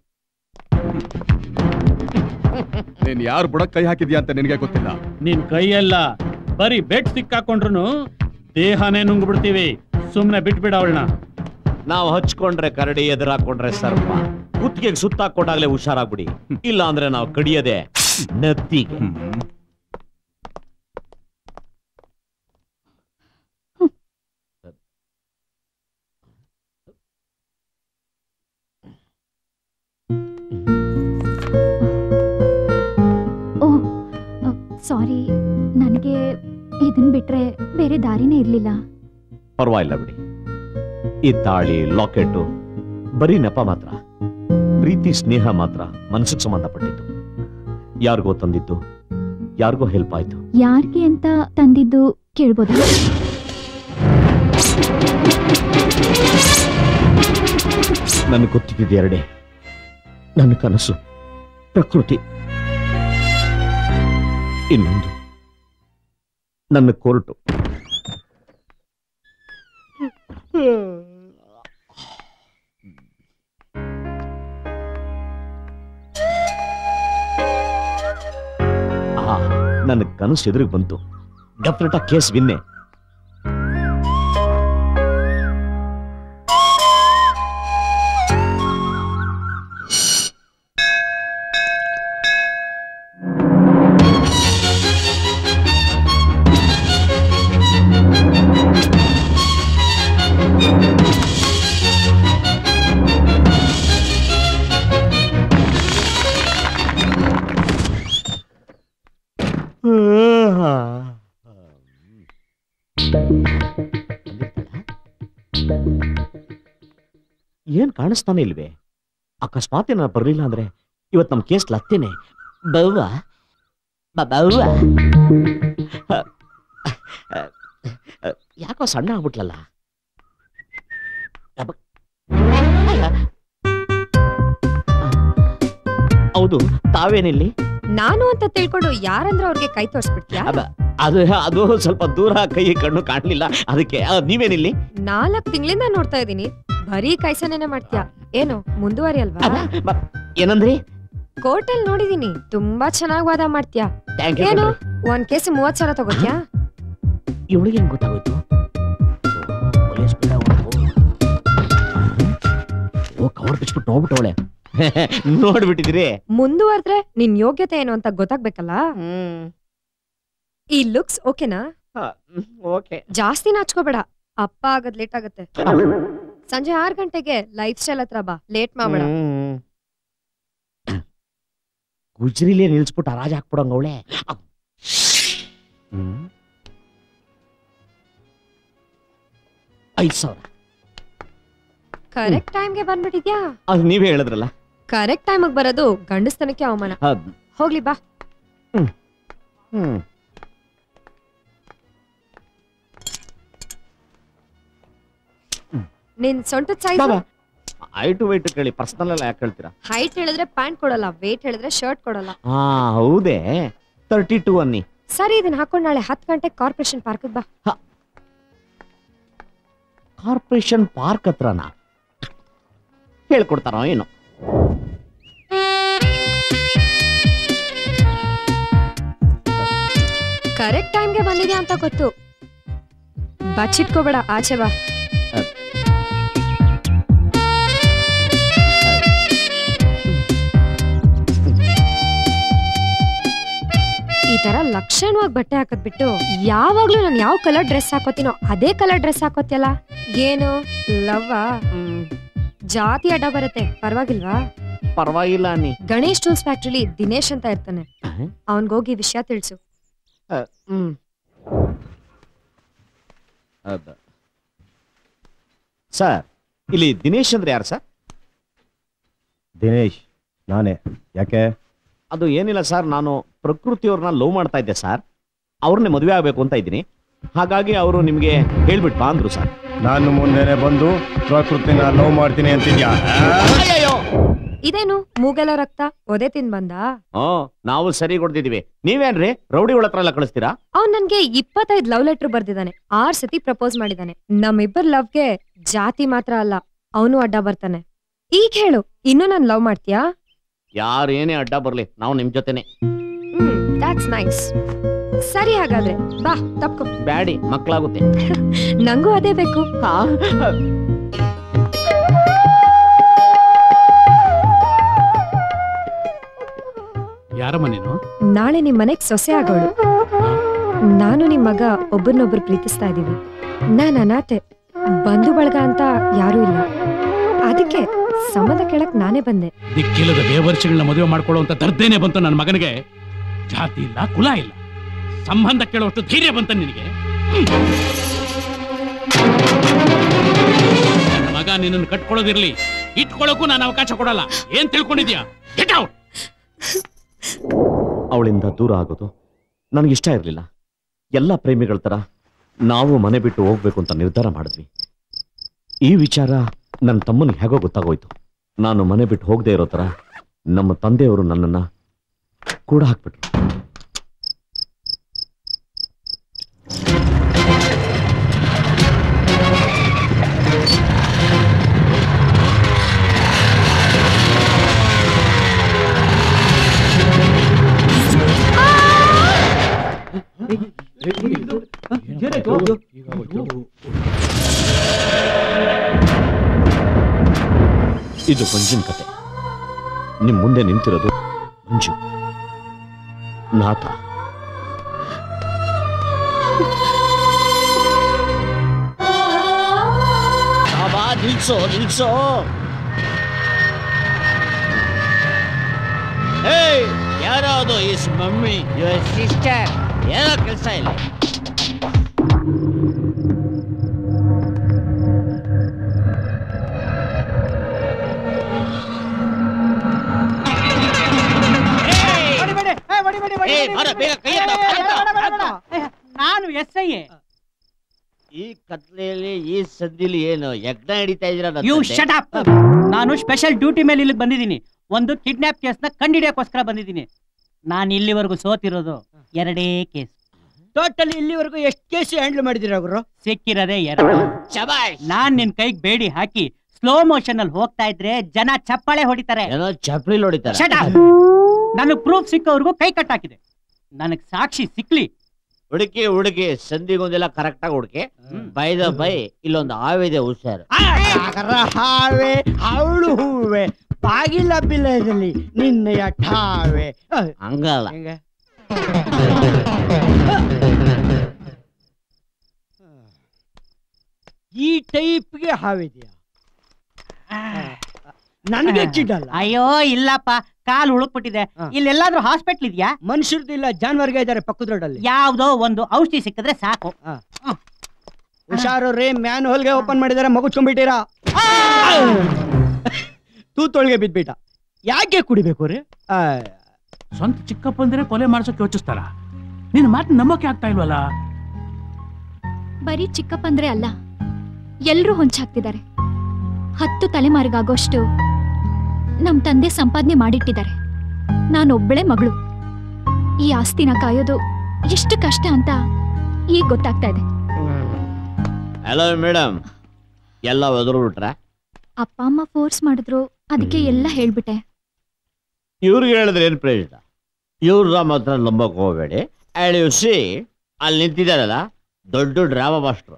ನೀನ್ ಯಾರು ಬುಡಕ್ ಕೈ ಹಾಕಿದ್ಯಾ ಅಂತ ನಿನಗೆ ಗೊತ್ತಿಲ್ಲ? ನಿನ್ ಕೈಯೆಲ್ಲ. ಬರೀ ಬೆಡ್ ಸಿಕ್ಕಾಕೊಂಡ್ರು ದೇಹನೇ ನುಂಗ್ಬಿಡ್ತೀವಿ. ಸುಮ್ನೆ ಬಿಟ್ಬಿಡ ಅವಳನ್ನ. ನಾವು ಹಚ್ಕೊಂಡ್ರೆ ಕರಡಿ ಎದುರಾಕೊಂಡ್ರೆ ಸರ್ಪ. ಕುತ್ತಿಗೆಗೆ ಸುತ್ತಾಕೊಂಡಾಗ್ಲೇ ಹುಷಾರಾಗ್ಬಿಡಿ. ಇಲ್ಲ ಅಂದ್ರೆ ನಾವು ಕಡಿಯದೆ ನತ್ತಿಗೆ. ಸಾರಿ ನನಗೆ ಇದನ್ ಬಿಟ್ರೆ ಬೇರೆ ದಾರಿನೇ ಇರ್ಲಿಲ್ಲ. ಪರವಾಗಿಲ್ಲ ಬಿಡಿ. ಈ ತಾಳಿ ಲಾಕೆಟ್ಟು ಬರೀ ನೆಪ ಮಾತ್ರ. ಪ್ರೀತಿ ಸ್ನೇಹ ಮಾತ್ರ ಮನಸ್ಸಿಗೆ ಸಂಬಂಧಪಟ್ಟಿತ್ತು ಯಾರಿಗೋ ತಂದಿದ್ದು ಯಾರಿಗೋ ಹೆಲ್ಪ್ ಆಯ್ತು. ಯಾರಿಗೆ ಅಂತ ತಂದಿದ್ದು ಕೇಳ್ಬೋದು. ನನಗೆ ಗೊತ್ತಿದ್ದೆ ಎರಡೇ. ನನ್ನ ಕನಸು ಪ್ರಕೃತಿ. ಇನ್ನೊಂದು. ನನ್ನ ಕೋರ್ಟು. ನನ್ನ ಕನಸು ಎದುರಿಗೆ ಬಂತು. ಡೆಫಿನೆಟ್ ಆ ಕೇಸ್ ವಿನ್ನೆ. ಕಾಣಿಸ್ತಾನೆ ಇಲ್ವೇ? ಅಕಸ್ಮಾತ್ ಏನ ಬರ್ಲಿಲ್ಲ ಅಂದ್ರೆ ಇವತ್ ನಮ್ ಕೇಸ್ ಲತ್ತೇನೆ. ಬವ್ವ? ಬವ್ವ? ಯಾಕೋ ಸಣ್ಣ ಆಗ್ಬಿಟ್ಲಲ್ಲ? ಹೌದು ತಾವೇನಿಲ್ಲಿ? ನಾನು ಅಂತ ತಿಳ್ಕೊಂಡು ಯಾರಂದ್ರೆ ಅವ್ರಿಗೆ ಕೈ ತೋರಿಸ್ಬಿಡ್ತೀಯ? ಅಬ್ಬ, ಅದು ಅದು ಸ್ವಲ್ಪ ದೂರ ಕೈ ಕಣ್ಣು ಕಾಣ್ಲಿಲ್ಲ. ಅದಕ್ಕೆ ನೀವೇನಿಲ್ಲಿ? ನಾಲ್ಕು ತಿಂಗಳಿಂದ ನೋಡ್ತಾ ಇದೀನಿ ಬರೀ ಕೈಸನೇನೆ ಮಾಡ್ತೀಯಾ? ಏನು ಮುಂದುವರಿ ಅಲ್ವಾ? ಏನಂದ್ರಿ? ಕೋರ್ಟಲ್ ನೋಡಿದೀನಿ ತುಂಬಾ ಚೆನ್ನಾಗ್ ವಾದ ಮಾಡ್ತೀಯಾ? ಏನು ಒಂದ್ ಕೇಸ್ ಮೂವತ್ ಸಾವಿರ ತಗೋತ್ಯಾ? ಇವಳಿಗೆ ಹೆಂಗ್ ಗೊತ್ತಾಗೋಯ್ತು? ಪೊಲೀಸ್ ಬಿಡ ಓ ಕವರ್ ಬಿಚ್ಬಿಟ್ಟು ನೋಡ್ಬಿಟ್ಟವಳೆ ನೋಡ್ಬಿಟ್ಟಿದ್ರಿ. ಮುಂದುವರೆದ್ರೆ ನಿನ್ ಯೋಗ್ಯತೆ ಏನು ಅಂತ ಗೊತ್ತಾಗ್ಬೇಕಲ್ಲ? ಈ ಲುಕ್ಸ್ ಓಕೆನಾ? ಓಕೆ. ಜಾಸ್ತಿ ನಾಚ್ಕೋಬೇಡ ಅಪ್ಪ ಆಗದ್ ಲೇಟ್ ಆಗತ್ತೆ. ಸಂಜೆ ಆರ್ ಗಂಟೆಗೆ ಲೈಫ್ ಸ್ಟೈಲ್ ಹತ್ರ ಬಾ. ಲೇಟ್ ಮಾಡ್ಬೇಡ ಗುಜ್ರಿಲೇ ನಿಲ್ಸ್ಬಿಟ್ಟು ರಾಜ ಹಾಕ್ಬಿಡಂಗ ಅವಳೆ. ಐದ್ ಸಾವಿರ. ಕರೆಕ್ಟ್ ಟೈಮ್ಗೆ ಬಂದ್ಬಿಟ್ಟಿದ್ಯಾ? ಅದು ನೀವೇ ಹೇಳಿದ್ರಲ್ಲ. ಕರೆಕ್ಟ್ ಟೈಮಿಗೆ ಬರೋದು ಗಂಡಸ್ತನಕ್ಕೆ ಅವಮಾನ. ಹೋಗ್ಲಿ ಬಾ. ಹ್ಮ್. ನಿನ್ ಸೊಂಟದ ಸೈಜ್ ಬಾಬಾ. ವೇಟ್ ವೈಟು ಕೇಳಿ ಪರ್ಸನಲ್ ಎಲ್ಲ ಯಾಕೆ ಹೇಳ್ತೀರಾ? ಹೈಟ್ ಹೇಳಿದ್ರೆ ಪ್ಯಾಂಟ್ ಕೊಡಲ್ಲ ವೇಟ್ ಹೇಳಿದ್ರೆ ಶರ್ಟ್ ಕೊಡಲ್ಲ. ಹಾ ಹೌದೇ. ತರ್ಟಿ ಟೂ ಅನ್ನಿ. ಸರಿ ಇದನ್ನ ಹಾಕೊಂಡ್ ನಾಳೆ ಹತ್ತು ಗಂಟೆ ಕಾರ್ಪೊರೇಷನ್ ಪಾರ್ಕ್ ಬಾ. ಕಾರ್ಪೊರೇಷನ್ ಪಾರ್ಕ್ ಹತ್ರನಾ? ಹೇಳ್ಕೊಡ್ತಾರೋ ಏನು. ಕರೆಕ್ಟ್ ಟೈಮ್ಗೆ ಬಂದಿದ್ಯಾ ಅಂತ ಗೊತ್ತು. ಬಚ್ಚಿಟ್ಕೋಬೇಡ ಆಚೆ ಬಾ. ಈ ತರ ಲಕ್ಷಣವಾಗಿ ಬಟ್ಟೆ ಹಾಕದ್ ಬಿಟ್ಟು ಯಾವಾಗ್ಲೂ ನಾನು ಯಾವ ಕಲರ್ ಡ್ರೆಸ್ ಹಾಕೋತೀನೋ ಅದೇ ಕಲರ್ ಡ್ರೆಸ್ ಹಾಕೋತಿಯಲ್ಲ? ಏನು? ಲವ್ವ? ಜಾತಿ ಅಡ್ಡ ಬರುತ್ತೆ. ಪರವಾಗಿಲ್ವಾ? ಪರವಾಗಿಲ್ಲ ಅನ್ನಿ ಗಣೇಶ್ ಟೂಲ್ಸ್ ಫ್ಯಾಕ್ಟ್ರಿಲಿ ದಿನೇಶ್ ಅಂತ ಇರ್ತಾನೆ. ಅವನ್ಗೋಗಿ ವಿಷಯ ತಿಳಿಸು. ಹ್ಮ್. ಹೌದು ಸರ್ ಇಲ್ಲಿ ದಿನೇಶ್ ಅಂದ್ರೆ ಯಾರು ಸರ್? ದಿನೇಶ್ ನಾನೇ. ಯಾಕೆ? ಅದು ಏನಿಲ್ಲ ಸರ್ ನಾನು ಪ್ರಕೃತಿಯವ್ರನ್ನ ಲವ್ ಮಾಡ್ತಾ ಇದ್ದೆ ಸರ್. ಅವ್ರನ್ನೇ ಮದುವೆ ಆಗಬೇಕು ಅಂತ ಇದ್ದೀನಿ. ಹಾಗಾಗಿ ಅವರು ನಿಮಗೆ ಹೇಳ್ಬಿಟ್ಟು ಬಾ ಅಂದ್ರು ಸರ್. ನಾನು ಮುಂದೆನೆ ಬಂದು ಪ್ರಕೃತಿನ ಲವ್ ಮಾಡ್ತೀನಿ ಅಂತಿದ್ಯಾ? ಇದೇನು ಮೂಗೆಲ್ಲ ರಕ್ತ ಒದೆ ತಿನ್ ಬಂದ? ನಾವು ಸರಿ ಕೊಡ್ತಿದೀವಿ ನೀವೇನ್ರಿ ರೌಡಿ ಹತ್ರ ಎಲ್ಲ ಕಳಿಸ್ತೀರಾ? ಅವ್ನ್ ನನ್ಗೆ ಇಪ್ಪತ್ತೈದ್ ಲವ್ ಲೆಟರ್ ಬರ್ದಿದ್ದಾನೆ. ಆರ್ ಸತಿ ಪ್ರಪೋಸ್ ಮಾಡಿದಾನೆ ನಮ್ಮಿಬ್ಬರ್ ಲವ್ಗೆ ಜಾತಿ ಮಾತ್ರ ಅಲ್ಲ ಅವನು ಅಡ್ಡ ಬರ್ತಾನೆ. ಈಗ ಹೇಳು ಇನ್ನು ನಾನ್ ಲವ್ ಮಾಡ್ತೀಯಾ? ಯಾರು ಏನೇ ಅಡ್ಡ ಬರ್ಲಿ ನಾವು ನಿಮ್ ಜೊತೆನೆ. ಹ್ಮ್ ದಾಟ್ಸ್ ನೈಸ್ ಸರಿ ಹಾಗಾದ್ರೆ ಬಾ ತಪ್ಕೊ. ಬ್ಯಾಡಿ ಮಕ್ಕಳಾಗುತ್ತೆ ನಂಗೂ ಅದೇ ಬೇಕು. ಯಾರ ಮನೇನು ನಾಳೆ ನಿಮ್ ಮನೆಗ್ ಸೊಸೆ ಆಗೋಳು. ನಾನು ನಿಮ್ ಮಗ ಒಬ್ಬರನ್ನೊಬ್ರು ಪ್ರೀತಿಸ್ತಾ ಇದೀವಿ. ನಾನ್ ಅನಾಥೆ ಬಂಧು ಬಳಗ ಅಂತ ಯಾರೂ ಇಲ್ಲ. ಅದಕ್ಕೆ ಸಂಬಂಧ ಕೇಳಕ್ ನಾನೇ ಬಂದೆ. ದಿಕ್ಕಿಲ್ಲದ ಬೇವರ್ಷಗಳನ್ನ ಮದುವೆ ಮಾಡ್ಕೊಳ್ಳುವಂತ ದರ್ದೇನೆ ಬಂತು ನನ್ನ ಮಗನಿಗೆ. ಜಾತಿ ಇಲ್ಲ ಕುಲ ಇಲ್ಲ. ಸಂಬಂಧ ಕೇಳುವಷ್ಟು ಧೈರ್ಯ ಬಂತ ನಿನಗೆ. ನನ್ನ ಮಗ ನಿನ್ನನ್ನು ಕಟ್ಕೊಳ್ಳೋದಿರ್ಲಿ. ಇಟ್ಕೊಳ್ಳೋಕ್ಕೂ ನಾನು ಅವಕಾಶ ಕೊಡಲ್ಲ. ಏನ್ ತಿಳ್ಕೊಂಡಿದ್ಯಾ? ಗೆಟ್ ಔಟ್ ಅವಳಿಂದ ದೂರ ಆಗೋದು ನನಗಿಷ್ಟ ಇರಲಿಲ್ಲ. ಎಲ್ಲ ಪ್ರೇಮಿಗಳ ತರ ನಾವು ಮನೆ ಬಿಟ್ಟು ಹೋಗ್ಬೇಕು ಅಂತ ನಿರ್ಧಾರ ಮಾಡಿದ್ವಿ. ಈ ವಿಚಾರ ನನ್ನ ತಮ್ಮನಿಗೆ ಹೇಗೋ ಗೊತ್ತಾಗೋಯ್ತು ನಾನು ಮನೆ ಬಿಟ್ಟು ಹೋಗದೆ ಇರೋ ನಮ್ಮ ತಂದೆಯವರು ನನ್ನನ್ನ ಕೂಡ ಹಾಕ್ಬಿಟ್ರು ಇದು ಮಂಜಿನ ಕತೆ ನಿಮ್ ಮುಂದೆ ನಿಂತಿರೋದು ಮಂಜು ನಾಥ ಬಾಬಾ ನಿಲ್ಸೋ ನಿಲ್ಸೋ ಏಯ್ ಯಾರೋ ಇರೋದು ಇಸ್ ಮಮ್ಮಿ ಯುವರ್ ಸಿಸ್ಟರ್ ಏನೋ ಕೆಲಸ ಇಲ್ಲ ನಾನು ಎಸ್ ಐ ಈ ಕತ್ಲೆಯಲ್ಲಿ ಈ ಸದ್ದಿಲಿ ಏನು ಯಜ್ಞ ಹಿಡಿತಾ ಇದೀರ ಯು ಶಟ್ ಅಪ್ ನಾನು ಸ್ಪೆಷಲ್ ಡ್ಯೂಟಿ ಮೇಲೆ ಇಲ್ಲಿಗೆ ಬಂದಿದ್ದೀನಿ. ಒಂದು ಕಿಡ್ನಾಪ್ ಕೇಸ್ನ ಕಂಡಿಡಿಯೋಕ್ಕೋಸ್ಕರ ಬಂದಿದ್ದೀನಿ. ನಾನು ಇಲ್ಲಿವರೆಗೂ ಸೋತಿರೋದು ಎರಡೇ ಕೇಸ್ ಟೋಟಲ್ ಇಲ್ಲಿವರೆಗೂ ಎಷ್ಟು ಕೇಸ್ ಹ್ಯಾಂಡಲ್ ಮಾಡಿದಿರ ಅವರು ಸಿಕ್ಕಿರೋದೇ ಎರಡು. ನಾನ್ ನಿನ್ ಕೈಗೆ ಬೇಡಿ ಹಾಕಿ ಸ್ಲೋ ಮೋಷನ್ ಅಲ್ಲಿ ಹೋಗ್ತಾ ಇದ್ರೆ ಜನ ಚಪ್ಪಾಳೆ ಹೊಡಿತಾರೆ. ಚಪ್ಪಳಿ ಹೊಡಿತಾರೆ. ನನಗ್ ಪ್ರೂಫ್ ಸಿಕ್ಕವ್ರಿಗೂ ಕೈ ಕಟ್ಟಾಕಿದೆ ನನಗ್ ಸಾಕ್ಷಿ ಸಿಕ್ಲಿ. ಹುಡುಕಿ ಹುಡುಕಿ ಸಂಧಿಗೊಂದೆಲ್ಲ ಕರೆಕ್ಟ್ ಆಗಿ ಹುಡುಕಿ. ಬೈದ ಬೈ ಇಲ್ಲೊಂದು ಹಾವಿದೆ ಹುಷಾರು. ಹಾವೆ ಅವಳು ಹೂವೆ ಬಾಗಿಲ ಬಿಲ್ಲದಲ್ಲಿ ನಿನ್ನೆಯ ಠಾವೆ. ಹಂಗಲ್ಲ. ಈ ಟೈಪ್ಗೆ ಹಾವಿದೆಯಾ? ನನಗೆ ಚಿಡಲ್ಲ ಅಯ್ಯೋ ಇಲ್ಲಪ್ಪ ಕಾಲ್ ಉಳುಕ್ಬಿಟ್ಟಿದೆ. ಇಲ್ಲೆಲ್ಲಾದ್ರೂ ಹಾಸ್ಪಿಟ್ಲ್ ಇದೆಯಾ? ಮನುಷ್ಯರದ್ದು ಇಲ್ಲ ಜಾನುವಾರಿಗೆ ಇದ್ದಾರೆ ಪಕ್ಕದ ರೋಡಲ್ಲಿ ಯಾವ್ದೋ ಒಂದು ಔಷಧಿ ಸಿಕ್ಕಿದ್ರೆ ಸಾಕು. ಹುಷಾರು ರೀ ಮ್ಯಾನ್ ಹೋಲ್ಗೆ ಓಪನ್ ಮಾಡಿದಾರೆ ಮಗುಚ್ಕೊಂಡ್ಬಿಟ್ಟಿರಾ ತೂತೊಳಗೆ ಬಿದ್ಬಿಟ್ಟ. ಯಾಕೆ ಕುಡಿಬೇಕು ರೀ ಸ್ವಂತ ಚಿಕ್ಕಪ್ಪಂದ್ರೆ ಕೊಲೆ ಮಾಡ್ಸೋಕೆ ಯೋಚಿಸ್ತಾರ? ನಿನ್ ಮಾತು ನಂಬಕ್ಕೆ ಆಗ್ತಾ ಇಲ್ವಲ್ಲ? ಬರೀ ಚಿಕ್ಕಪ್ಪಂದ್ರೆ ಅಲ್ಲ ಎಲ್ರೂ ಹೊಂಚಾಗ್ತಿದ್ದಾರೆ ಹತ್ತು ತಲೆಮಾರಿಗಾಗೋಷ್ಟು ನಮ್ ತಂದೆ ಸಂಪಾದನೆ ಮಾಡಿಟ್ಟಿದ್ದಾರೆ. ನಾನೊಬ್ಬಳೇ ಮಗಳು. ಈ ಆಸ್ತಿನ ಕಾಯೋದು ಎಷ್ಟು ಕಷ್ಟ ಅಂತ ಈಗ ಗೊತ್ತಾಗ್ತಾ ಇದೆ. ಹಲೋ ಮೇಡಮ್ ಎಲ್ಲ ಒದರ್ಬಿಟ್ರ? ಅಪ್ಪ ಅಮ್ಮ ಫೋರ್ಸ್ ಮಾಡಿದ್ರು. ಅದಕ್ಕೆ ಎಲ್ಲ ಹೇಳ್ಬಿಟ್ಟೆ. ಇವ್ರಿಗೆ ಹೇಳಿದ್ರೆ ಏನು ಪ್ರಯೋಜನ? ಇವ್ರ ಮಾತ್ರ ನಂಬಕ್ ಹೋಗಬೇಡಿ. ಆ್ಯಂಡ್ ಯು ಸಿ ಅಲ್ಲಿ ನಿಂತಿದ್ದಾರಲ್ಲ ದೊಡ್ಡ ಡ್ರಾಮಾ ಮಾಸ್ಟ್ರು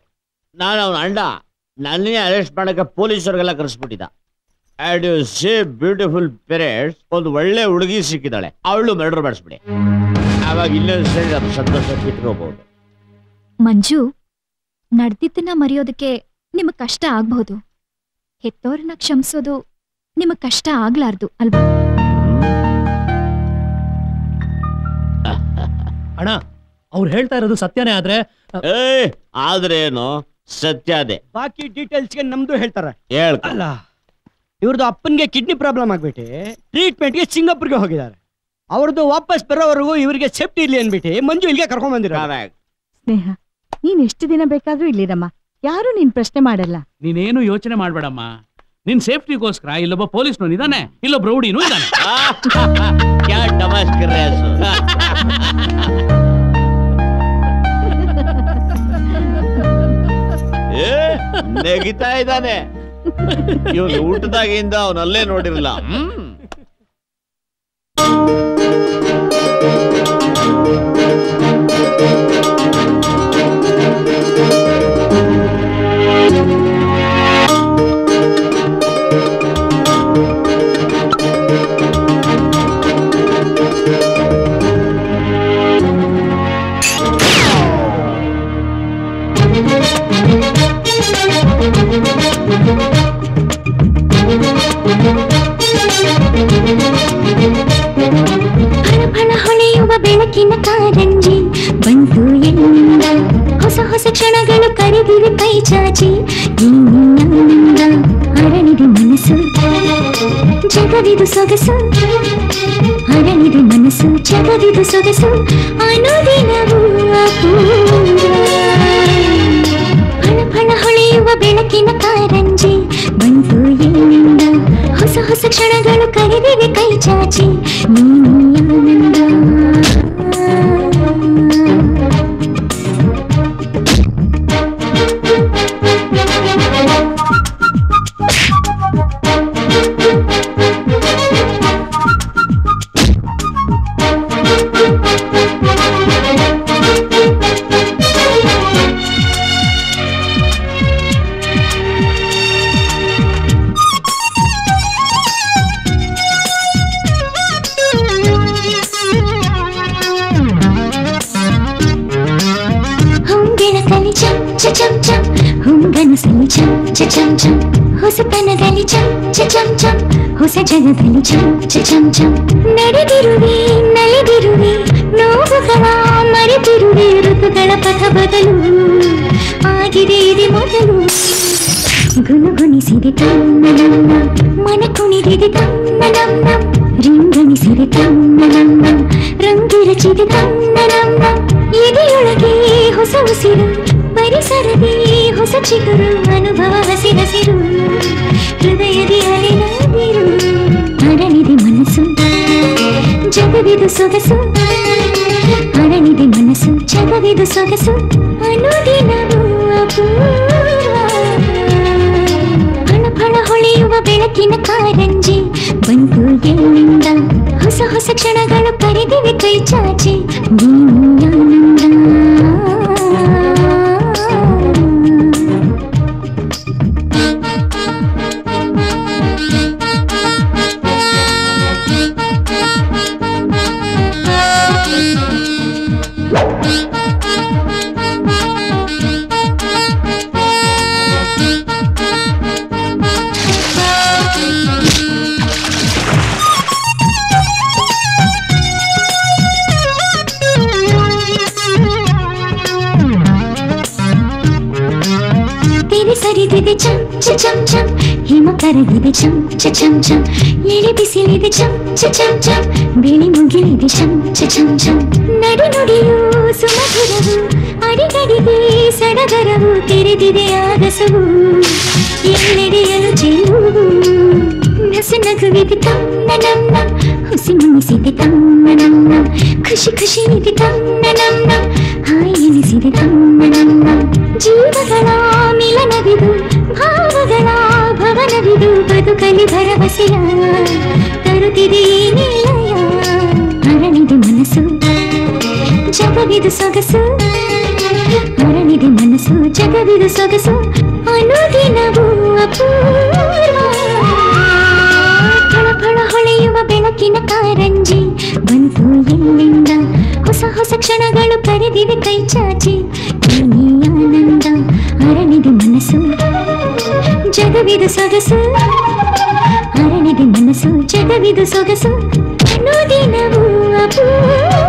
ನಾನು ಅವನ ಅಂಡ ನನ್ನೇ ಅರೆಸ್ಟ್ ಮಾಡಕ್ಕೆ ಪೊಲೀಸರಿಗೆಲ್ಲ ಕರೆಸ್ಬಿಟ್ಟಿದ್ದ. And you see beautiful parents ಒಂದು ಒಳ್ಳೆ ಹುಡುಗಿ ಸಿಕ್ಕಿದ್ದಾಳೆ. ಅವಳು ಮರ್ಡರ್ ಮಾಡಿಸ್ಬಿಡಿ. ಅವಾಗ ಇನ್ನೊಂದು ಸರಿ ನಮ್ಮ ಸಂತೋಷ ಕಿತ್ಕೋಬಹುದು ಮಂಜು ನಡೆದಿದ್ದನ್ನ ಮರೆಯೋದಕ್ಕೆ ನಿಮಗ್ ಕಷ್ಟ ಆಗ್ಬಹುದು. ಹೆತ್ತೋರನ್ನ ಕ್ಷಮಿಸೋದು ನಿಮಗ್ ಕಷ್ಟ ಆಗ್ಲಾರ್ದು ಅಲ್ವಾ? ಅಣ್ಣ ಅವ್ರು ಹೇಳ್ತಾ ಇರೋದು ಸತ್ಯನೇ ಆದ್ರೆ ಏ ಆದ್ರೆ ಏನು ಸತ್ಯ ಅದೇ. ಬಾಕಿ ಡೀಟೇಲ್ಸ್ಗೆ ನಮ್ದು ಹೇಳ್ತಾರೆ. ಹೇಳ್ ಅಲ್ಲ. ಇವ್ರದ್ದು ಅಪ್ಪನಿಗೆ ಕಿಡ್ನಿ ಪ್ರಾಬ್ಲಮ್ ಆಗ್ಬಿಟ್ಟು ಟ್ರೀಟ್ಮೆಂಟ್ಗೆ ಸಿಂಗಾಪುರ್ಗೆ ಹೋಗಿದ್ದಾರೆ. ಅವ್ರದ್ದು ವಾಪಸ್ ಬರೋವರೆಗೂ ಇವರಿಗೆ ಸೇಫ್ಟಿ ಇರ್ಲಿ ಅನ್ಬಿಟ್ಟು ಮಂಜು ಇಲ್ಲಿಗೆ ಕರ್ಕೊಂಡ್ ಬಂದಿರ ಸ್ನೇಹ ನೀನ್ ಎಷ್ಟು ದಿನ ಬೇಕಾದ್ರೂ ಇಲ್ಲಿರಮ್ಮ. ಯಾರು ನೀನ್ ಪ್ರಶ್ನೆ ಮಾಡಲ್ಲ. ನೀನೇನು ಯೋಚನೆ ಮಾಡ್ಬೇಡಮ್ಮ. ನಿನ್ ಸೇಫ್ಟಿಗೋಸ್ಕರ ಇಲ್ಲೊಬ್ಬ ಪೊಲೀಸ್ನವನು ಇದ್ದಾನೆ ಇಲ್ಲೊಬ್ಬ ರೌಡಿನೂ ಇದ್ದಾನೆ ನೆಗಿತಾ ಇದ್ದಾನೆ. ಇವನು ಊಟದಾಗಿಂದ ಅವನಲ್ಲೇ ನೋಡಿರಲ್ಲ ಬೆಳಕಿನ ಕಾರಂಜಿ ಬಂತು ಎನ್ನಿಂದ ಹೊಸ ಹೊಸ ಕ್ಷಣಗಳು ಕರೆದಿವೆ ಕೈ ಚಾಚಿ ಇನ್ನಿಂದ ಅರಳಿದು ಮನಸ್ಸು ಜಗದಿದು ಸೊಗಸು ಅರಳಿದು ಮನಸ್ಸು ಜಗದಿದು ಸೊಗಸು ಅನುದಿನವೂ ಅಪೂರ್ವ. ಫಳ ಫಳ ಹೊಳೆಯುವ ಬೆಳಕಿನ ಕಾರಂಜಿ ಬಂತು ಎನ್ನಿಂದ ಹೊಸ ಹೊಸ ಕ್ಷಣಗಳು ಕರೆದಿವೆ ಕೈ ಚಾಚಿ ನೀನು ಸಜನದಲ್ಲಿ ಚಂ ಚಂ ಚಂ ನಡೆದಿರುವೆ ನಲಿದಿರುವೆ ನೋವುಗಳ ಮರೆತಿರುವೆ ಋತುಗಳ ಪಥ ಬದಲು ಆಗಿದೆ ಇದೆ ಮೊದಲು ಗುಣಗುಣಿಸಿದೆ ತಮ್ಮ ನಮ್ಮ ಮನ ಕುಣಿದಿದೆ ತಮ್ಮ ನಮ್ಮ ರಿಂಗಣಿಸಿದೆ ತಮ್ಮ ನಮ್ಮ ರಂಗಿರಚಿದೆ ತಮ್ಮ ನಮ್ಮ ಎದೆಯೊಳಗೆ ಹೊಸ ಉಸಿರು ಪರಿಸರದೇ ಹೊಸ ಚಿಗುರು ಅನುಭವ ಹಸಿ ಹಸಿರು ಹೃದಯದಿ ಅಲೆನಾದಿರು ಅರಳಿದೆ ಮನಸ್ಸು ಜಗವಿದು ಸೊಗಸು ಅರಳಿದೆ ಮನಸ್ಸು ಜಗವಿದು ಸೊಗಸು ಅನುದಿನವೂ ಅಪೂರ್ವ ಫಳ ಫಳ ಹೊಳೆಯುವ ಬೆಳಕಿನ ಕಾರಂಜಿ ಬಂತು ಎಲ್ಲಿಂದ ಹೊಸ ಹೊಸ ಕ್ಷಣಗಳು ಕರೆದಿವೆ ಕೈ ಚಾಚಿ ಹಿಮ ಕರಗಿದೆ ಚಂ ಚ ಚಂ ಚಂ ಎಳೆ ಬಿಸಿಲಿದೆ ಚಂ ಚ ಚಂ ಚಂ ಬಿಳಿ ಮುಗಿಲಿದೆ ಚಂ ಚ ಚಂ ಚಂ ನಡು ನುಡಿಯು ಸುಮಧುರವು ಅಡಿಗಡಿಗೆ ಸಡಗರವು ತೆರೆದಿದೆ ಆಗಸವು ಎಲ್ಲೆಡೆಯಲು ಚೆಲುವು ನಸು ನಗುವಿದೆ ತನ್ನ ನಮ್ಮ ಹುಸಿ ಮುನಿಸಿದೆ ತನ್ನ ನಮ್ಮ ಖುಷಿ ಖುಷಿ ಇದೆ ತನ್ನ ನಮ್ಮ ಹಾಯ್ ಎನಿಸಿದೆ ತನ್ನ ನಮ್ಮ ಜೀವಗಳ ಮಿಲನವಿದು ಭಾವಗಳ ಭವನವಿದು ಬದುಕಲಿ ಭರವಸೆಯ ತರುತ್ತಿದೆ ಈ ನಿಲಯ ಅರಳಿದೆ ಮನಸ್ಸು ಜಗವಿದು ಸೊಗಸು ಅರಳಿದೆ ಮನಸ್ಸು ಜಗವಿದು ಸೊಗಸು ಅನುದಿನವೂ ಅಪೂರ್ವ ಫಳ ಫಳ ಹೊಳೆಯುವ ಬೆಳಕಿನ ಕಾರಂಜಿ ಬಂತು ಎಲ್ಲಿಂದ ಹೊಸ ಹೊಸ ಕ್ಷಣಗಳು ಕರೆದಿವೆ ಕೈ ಚಾಚಿ ನೀ ಆನಂದ ಅರಳಿದೆ ಮನಸ್ಸು ಜಗವಿದು ಸೊಗಸು ಅರಳಿದೆ ಮನಸ್ಸು ಜಗವಿದು ಸೊಗಸು ಅನುದಿನವೂ ಅಪೂರ್ವ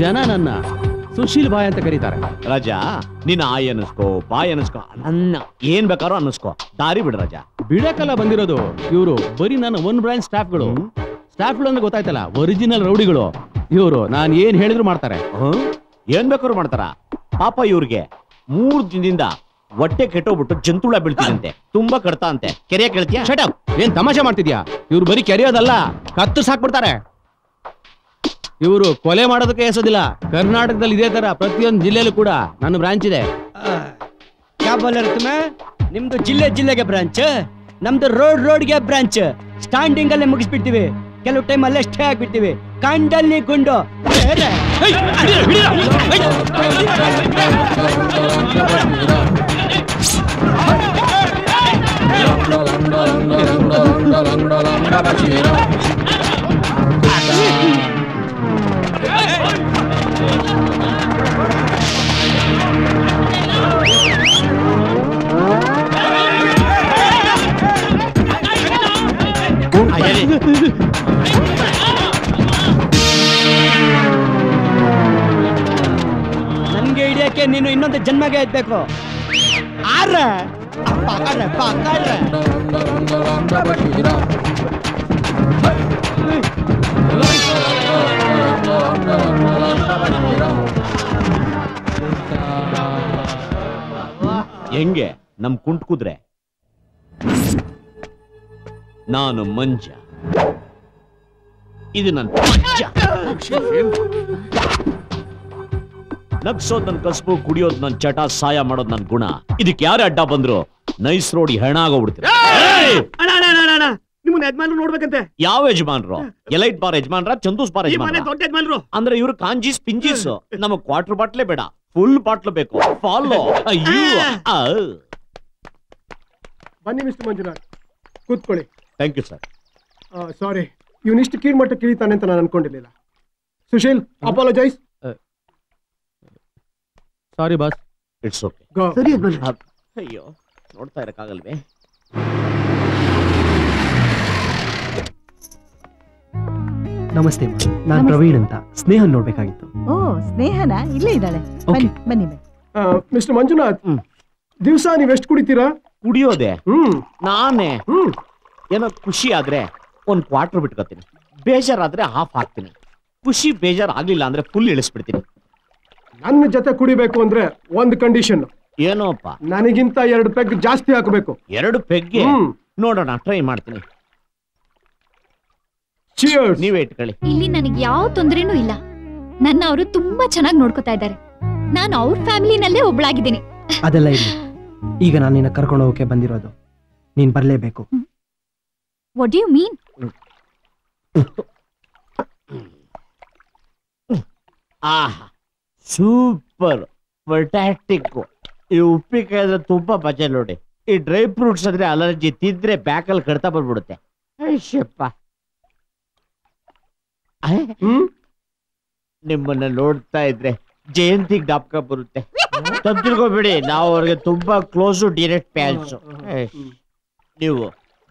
ಜನ ನನ್ನ ಸುಶೀಲ್ ಬಾಯ್ ಅಂತ ಕರೀತಾರೆ. ರಾಜ ನಿನ್ನ ಆಯ್ ಅನ್ನಿಸ್ಕೋ ಬಾಯ್ ಅನ್ನಿಸ್ಕೋ ನನ್ನ ಏನ್ ಬೇಕಾದ್ರೂ ಅನ್ನಿಸ್ಕೋ. ದಾರಿ ಬಿಡು ರಜಾ. ಬಿಡಕಲ್ಲ ಬಂದಿರೋದು ಇವರು ಬರೀ ನನ್ನ ಒನ್ ಬ್ರಾಂಚ್ ಸ್ಟಾಫ್ಗಳು ಸ್ಟಾಫ್ಗಳು ಅಂದ್ರೆ ಗೊತ್ತಾಯ್ತಲ್ಲ ಒರಿಜಿನಲ್ ರೌಡಿಗಳು. ಇವರು ನಾನು ಏನ್ ಹೇಳಿದ್ರು ಮಾಡ್ತಾರೆ. ಏನ್ ಬೇಕಾದ್ರು ಮಾಡ್ತಾರ? ಪಾಪ ಇವ್ರಿಗೆ ಮೂರ್ ದಿನದಿಂದ ಹೊಟ್ಟೆ ಕೆಟ್ಟೋಗ್ಬಿಟ್ಟು ಜಂತುಳ ಬೀಳ್ತಿದಂತೆ ತುಂಬಾ ಕಡ್ತಾ ಅಂತೆ. ಕೆರೆಯ ಕೇಳ್ತೀಯ? ಅಪ್ ಏನ್ ತಮಾಷೆ ಮಾಡ್ತಿದ್ಯಾ? ಇವ್ರು ಬರೀ ಕೆರೆಯೋದಲ್ಲ ಕತ್ತು ಸಾಕ್ಬಿಡ್ತಾರೆ. ಇವರು ಕೊಲೆ ಮಾಡೋದಕ್ಕೆ ಎಸೋದಿಲ್ಲ ಕರ್ನಾಟಕದಲ್ಲಿ ಇದೇ ತರ ಪ್ರತಿಯೊಂದು ಜಿಲ್ಲೆಯಲ್ಲೂ ಕೂಡ ನನ್ನ ಬ್ರಾಂಚ್ ಇದೆ ನಿಮ್ದು ಜಿಲ್ಲೆ ಜಿಲ್ಲೆಗೆ ಬ್ರಾಂಚ್ ನಮ್ದು ರೋಡ್ ರೋಡ್ಗೆ ಬ್ರಾಂಚ್ ಸ್ಟ್ಯಾಂಡಿಂಗ್ ಅಲ್ಲೇ ಮುಗಿಸ್ಬಿಡ್ತೀವಿ ಕೆಲವು ಟೈಮ್ ಅಲ್ಲೇ ಸ್ಟೇ ಆಗ್ಬಿಡ್ತೀವಿ ಕಂಡಲ್ಲಿ ಗುಂಡು ಬೇರೆ. ನನ್ಗೆ ಹಿಡಿಯಕ್ಕೆ ನೀನು ಇನ್ನೊಂದು ಜನ್ಮಗೆ ಎದ್ಬೇಕು ಆರ ಪಕಡ್ರೆ ಪಕಡ್ರೆ ಹೆಂಗೆ? ನಮ್ ಕುಂಟ್ ಕುದ್ರೆ. ನಾನು ಮಂಜ. ಇದು ನನ್ನ ನಗ್ಸೋದ್ ನನ್ ಕಸ್ಬು, ಕುಡಿಯೋದ್ ನನ್ ಚಟ ಸಹಾಯ ಮಾಡೋದ್ ನನ್ ಗುಣ. ಇದಕ್ಕೆ ಯಾರೇ ಅಡ್ಡ ಬಂದ್ರು? ನೈಸ್ ರೋಡಿ ಹೆಣ ನಿಮ್ಮನ್ನ ಯಜಮಾನ್ರು ನೋಡ್ಬೇಕಂತೆ. ಯಾವ ಯಜಮಾನ್ರು? ಎಲೈಟ್ ಬಾರ್ ಯಜಮಾನ್ರ ಚಂದೂಸ್ ಬಾರ್ ಯಜಮಾನ ಮನೆ ದೊಡ್ಡ ಯಜಮಾನ್ರು. ಅಂದ್ರೆ ಇವ್ರು ಕಾಂಜೀಸ್ ಪಿಂಜೀಸ್ ನಮಗ್ ಕ್ವಾರ್ಟರ್ ಬಾಟ್ಲೆ ಬೇಡ ಫುಲ್ ಬಾಟ್ಲು ಬೇಕು. ಫಾಲೋ ಅಯ್ಯೋ. ಬನ್ನಿ ಮಿಸ್ಟರ್ ಮಂಜುನಾಥ್. ಕೂತ್ಕೊಳ್ಳಿ. ಥ್ಯಾಂಕ್ ಯು ಸರ್ ಸಾರಿ ಇವನಿಷ್ಟು ಕೀಳ್ಮಟ್ಟ ಕಿಳಿತಾನೆ ಅಂತ ನಾನು ಅನ್ಕೊಂಡಿರ್ಲಿಲ್ಲ. Sushil apologise sorry boss it's okay ಸರಿ ಅಯ್ಯೋ ನೋಡ್ತಾ ಇರಕ್ಕಾಗಲ್ವೇ? ನಮಸ್ತೆ ನಾನು ಪ್ರವೀಣ್ ಅಂತ. ಸ್ನೇಹ ನೋಡ್ಬೇಕಾಗಿತ್ತು. ಓ ಸ್ನೇಹನ? ಇಲ್ಲೇ ಇದ್ದಾಳೆ. ಬನ್ನಿ ಮಿಸ್ಟರ್ ಮಂಜುನಾಥ್ ದಿವಸ ನೀವ್ ಎಷ್ಟು ಕುಡಿತೀರಾ? ಕುಡಿಯೋದೆ? ಹ್ಮ್. ನಾನೇ? ಏನೋ ಖುಷಿ ಆದ್ರೆ ಒಂದ್ ಕ್ವಾರ್ಟರ್ ಬಿಟ್ಕೋತೀನಿ. ಬೇಜಾರಾದ್ರೆ ಹಾಫ್ ಹಾಕ್ತೀನಿ. ಖುಷಿ ಬೇಜಾರ್ ಆಗ್ಲಿಲ್ಲ ಅಂದ್ರೆ ಫುಲ್ ಇಳಿಸ್ಬಿಡ್ತೀನಿ. ನನ್ನ ಜೊತೆ ಕುಡಿಬೇಕು ಅಂದ್ರೆ ಒಂದ್ ಕಂಡೀಷನ್ ಏನೋಪ್ಪ? ನನಗಿಂತ ಎರಡು ಪೆಗ್ ಜಾಸ್ತಿ ಹಾಕಬೇಕು. ಎರಡು ಪೆಗ್ಗೆ ಹ್ಮ್. ನೋಡೋಣ ಟ್ರೈ ಮಾಡ್ತೀನಿ. ನೀವೇ ಇಟ್ಕೊಳ್ಳಿ. ಇಲ್ಲಿ ನನಗೆ ಯಾವ ತೊಂದರೆನೂ ಇಲ್ಲ. ನನ್ನ ಅವರು ತುಂಬಾ ಚೆನ್ನಾಗಿ ನೋಡ್ಕೊತಾ ಇದ್ದಾರೆ. ನಾನು ಅವ್ರ ಫ್ಯಾಮಿಲಿನಲ್ಲೇ ಒಬ್ಳಾಗಿದ್ದೀನಿ. ಅದೆಲ್ಲ ಇಲ್ಲ ಈಗ ನಾನು ನಿನ್ನ ಕರ್ಕೊಂಡು ಹೋಗಕ್ಕೆ ಬಂದಿರೋದು. ನೀನ್ ಬರ್ಲೇಬೇಕು. ವಾಟ್ ಯು ಮೀನ್ ಆಹಾ. ಸೂಪರ್ ಫಂಟಾಸ್ಟಿಕ್ ಈ ಉಪ್ಪಿಕಾಯಿ ಅಂದ್ರೆ ತುಂಬಾ ಬಜೆ ನೋಡಿ. ಈ ಡ್ರೈ ಫ್ರೂಟ್ಸ್ ಅಂದ್ರೆ ಅಲರ್ಜಿ ತಿಂದ್ರೆ ಬ್ಯಾಕಲ್ಲಿ ಕಡ್ತಾ ಬಂದ್ಬಿಡುತ್ತೆ. ಅಯ್ಯಪ್ಪ ನಿಮ್ಮನ್ನ ನೋಡ್ತಾ ಇದ್ರೆ ಜಯಂತಿ ಜ್ಞಾಪಕ ಬರುತ್ತೆ. ತಪ್ಪು ತಿಳ್ಕೊಬೇಡಿ ನಾವು ಅವ್ರಿಗೆ ತುಂಬಾ ಕ್ಲೋಸು ಡೈರೆಕ್ಟ್ ಪ್ಯಾನ್ಸ್ ನೀವು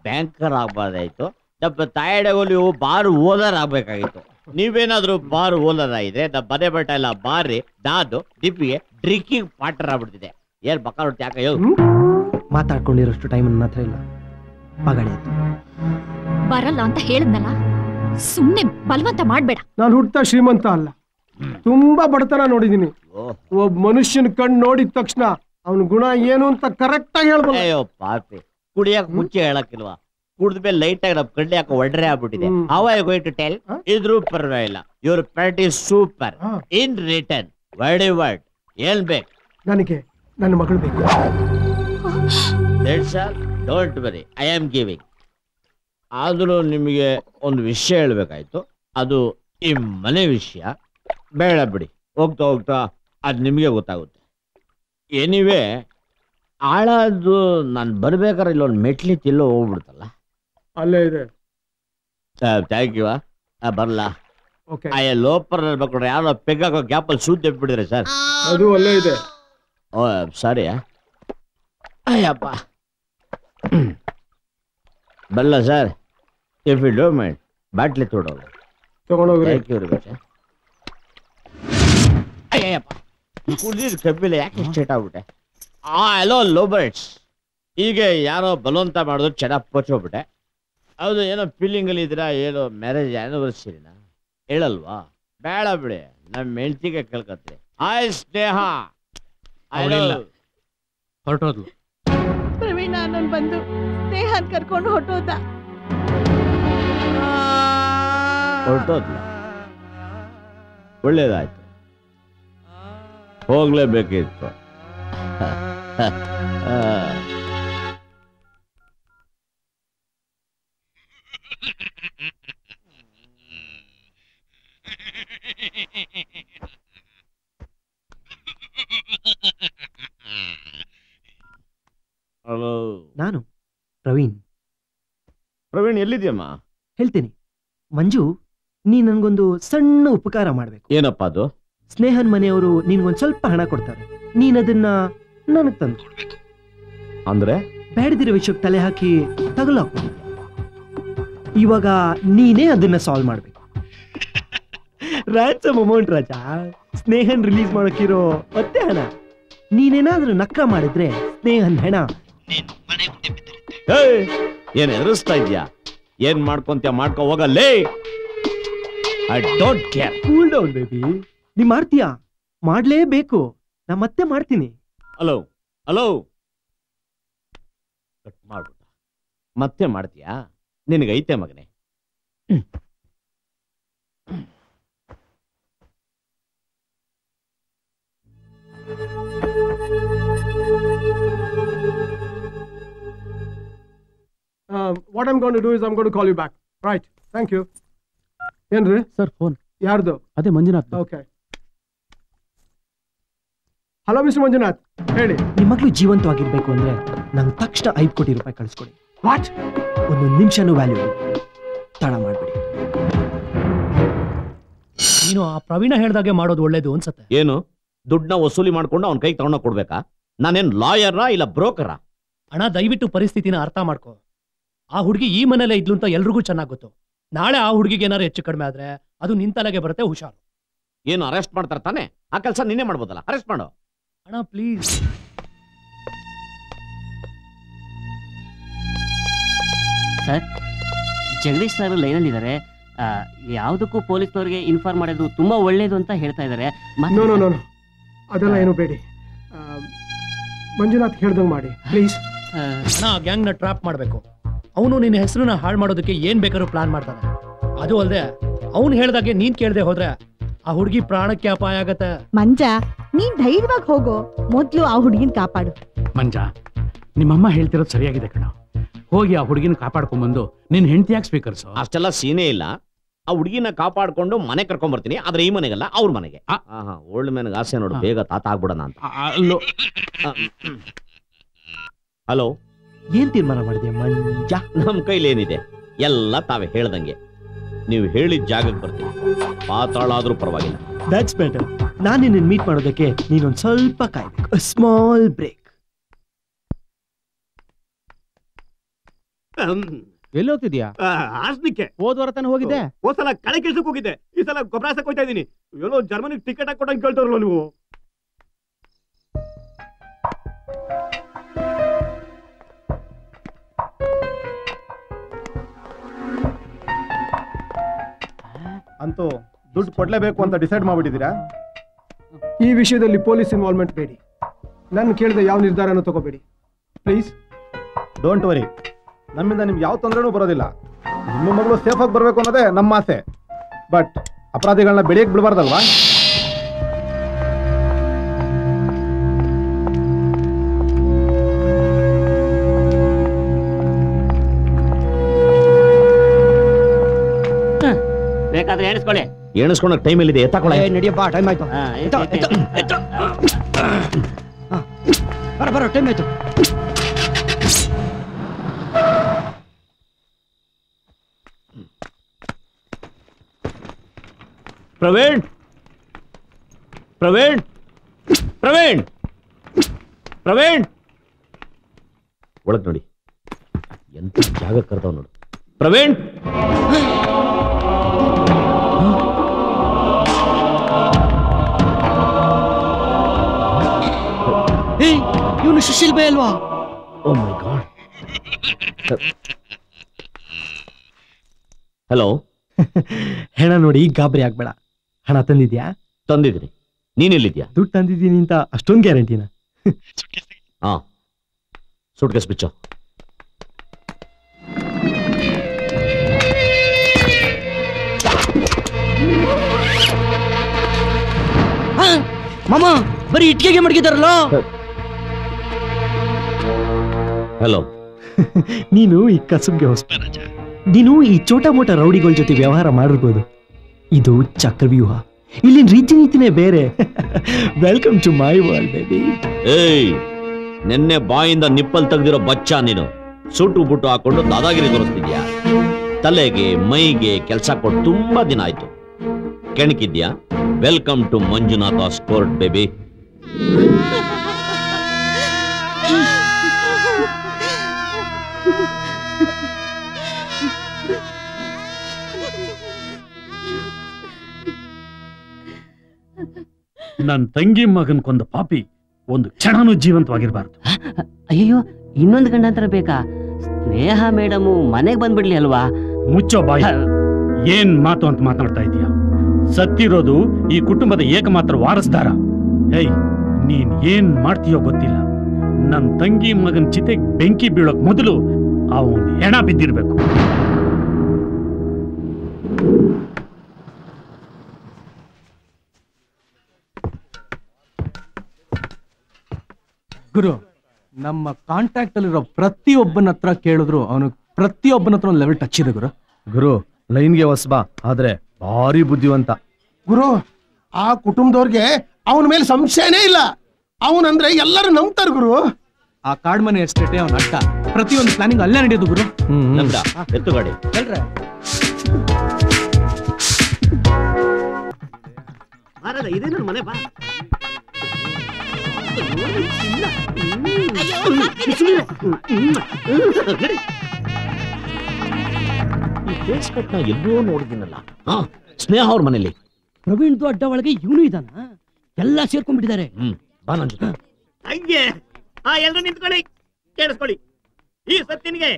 ಬ್ಯಾಂಕರ್ ಆಗ್ಬಾರ್ದಾಯ್ತು. ನಮ್ಮ ತಾಯಡಗೂ ನೀವು ಬಾರ್ ಓನರ್ ಆಗ್ಬೇಕಾಗಿತ್ತು. ನೀವೇನಾದ್ರೂ ಬಾರ್ ಓನರ್ ಆಗಿದ್ರೆ ನಮ್ಮ ಮನೆ ಬಟ್ಟ ಎಲ್ಲ ಬಾರಿ ನಾನು ನಿಮಗೆ ಡ್ರಿಂಕಿಂಗ್ ಪಾರ್ಟ್ನರ್ ಆಗ್ಬಿಡ್ತಿದೆ. ಏನ್ ಬಕ್ಕ ನೋಡ್ತಿ ಯಾಕೆ? ಯೋ ಮಾತಾಡ್ಕೊಂಡಿರೋಷ್ಟು ಟೈಮ್ ನನ್ನ ಹತ್ರ ಇಲ್ಲ. ಮಗಳೇ ಬರಲ್ಲ ಅಂತ ಹೇಳಿದ್ನಲ್ಲ? ಸುಮ್ನೆ ಬಲವಂತ ಮಾಡ್ಬೇಡ. ನಾನು ಹುಟ್ಟ ಶ್ರೀಮಂತ ಅಲ್ಲ. ತುಂಬಾ ಬಡತನ ನೋಡಿದೀನಿ. ಒಬ್ಬ ಮನುಷ್ಯನ ಕಣ್ಣು ನೋಡಿದ ತಕ್ಷಣ ಅವನ ಗುಣ ಏನು ಅಂತ ಕರೆಕ್ಟ್ ಆಗಿ ಹೇಳ್ಬೋದು. ಅಯ್ಯೋ ಪಾಪಿ. ಕುಡಿಯಕ್ ಮುಂಚೆ ಹೇಳಕ್ಕಿಲ್ವಾ? ಕುಡಿದ್ಮೇಲೆ ಲೈಟ್ ಆಗಿ ನಮ್ಮ ಕಣ್ಣೆ ಯಾಕೆ ಒಡ್ರೆ ಆಗ್ಬಿಟ್ಟಿದೆ. How I going to tell ಇದ್ರೂ ಪರವಾಗಿಲ್ಲ. ಇವ್ರ pat is super in return word word ಏನ್ ಬೇಕು? ನನಗೆ ನನ್ನ ಮಗಳು ಬೇಕು. That's all don't worry I am giving ಆದರೂ ನಿಮಗೆ ಒಂದು ವಿಷಯ ಹೇಳಬೇಕಾಯ್ತು. ಅದು ಈ ಮನೆ ವಿಷಯ. ಬೇಡ ಬಿಡಿ. ಹೋಗ್ತಾ ಹೋಗ್ತಾ ಅದು ನಿಮಗೆ ಗೊತ್ತಾಗುತ್ತೆ. ಎನಿವೆ ಆಳದು ನಾನು ಬರ್ಬೇಕಾದ್ರೆ ಇಲ್ಲೊಂದು ಮೆಟ್ಲಿ ತಿಲ್ಲೋ ಹೋಗ್ಬಿಡ್ತಲ್ಲ. ಅಲ್ಲೇ ಇದೆ. ಥ್ಯಾಂಕ್ ಯು ಬರಲ್ಲ ಓಕೆ ಆ ಲೋಪರ್ ಇರ್ಬೇಕು ಯಾರೋ ಪೆಗ್ಗಾಕೋ ಗ್ಯಾಪಲ್ಲಿ ಸೂದ್ ಬಿಡಿದ್ರೆ ಸರ್. ಅದು ಅಲ್ಲೇ ಇದೆ. ಓ ಸಾರಿ ಅಯ್ಯಪ್ಪ. ಬಲ್ಲ sir if you do mind bottle ತೊಡೋದು. ತಗೊಂಡೋಗ್ರಿ. ಥ್ಯಾಂಕ್ ಯು ಅಯ್ಯಪ್ಪ ಕಬ್ಬಿಲ್ಲ ಯಾಕೆ ಸ್ಟೇಟ್ ಆಗ್ಬಿಟ್ಟೆ? ಆ ಹಲೋ ಲೋಬರ್ಟ್ಸ್ ಈಗ ಯಾರೋ ಬಲವಂತ ಮಾಡಿದ್ರು ಚೆನ್ನಾಗಿ ಪೋಚೋಗ್ಬಿಟ್ಟೆ. ಹೌದು ಏನೋ ಫೀಲಿಂಗಲ್ಲಿ ಇದ್ದೀರಾ ಏನೋ ಮ್ಯಾರೇಜ್ ಆ್ಯನಿವರ್ಸರಿನಾ ಹೇಳಲ್ವಾ? ಬೇಡ ಬಿಡಿ ನಮ್ಮ ಹೆಂಡ್ತಿಗೆ ಕೇಳ್ಕತ್ರಿ ಆಯ್ ಸ್ನೇಹ. ಹೊರಟೋದ್ಲು. ಪ್ರವೀಣ ಬಂದು ಸ್ನೇಹ ಕರ್ಕೊಂಡು ಹೊಟ್ಟೋದ ಹೊರಟೋದ್ಲ ಒಳ್ಳೇದಾಯ್ತು. ಹೋಗ್ಲೇಬೇಕಿತ್ತು. ಆ. ಹಲೋ. ನಾನು? ಪ್ರವೀಣ್. ಪ್ರವೀಣ್ ಎಲ್ಲಿದ್ಯಮ್ಮ? ಹೇಳ್ತೀನಿ. ಮಂಜು ನೀ ನನ್ಗೊಂದು ಸಣ್ಣ ಉಪಕಾರ ಮಾಡ್ಬೇಕು. ಏನಪ್ಪ ಅದು? ಸ್ನೇಹನ್ ಮನೆಯವರು ನಿನ್ಗೊಂದ್ ಸ್ವಲ್ಪ ಹಣ ಕೊಡ್ತಾರೆ. ನೀನ್ ಅದನ್ನ ನನಗ್ ತಂದು ಕೊಡ್ಬೇಕು ಅಂದ್ರೆ? ಬೇಡದಿರೋ ವಿಷಯಕ್ಕೆ ತಲೆ ಹಾಕಿ ತಗಲಾಕು. ಇವಾಗ ನೀನೇ ಅದನ್ನ ಸಾಲ್ವ್ ಮಾಡ್ಬೇಕು. ರಾಜಮ್ ಅಮೌಂಟ್ ರಾಜ. ಸ್ನೇಹನ್ ರಿಲೀಸ್ ಮಾಡೋಕ್ಕಿರೋ ಮತ್ತೆ ಹಣ. ನೀನೇನಾದ್ರೂ ನಕ್ಕ ಮಾಡಿದ್ರೆ ಸ್ನೇಹನ್ ಹೆಣ ಏಯ್, ಏನ್ ಎದುರಿಸ್ತಾ ಇದ್ಯಾ? ಏನ್ ಮಾಡ್ಕೊಂತ ಮಾಡ್ಕೊ ಹೋಗಲ್ಲೇ. I don't care cool down baby ನೀ ಮಾಡ್ತೀಯಾ? ಮಾಡ್ಲೇಬೇಕು. ನಾ ಮತ್ತೆ ಮಾಡ್ತೀನಿ. ಹಲೋ ಹಲೋ ಕಟ್ ಮಾಡ್ಬಿಟ್ಟ. ಮತ್ತೆ ಮಾಡ್ತೀಯಾ? ನಿನಗೈತೆ ಮಗನೇ. What I'm gonna do is I'm gonna call you back right thank you ಏನ್ರಿ? ಸರ್ ಫೋನ್ ಯಾರ್ದು? ಅದೇ Manjunath. Okay hello mister Manjunath. ಹೇಳಿ. ನಿಮ್ಮ ಮಗಳು ಜೀವಂತವಾಗಿರ್ಬೇಕು ಅಂದ್ರೆ ನಂಗೆ ತಕ್ಷಣ ಐದು ಕೋಟಿ ರೂಪಾಯಿ ಕಳಿಸ್ಕೊಡಿ. ವಾಟ್ ಒಂದು ನಿಮಿಷನೂ ವ್ಯಾಲ್ಯೂ ತಡ ಮಾಡಬೇಡಿ. ನೀನು ಆ ಪ್ರವೀಣ ಹೇಳ್ದಾಗೆ ಮಾಡೋದು ಒಳ್ಳೇದು ಅನ್ಸತ್ತೆ. ಏನು? ದುಡ್ಡನ್ನ ವಸೂಲಿ ಮಾಡ್ಕೊಂಡು ಅವ್ನ ಕೈಗೆ ತಗೊಂಡೋಗ್ ಕೊಡ್ಬೇಕಾ? ನಾನೇನ್ ಲಾಯರ್ರಾ ಇಲ್ಲ ಬ್ರೋಕರಾ? ಹಣ ದಯವಿಟ್ಟು ಪರಿಸ್ಥಿತಿನ ಅರ್ಥ ಮಾಡ್ಕೋ. ಆ ಹುಡುಗಿ ಈ ಮನೆಯಲ್ಲೇ ಇದ್ಲು ಅಂತ ಎಲ್ರಿಗೂ ಚೆನ್ನಾಗಿ ಗೊತ್ತು. ನಾಳೆ ಆ ಹುಡುಗಿಗೆ ಏನಾರು ಹೆಚ್ಚು ಕಡಿಮೆ ಆದ್ರೆ ಅದು ನಿನ್ ತಲೆಗೆ ಬರುತ್ತೆ ಹುಷಾರು. ಏನು ಅರೆಸ್ಟ್ ಮಾಡ್ತಾರೆ ತಾನೆ? ಆ ಕೆಲಸ ನಿನ್ನೆ ಮಾಡ್ಬೋದಲ್ಲ ಅರೆಸ್ಟ್ ಮಾಡು. ಅಣ್ಣ ಪ್ಲೀಸ್. ಸರ್ ಜಗದೀಶ್ ಸರ್ ಲೈನಲ್ಲಿದ್ದಾರೆ. ಯಾವುದಕ್ಕೂ ಪೊಲೀಸ್ನವ್ರಿಗೆ ಇನ್ಫಾರ್ಮ್ ಮಾಡೋದು ತುಂಬಾ ಒಳ್ಳೇದು ಅಂತ ಹೇಳ್ತಾ ಇದ್ದಾರೆ. ನೋ ನೋ ನೋ ಅದೆಲ್ಲ ಏನು ಬೇಡಿ. ಮಂಜುನಾಥ್ ಹೇಳ್ದಂಗೆ ಮಾಡಿ ಪ್ಲೀಸ್. ಅಣ್ಣ ಆ ಗ್ಯಾಂಗ್ನ ಟ್ರಾಪ್ ಮಾಡ್ಬೇಕು. ಅವನು ನಿನ್ನ ಹೆಸರನ್ನ ಹಾಳು ಮಾಡೋದಕ್ಕೆ ಏನ್ ಬೇಕಾದ್ರೂ ಪ್ಲಾನ್ ಮಾಡ್ತಾನೆ. ಅದು ಅಲ್ಲದೆ ಅವನು ಹೇಳ್ದಾಗೆ ನೀನ್ ಕೇಳದೆ ಹೋದ್ರೆ ಆ ಹುಡುಗಿ ಪ್ರಾಣಕ್ಕೆ ಅಪಾಯ ಆಗತ್ತೆ. ಮಂಜ ನೀನ್ ಧೈರ್ಯವಾಗಿ ಹೋಗೋ. ಮೊದ್ಲು ಆ ಹುಡುಗಿನ ಕಾಪಾಡು. ಮಂಜ ನಿಮ್ಮಮ್ಮ ಹೇಳ್ತಿರೋದು ಸರಿಯಾಗಿದೆ ಕಣ. ಹೋಗಿ ಆ ಹುಡುಗಿನ ಕಾಪಾಡ್ಕೊಂಡ್ಬಂದು ನಿನ್ ಹೆಂಡತಿಯಾಗಿ ಸ್ವೀಕರಿಸು. ಅಷ್ಟೆಲ್ಲ ಸೀನೆ ಇಲ್ಲ. ಆ ಹುಡುಗಿನ ಕಾಪಾಡ್ಕೊಂಡು ಮನೆ ಕರ್ಕೊಂಡ್ ಬರ್ತೀನಿ ಆದ್ರೆ ಈ ಮನೆಗಲ್ಲ ಅವ್ರ ಮನೆಗೆ. ಓಲ್ಡ್ ಮ್ಯಾನ್ ಆಸೆ ನೋಡು ಬೇಗ ತಾತ ಆಗ್ಬಿಡೋಣ ಅಂತ. ಹಲೋ. ಏನ್ ತೀರ್ಮಾನ ಮಾಡಿದೆ ಮಂಜ? ನಮ್ ಕೈಲೇನಿದೆ? ಏನಿದೆ ಎಲ್ಲ ತಾವೇ ಹೇಳ್ದಂಗೆ. ನೀವು ಹೇಳಿದ ಜಾಗಕ್ಕೆ ಬರ್ತೀವಿ ಪಾತಾಳ ಆದ್ರೂ ಪರವಾಗಿಲ್ಲ. ದಟ್ಸ್ ಬೆಟರ್ ನಾನು ನಿನ್ನ ಮೀಟ್ ಮಾಡೋದಕ್ಕೆ ನೀನೊಂದ್ ಸ್ವಲ್ಪ ಕಾಯ್ಬೇಕು. ಸ್ಮಾಲ್ ಬ್ರೇಕ್ ಎಲ್ಲಿ ಹೋಗ್ತಿದ್ಯಾ? ಆಸ್ನಿಕ್ಕೆ ಹೋದ್ ವಾರ ತಾನೆ ಹೋಗಿದ್ದೆ? ಹೋದ್ ಸಲ ಕಳೆ ಕೆಲ್ಸಕ್ಕೆ ಹೋಗಿದ್ದೆ. ಈ ಸಲ ಗೊಬ್ಬರ ಹಾಕಕ್ ಹೋಗ್ತಾ ಇದೀನಿ ಎಲ್ಲೋ ಜರ್ಮನಿಗೆ ಟಿಕೆಟ್ ಹಾಕೊಟ್ಟಂಗೆ ಕೇಳ್ತಾರಲ್ಲ ನೀವು? ಅಂತೂ ದುಡ್ಡು ಕೊಡ್ಲೇಬೇಕು ಅಂತ ಡಿಸೈಡ್ ಮಾಡ್ಬಿಟ್ಟಿದ್ದೀರಾ? ಈ ವಿಷಯದಲ್ಲಿ ಪೊಲೀಸ್ ಇನ್ವಾಲ್ವ್ಮೆಂಟ್ ಬೇಡಿ. ನನ್ನ ಕೇಳಿದ ಯಾವ ನಿರ್ಧಾರನೂ ತಗೋಬೇಡಿ. ಪ್ಲೀಸ್ ಡೋಂಟ್ ವರಿ ನಮ್ಮಿಂದ ನಿಮ್ಗೆ ಯಾವ ತೊಂದರೆನೂ ಬರೋದಿಲ್ಲ. ನಿಮ್ಮ ಮಗಳು ಸೇಫಾಗಿ ಬರಬೇಕು ಅನ್ನೋದೇ ನಮ್ಮ ಆಸೆ. ಬಟ್ ಅಪರಾಧಿಗಳನ್ನ ಬೆಳೆಯಕ್ಕೆ ಬಿಡಬಾರ್ದಲ್ವಾ? ಬೇಕಾದ್ರೆ ಎಣಿಸ್ಕೊಳ್ಳಿ. ಎಣಿಸ್ಕೊಳಕ್ ಟೈಮ್ ಎಲ್ಲಿದೆ? ಎತ್ತಕೊಳ್ಳಿ. ನಡಿಯಪ್ಪ ಟೈಮ್ ಆಯ್ತು. ಬರೋ ಬರೋ ಟೈಮ್ ಆಯ್ತು. ಪ್ರವೀಣ್! ಪ್ರವೀಣ್! ಪ್ರವೀಣ್! ಪ್ರವೀಣ್! ಒಳಗ್ ನೋಡಿ. ಎಂತ ಜಾಗ ಕರ್ತಾವ್ ನೋಡು. ಪ್ರವೀಣ್! ಇವನು ಸುಶೀಲ್ ಬೈ ಅಲ್ವಾ ಓ ಮೈ ಗಾಡ್ ಹಲೋ ಹೆಣ ನೋಡಿ ಗಾಬರಿ ಆಗ್ಬೇಡ. ಹಣ ತಂದಿದ್ಯಾ? ತಂದಿದ್ದೀನಿ. ನೀನೆಲ್ಲಿದ್ಯಾ ದುಡ್ಡು ತಂದಿದ್ದೀನಿ ಅಂತ ಅಷ್ಟೊಂದು ಗ್ಯಾರಂಟಿನ? ಹಾ. ಸುಟ್ಕೇಸ್ ಬಿಚ್ಚು. ಮಾಮ ಬರೀ ಇಟ್ಕೆಗೆ ಮಡಗಿದಾರಲ್ಲ? ಹಲೋ ನೀನು ಈ ಕಸುಬ್ಗೆ ಹೊಸ ನೀನು ಈ ಚೋಟ ಮೋಟ ರೌಡಿಗಳ ಜೊತೆ ವ್ಯವಹಾರ ಮಾಡಿರ್ಬೋದು. ಇದು ಚಕ್ರವ್ಯೂಹ. ಇಲ್ಲಿನ ರೀತಿ ನೀತಿನೇ ಬೇರೆ. Welcome to my world baby ಏಯ್ ನಿನ್ನೆ ಬಾಯಿಂದ ನಿಪ್ಪಲ್ ತೆಗೆದಿರೋ ಬಚ್ಚ ನೀನು. ಸುಟ್ಟು ಬುಟ್ಟು ಹಾಕೊಂಡು ದಾದಾಗಿರಿ ತೋರಿಸ್ತಿದ್ಯಾ? ತಲೆಗೆ ಮೈಗೆ ಕೆಲಸ ಕೊಟ್ಟು ತುಂಬಾ ದಿನ ಆಯ್ತು. ಕೆಣಕಿದ್ಯಾ? Welcome to Manjunatha sport baby ನನ್ ತಂಗಿ ಮಗನ್ ಕೊಂದ ಪಾಪಿ ಒಂದು ಕ್ಷಣನೂ ಜೀವಂತವಾಗಿರ್ಬಾರ್ದು. ಅಯ್ಯೋ ಇನ್ನೊಂದು ಗಂಡಂತರ ಬೇಕಾ? ಸ್ನೇಹ ಮೇಡಮು ಮನೆಗೆ ಬಂದ್ಬಿಡ್ಲಿ ಅಲ್ವಾ? ಮುಚ್ಚೋ ಬಾಯ. ಏನ್ ಮಾತು ಅಂತ ಮಾತಾಡ್ತಾ ಇದೀಯ ಸತ್ತಿರೋದು ಈ ಕುಟುಂಬದ ಏಕಮಾತ್ರ ವಾರಸ್ದಾರ. ಏಯ್ ನೀನ್ ಏನ್ ಮಾಡ್ತೀಯೋ ಗೊತ್ತಿಲ್ಲ. ನನ್ ತಂಗಿ ಮಗನ್ ಚಿತೆಗ್ ಬೆಂಕಿ ಬೀಳೋಕ್ ಮೊದಲು ಅವನ್ ಹೆಣ ಬಿದ್ದಿರ್ಬೇಕು. ಗುರು ನಮ್ಮ ಕಾಂಟ್ಯಾಕ್ಟ್ ಅಲ್ಲಿರೋ ಪ್ರತಿಯೊಬ್ಬನ ಹತ್ರ ಕೇಳಿದ್ರು ಅವನು ಪ್ರತಿಯೊಬ್ಬನ ಹತ್ರ ಒಂದು ಲೆವೆಲ್ ಟಚ್ ಇದೆ ಗುರು. ಗುರು ಲೈನ್ಗೆ ಹೊಸಬಾ ಆದ್ರೆ ಭಾರಿ ಬುದ್ಧಿವಂತ. ಗುರು ಆ ಕುಟುಂಬದವ್ರಿಗೆ ಅವನ ಮೇಲೆ ಸಂಶಯನೇ ಇಲ್ಲ. ಅವನಂದ್ರೆ ಎಲ್ಲರೂ ನಂಬ್ತಾರ ಗುರು. ಆ ಕಾಡ್ಮನೆ ಎಸ್ಟೇಟೇ ಅವನ ಅಟ್ಟ ಪ್ರತಿಯೊಂದು ಪ್ಲಾನಿಂಗ್ ಅಲ್ಲೇ ನಡೆಯೋದು ಗುರು. ನಮ್ದ. ಎತ್ತು ಗಾಡಿ ಹೇಳ್ರೆ ಬಾರಲ್ಲ ಇದೇ ನನ್ನ ಮನೆ ಬಾ. ಈ ಫೇಸ್ ಕಟ್ನ ಎಲ್ಲೋ ನೋಡಿದ್ದೀನಲ್ಲ. ಹಾ ಸ್ನೇಹ ಅವ್ರ ಮನೇಲಿ ಪ್ರವೀಣ್ದು ಅಡ್ಡ ಒಳಗೆ ಇವನು ಇದಾನ. ಎಲ್ಲ ಸೇರ್ಕೊಂಡ್ಬಿಟ್ಟಿದ್ದಾರೆ. ಹ್ಮ್ ಬಾ ನನ್ ಜೊತೆ ಹಂಗೆ ಆ ಎಲ್ರು ನಿಂತ್ಕೊಳ್ಳಿ ಕೇಳಿಸ್ಕೊಳ್ಳಿ. ಈ ಸತ್ತಿನಿಗೆ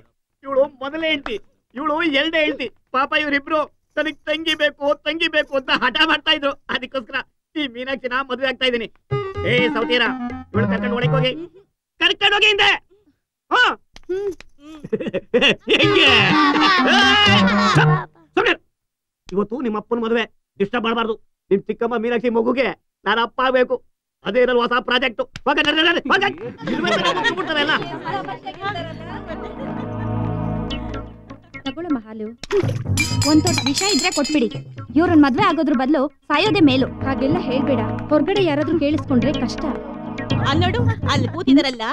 ಇವಳು ಮೊದಲೇ ಹೇಳ್ತಿ ಇವಳು ಎರಡೇ ಹೇಳ್ತಿ ಪಾಪ ಇವ್ರಿಬ್ರು ತನಗ್ ತಂಗಿ ಬೇಕು ತಂಗಿ ಬೇಕು ಅಂತ ಹಠ ಮಾಡ್ತಾ ಇದ್ರು. ಅದಕ್ಕೋಸ್ಕರ ಈ ಮೀನಾಕ್ಷಿನ ಮದುವೆ ಆಗ್ತಾ ಇದೀನಿ ಏ ಸೌತೀರ ಇವಳು ಕರ್ಕೊಂಡು ಹೋಗಿ ಕರ್ಕೊಂಡು ಹೋಗಿ ಹಿಂದೆ ಹೆಂಗೆ! ಇವತ್ತು ನಿಮ್ಮ ಅಪ್ಪನ ಮದುವೆ ಡಿಸ್ಟರ್ಬ್ ಮಾಡಬಾರ್ದು ನಿಮ್ ಚಿಕ್ಕಮ್ಮ ಮೀನಾಕ್ಷಿ ಮಗುಗೆ ನಾನು ಅಪ್ಪ ಆಗ್ಬೇಕು ಅದೇ ಇರಲ್ಲ ಹೊಸ ಪ್ರಾಜೆಕ್ಟ್ ತಗೊಳಮ್ಮ ಹಾಲು ಒಂದ್ ತೊಟ್ಟು ವಿಷ ಇದ್ರೆ ಕೊಟ್ಬಿಡಿ. ಇವ್ರನ್ ಮದ್ವೆ ಆಗೋದ್ರ ಬದಲು ಸಾಯೋದೇ ಮೇಲು. ಹಾಗೆಲ್ಲ ಹೇಳ್ಬೇಡ. ಹೊರಗಡೆ ಯಾರಾದ್ರೂ ಕೇಳಿಸ್ಕೊಂಡ್ರೆ ಕಷ್ಟ. ಅಲ್ಲೋಡು ಅಲ್ಲಿ ಕೂತಿದಾರಲ್ಲ.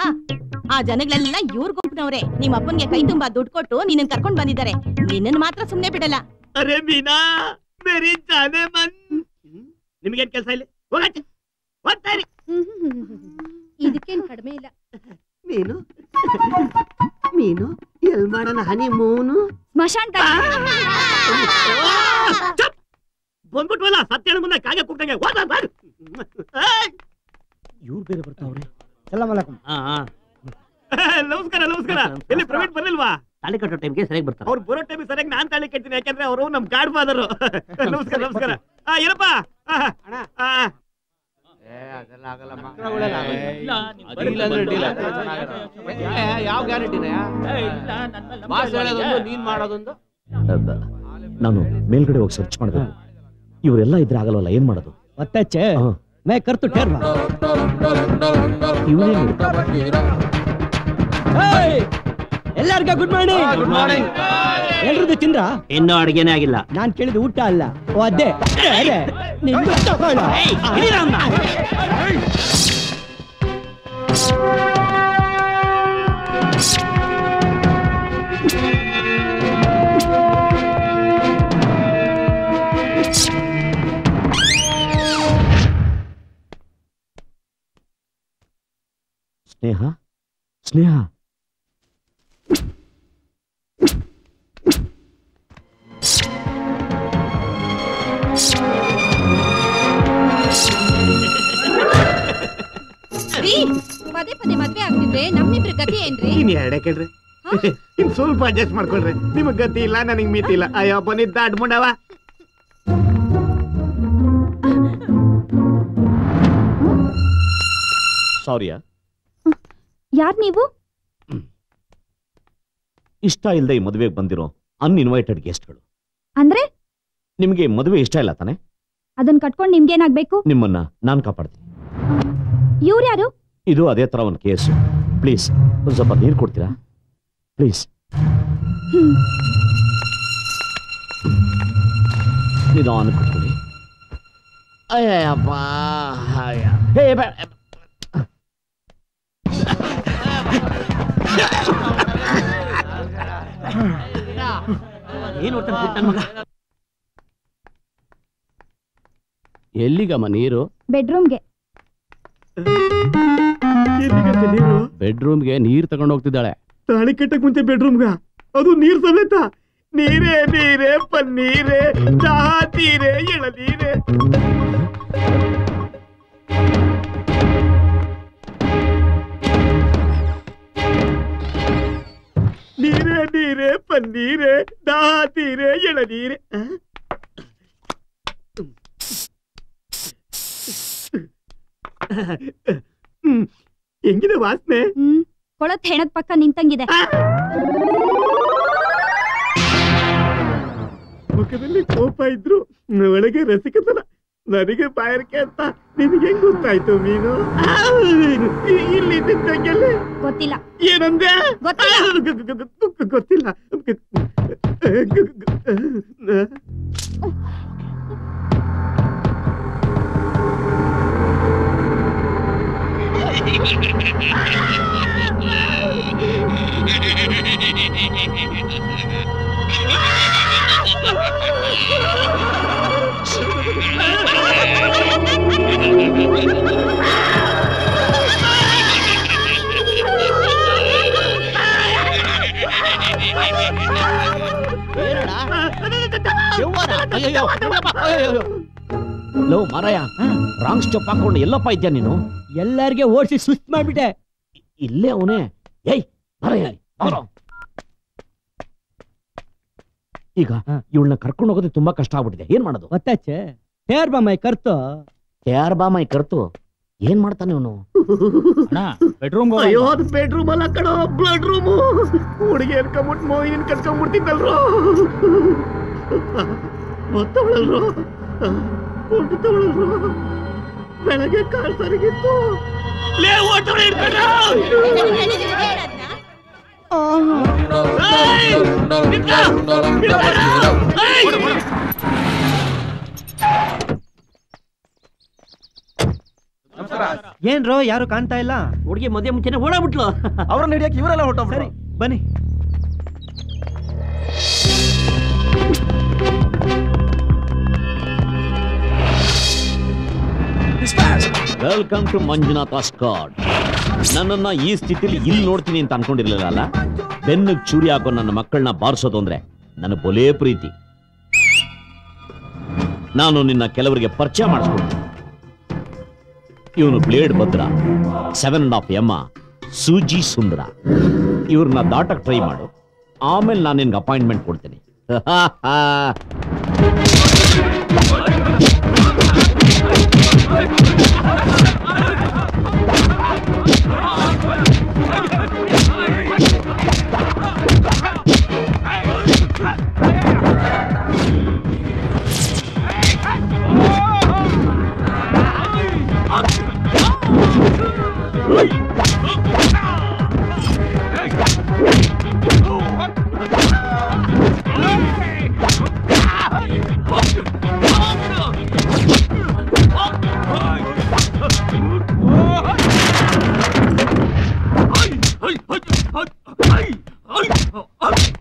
ಆ ಜನಗಳೆಲ್ಲ ಇವ್ರ ಗುಂಪಿನವ್ರೆ ನಿಮ್ಮ ಅಪ್ಪನ್ಗೆ ಕೈ ತುಂಬಾ ದುಡ್ಡು ಕೊಟ್ಟು ನಿನ್ನನ್ ಕರ್ಕೊಂಡ್ ಬಂದಿದ್ದಾರೆ. ನಿನ್ನನ್ ಮಾತ್ರ ಸುಮ್ನೆ ಬಿಡಲ್ಲ. ಅರೆ ಮೀನಾ ಮೇರಿ ಜಾನೆ ಮನ್. ನಿಮ್ಗೇನ್ ಕೆಲಸ ಇಲ್ಲಿ? ಹೋಗತ್ತೆ. ಇದಕ್ಕೇನ್ ಕಡಿಮೆ ಇಲ್ಲ. ಮೀನು? ಮೀನು? ಎಲ್ ಮಾಡೋಣ ಹನಿ ಮೂನು ಸ್ಮಶಾನ್ ಬಂದ್ಬಿಟ್ವಲ್ಲ ಸತ್ಯನ ಮುಂದೆ ಕಾಗೆ ಕೂಗ್ದಂಗೆ. ಹೋದ ಇವ್ರು ಬೇರೆ ಬರ್ತಾವ್ರೆ. ಸಲಾಮ್ ಅಲೈಕುಂ ನಮಸ್ಕಾರ ನಮಸ್ಕಾರ. ಎಲ್ಲಿ ಪ್ರವೀಣ್ ಬರ್ಲಿಲ್ವಾ? ತಾಳಿ ಕಟ್ಟೋ ಟೈಮ್ಗೆ ಸರಿಯಾಗಿ ಬರ್ತಾರೆ. ಅವ್ರು ಬರೋ ಟೈಮ್ ಸರಿಯಾಗಿ ನಾನ್ ತಾಳಿ ಕಟ್ತೀನಿ ಯಾಕಂದ್ರೆ ಅವರು ನಮ್ ಗಾಡ್ ಫಾದರ್ ನಮಸ್ಕಾರ ನಮಸ್ಕಾರ. ಆ ಏನಪ್ಪ? ಯಾವ ಗ್ಯಾರಂಟಿನ ನೀನ್ ಮಾಡೋದೊಂದು ನಾನು ಮೇಲ್ಗಡೆ ಹೋಗಿ ಸರ್ಚ್ ಮಾಡಿದೆ ಇವರೆಲ್ಲ ಇದ್ರೆ ಆಗಲ್ವಲ್ಲ ಏನ್ ಮಾಡೋದು ಮತ್ತೆ ಮೇ ಕರ್ತು ಟೇರ್ ಎಲ್ಲರಿಗ ಗುಡ್ ಮಾರ್ನಿಂಗ್ ಗುಡ್ ಮಾರ್ನಿಂಗ್ ಎಲ್ರದ್ದು ತಿಂದ್ರ? ಇನ್ನೂ ಅಡಿಗೆನೇ ಆಗಿಲ್ಲ. ನಾನ್ ಕೇಳಿದ ಊಟ ಅಲ್ಲ. ಓ ಅದೇ. ಸ್ನೇಹ? ಸ್ನೇಹ? ಇನ್ ಎರಡೇ ಕೇಳ್ರಿ. ಇನ್ ಸ್ವಲ್ಪ ಅಡ್ಜಸ್ಟ್ ಮಾಡ್ಕೊಳ್ರಿ. ನಿಮಗ್ ಗತಿ ಇಲ್ಲ ನನಗ್ ಮಿತಿ ಇಲ್ಲ. ಅಯ್ಯೋ ಬಂದಿದ್ದ ಅಡ್ಮುಂಡವ. ಸಾರಿಯಾ ಯಾರ್ ನೀವು? ಇಷ್ಟ ಇಲ್ಲದೆ ಈ ಮದುವೆಗೆ ಬಂದಿರೋ ಅನ್ಇನ್ವೈಟೆಡ್ ಗೆಸ್ಟ್ಗಳು ಅಂದ್ರೆ? ನಿಮ್ಗೆ ಮದುವೆ ಇಷ್ಟ ಇಲ್ಲ ತಾನೆ? ಅದನ್ನ ಕಟ್ಕೊಂಡು ನಿಮ್ಗೆ ಏನಾಗ್ಬೇಕು ನಿಮ್ಮನ್ನ ನಾನ್ ಕಾಪಾಡ್ತೀನಿ. ಇವ್ರ್ಯಾರು ಇದು ಅದೇ ತರ ಒಂದು ಕೇಸು. ಪ್ಲೀಸ್ ಒಂದು ಸ್ವಲ್ಪ ನೀರು ಕೊಡ್ತೀರಾ? ಪ್ಲೀಸ್. ನಿಧಾನ ಕೊಡ್ತೀನಿ ಅಯ್ಯಪ್ಪ ಅಯ್ಯ. ಹೇ, ಬೇ- ಏನ್ ಮಗ? ಎಲ್ಲಿಗಮ್ಮ ನೀರು? ಬೆಡ್ರೂಮ್ಗೆ ನೀರು? ಬೆಡ್ರೂಮ್ಗೆ ನೀರ್ ತಗೊಂಡ್ ಹೋಗ್ತಿದ್ದಾಳೆ. ತಾಳಿ ಕಟ್ಟಕ್ ಮುಂಚೆ ಬೆಡ್ರೂಮ್ಗ? ಅದು ನೀರ್ ಸಮೇತ? ನೀರೇ ನೀರೇ ಪನ್ನೀರೇ ಚಹಾ ತೀರೆ ಎಳನೀರೇ. ನೀರೇ ನೀರೇ ಪನ್ನೀರೇ ದಾ ತೀರೇ ಎಳನೀರೆ ಆ? ಹ್ಮ್. ಹೆಂಗಿದೆ ವಾಸನೆ ಹ್ಮ್ ಕೊಳತ್ ಹೆಣದ್ ಪಕ್ಕ ನಿಂತಂಗಿದೆ ಮುಖದಲ್ಲಿ ಕೋಪ ಇದ್ರು ಒಳಗೆ ರಸಿಕತನ ನನಗೆ ಬಾಯರ್ಕೆ ಅಂತ ನಿನಗೆ ಹೆಂಗ್ ಗೊತ್ತಾಯ್ತು ಮೀನು ಇಲ್ಲಿ ನಿಂತಂಗೆಲ್ಲಿ ಗೊತ್ತಿಲ್ಲ ಏನಂದೆ ಗೊತ್ತಿಲ್ಲ. ಲೋ ಮಾರಾಯ ರಾಂಗ್ ಸ್ಟೆಪ್ ಹಾಕೊಂಡು ಎಲ್ಲಪ್ಪ ಇದ್ಯಾ ನೀನು ಎಲ್ಲಾರ್ಗೆ ಓಡಿಸಿ ಸ್ವಿಚ್ ಮಾಡ್ಬಿಟ್ಟೆ. ಇಲ್ಲೇ ಅವನೇ. ಏಯ್ ಬಾರೋ. ಈಗ ಇವಳನ್ನ ಕರ್ಕೊಂಡು ಹೋಗೋದು ತುಂಬಾ ಕಷ್ಟ ಆಗ್ಬಿಟ್ಟಿದೆ. ಏನ್ ಮಾಡೋದು? ಗೊತ್ತಾಚೆ ಹೇರ್ ಬಾಮೈ ಕರ್ತು. ಹೇರ್ ಬಾ ಮೈ ಕರ್ತು. ಏನ್ ಮಾಡ್ತಾನೆ ಇವನು? ಬೆಡ್ರೂಮ್ ಅಯ್ಯೋ ಅದು ಬೆಡ್ರೂಮ್ ಅಲ್ಲ ಕಣೋ ಬ್ಲಡ್ ರೂಮು ಹುಡುಗಿ ಅನ್ಕೊಂಬಿಟ್ಟು ಮೋಹಿನ್ ಕರ್ಕೊಂಡ್ಬಿಡ್ತಿದ್ದಲ್ರು? ಮತ್ತವಳಲ್ರು? ಕೊಟ್ಟು ತಗೊಳಲ್ರು ಬೆಳಗ್ಗೆ ಕಾಲ್ ಸರಿಗಿತ್ತು. ಏನ್ರೋ ಯಾರು ಕಾಣ್ತಾ ಇಲ್ಲ? ಹುಡುಗಿ ಮದುವೆ ಮುಂಚೆನೆ ಓಡಾಬಿಟ್ಲು ಅವ್ರನ್ನ ಹಿಡಿಯಕ್ಕೆ ಇವರೆಲ್ಲ ಹೊರಟ ಸರಿ ಬನ್ನಿ. ವೆಲ್ಕಮ್ ಟು ಮಂಜುನಾಥ ಸ್ಕಾಡ್ ನನ್ನನ್ನ ಈ ಸ್ಥಿತಿಲಿ ಇಲ್ಲಿ ನೋಡ್ತೀನಿ ಅಂತ ಅನ್ಕೊಂಡಿರ್ಲಿಲ್ಲ ಅಲ್ಲ ಬೆನ್ನಿಗೆ ಚೂರಿ ಹಾಕೋ ನನ್ನ ಮಕ್ಕಳನ್ನ ಬಾರಿಸೋದು ಅಂದ್ರೆ ನನ್ನ ಬೊಲೇ ಪ್ರೀತಿ. ನಾನು ನಿನ್ನ ಕೆಲವರಿಗೆ ಪರಿಚಯ ಮಾಡಿಸ್ಕೊಡ್ತೀನಿ. ಇವನು blade Bhadra seven and half ಎಮ್ಮ, ಸೂಜಿ ಸುಂದರ. ಇವ್ರನ್ನ ದಾಟಕ್ ಟ್ರೈ ಮಾಡು. ಆಮೇಲೆ ನಾನು ನಿನ್ಗೆ ಅಪಾಯಿಂಟ್ಮೆಂಟ್ ಕೊಡ್ತೀನಿ. Oh, はい。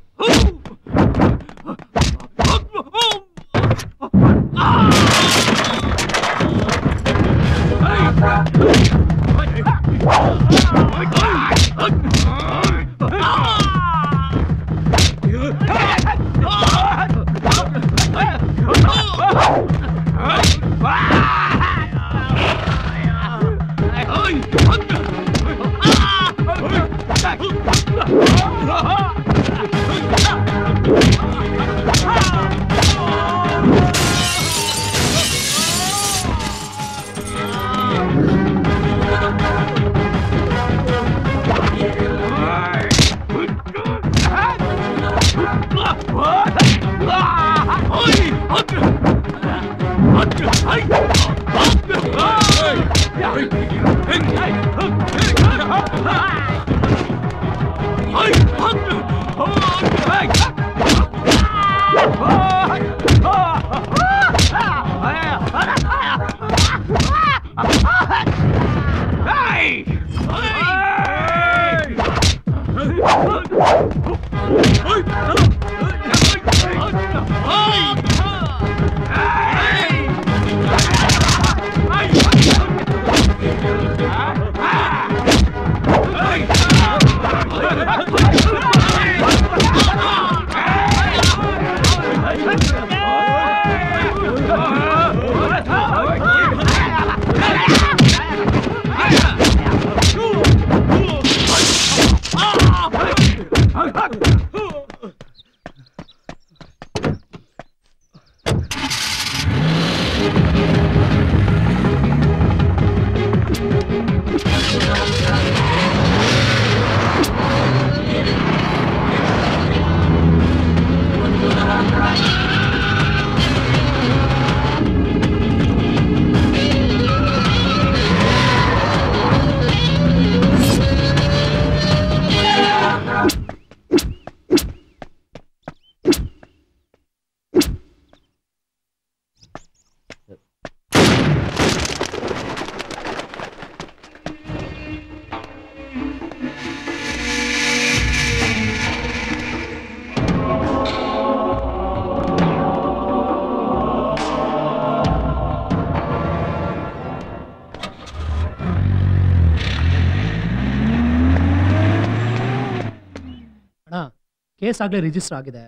ಕೇಸ್ ಆಗ್ಲೇ ರಿಜಿಸ್ಟರ್ ಆಗಿದೆ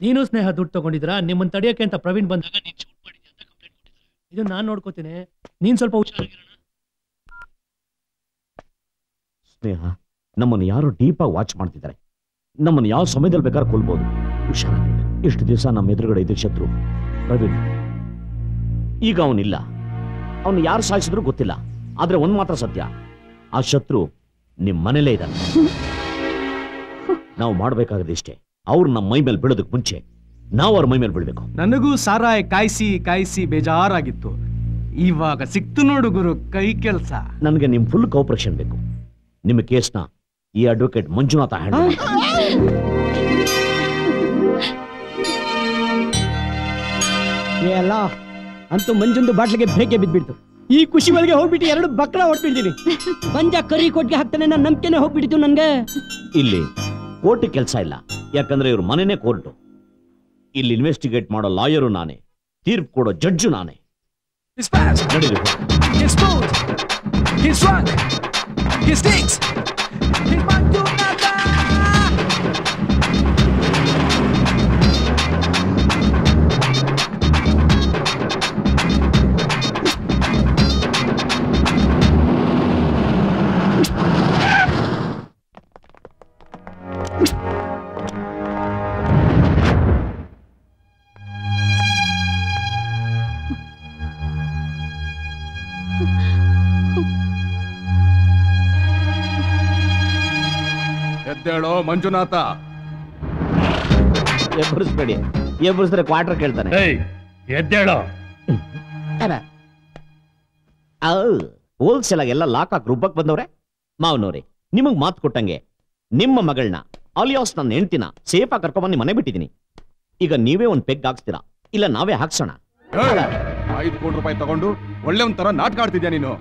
ನೀನು ಸ್ನೇಹ ದುಡ್ಡು ತಗೊಂಡಿದ್ರ? ನಿಮ್ಮನ್ನ ತಡಿಯಕ್ಕೆ ಅಂತ ಪ್ರವೀಣ್ ಬಂದಾಗ ನೀನ್ ಶೂಟ್ ಮಾಡಿದ್ಯಾ ಅಂತ ಕಂಪ್ಲೇಂಟ್ ಕೊಟ್ಟಿದ್ದಾರೆ. ಇದು ನಾನು ನೋಡ್ಕೋತೀನಿ. ನೀನ್ ಸ್ವಲ್ಪ ಹುಷಾರಾಗಿರೋಣ ಸ್ನೇಹ ನಮ್ಮನ್ನು ಯಾರು ಡೀಪ್ ಆಗಿ ವಾಚ್ ಮಾಡ್ತಿದ್ದಾರೆ? ನಮ್ಮನ್ನು ಯಾವ ಸಮಯದಲ್ಲಿ ಬೇಕಾದ್ರೆ ಕೊಲ್ಬಹುದು ಹುಷಾರಾಗಿರ್ಬೇಕು ಇಷ್ಟು ದಿವಸ ನಮ್ಮ ಎದುರುಗಡೆ ಇದ್ದ ಶತ್ರು ಪ್ರವೀಣ್. ಈಗ ಅವನಿಲ್ಲ ಅವನು ಯಾರು ಸಾಯಿಸಿದ್ರು ಗೊತ್ತಿಲ್ಲ. ಆದ್ರೆ ಒಂದ್ ಮಾತ್ರ ಸತ್ಯ. ಆ ಶತ್ರು ನಿಮ್ಮ ಮನೇಲೇ ಇದ್ದಾನೆ. ನಾವು ಮಾಡ್ಬೇಕಾಗದ ಇಷ್ಟೇ. ಅವ್ರು ನಮ್ಮ ಮೈ ಮೇಲೆ ಬೀಳೋದಕ್ಕೆ ಮುಂಚೆ ನಾವು ಅವ್ರ ಮೈ ಮೇಲೆ ಬೀಳ್ಬೇಕು. ನನಗೂ ಸಾರಾಯ್ ಕಾಯಿಸಿ ಕಾಯಿಸಿ ಬೇಜಾರಾಗಿತ್ತು. ಇವಾಗ ಸಿಕ್ತು ನೋಡು ಗುರು ಕೈ ಕೆಲಸ. ನನಗೆ ನಿಮ್ ಫುಲ್ ಕೋಪರೇಷನ್ ಬೇಕು. ನಿಮ್ಮ ಕೇಸ್ನ ಈ ಅಡ್ವೊಕೇಟ್ ಮಂಜುನಾಥ ಹ್ಯಾಂಡಲ್ ಏ ಅಲ್ಲ ಅಂತೂ ಮಂಜುಂದು ಬಾಟ್ಲಿಗೆ ಬೇಕೆ ಬಿದ್ಬಿಡ್ತು. ಈ ಖುಷಿ ಒಳಗೆ ಹೋಗ್ಬಿಟ್ಟು ಎರಡು ಬಕ್ರ ಹೊಟ್ಬಿಡ್ತೀನಿ ಮಂಜ ಕರಿ ಕೊಟ್ಟಿಗೆ ಹಾಕ್ತಾನೆ ನನ್ನ ನಂಬಿಕೆನೆ ಹೋಗ್ಬಿಟ್ಟಿತ್ತು ನನ್ಗೆ. ಇಲ್ಲಿ ಕೋರ್ಟ್ ಕೆಲಸ ಇಲ್ಲ ಯಾಕಂದ್ರೆ ಇವ್ರ ಮನೆನೇ ಕೋರ್ಟು ಇಲ್ಲಿ ಇನ್ವೆಸ್ಟಿಗೇಟ್ ಮಾಡೋ ಲಾಯರು ನಾನೇ ತೀರ್ಪು ಕೊಡೋ ಜಡ್ಜು ನಾನೇ He's fast. He's smooth. He's drunk. He stinks. Manjunatha. ಎಬ್ಬರಿಸ್ಬೇಡಿ ಎಬ್ಬರಿಸಿದ್ರೆ ಕ್ವಾರ್ಟರ್ ಕೇಳ್ತಾನೆ. ಎದ್ದೇಳೋ. ಹೋಲ್ಸೇಲ್ ಆಗಿ ಎಲ್ಲ ಲಾಕ್ ಹಾಕಿ ರುಬ್ಬಕ್ ಬಂದವ್ರೆ? ಮಾವನವ್ರೆ ನಿಮಗ್ ಮಾತು ಕೊಟ್ಟಂಗೆ ನಿಮ್ಮ ಮಗಳನ್ನ ಆಲಿಯಾಸ್ ನನ್ನ ಹೆಂಡ್ತಿನ ಸೇಫ್ ಆಗಿ ಕರ್ಕೊಂಬಂದು ಮನೆ ಬಿಟ್ಟಿದ್ದೀನಿ ಈಗ ನೀವೇ ಒಂದ್ ಪೆಗ್ ಹಾಕ್ಸ್ತೀರಾ? ಇಲ್ಲ ನಾವೇ ಹಾಕ್ಸೋಣ? ಐದು ಕೋಟಿ ರೂಪಾಯಿ ತಗೊಂಡು ಒಳ್ಳೆ ಒಂಥರ ನಾಟಕ ಆಡ್ತಿದ್ಯಾ ನೀನು?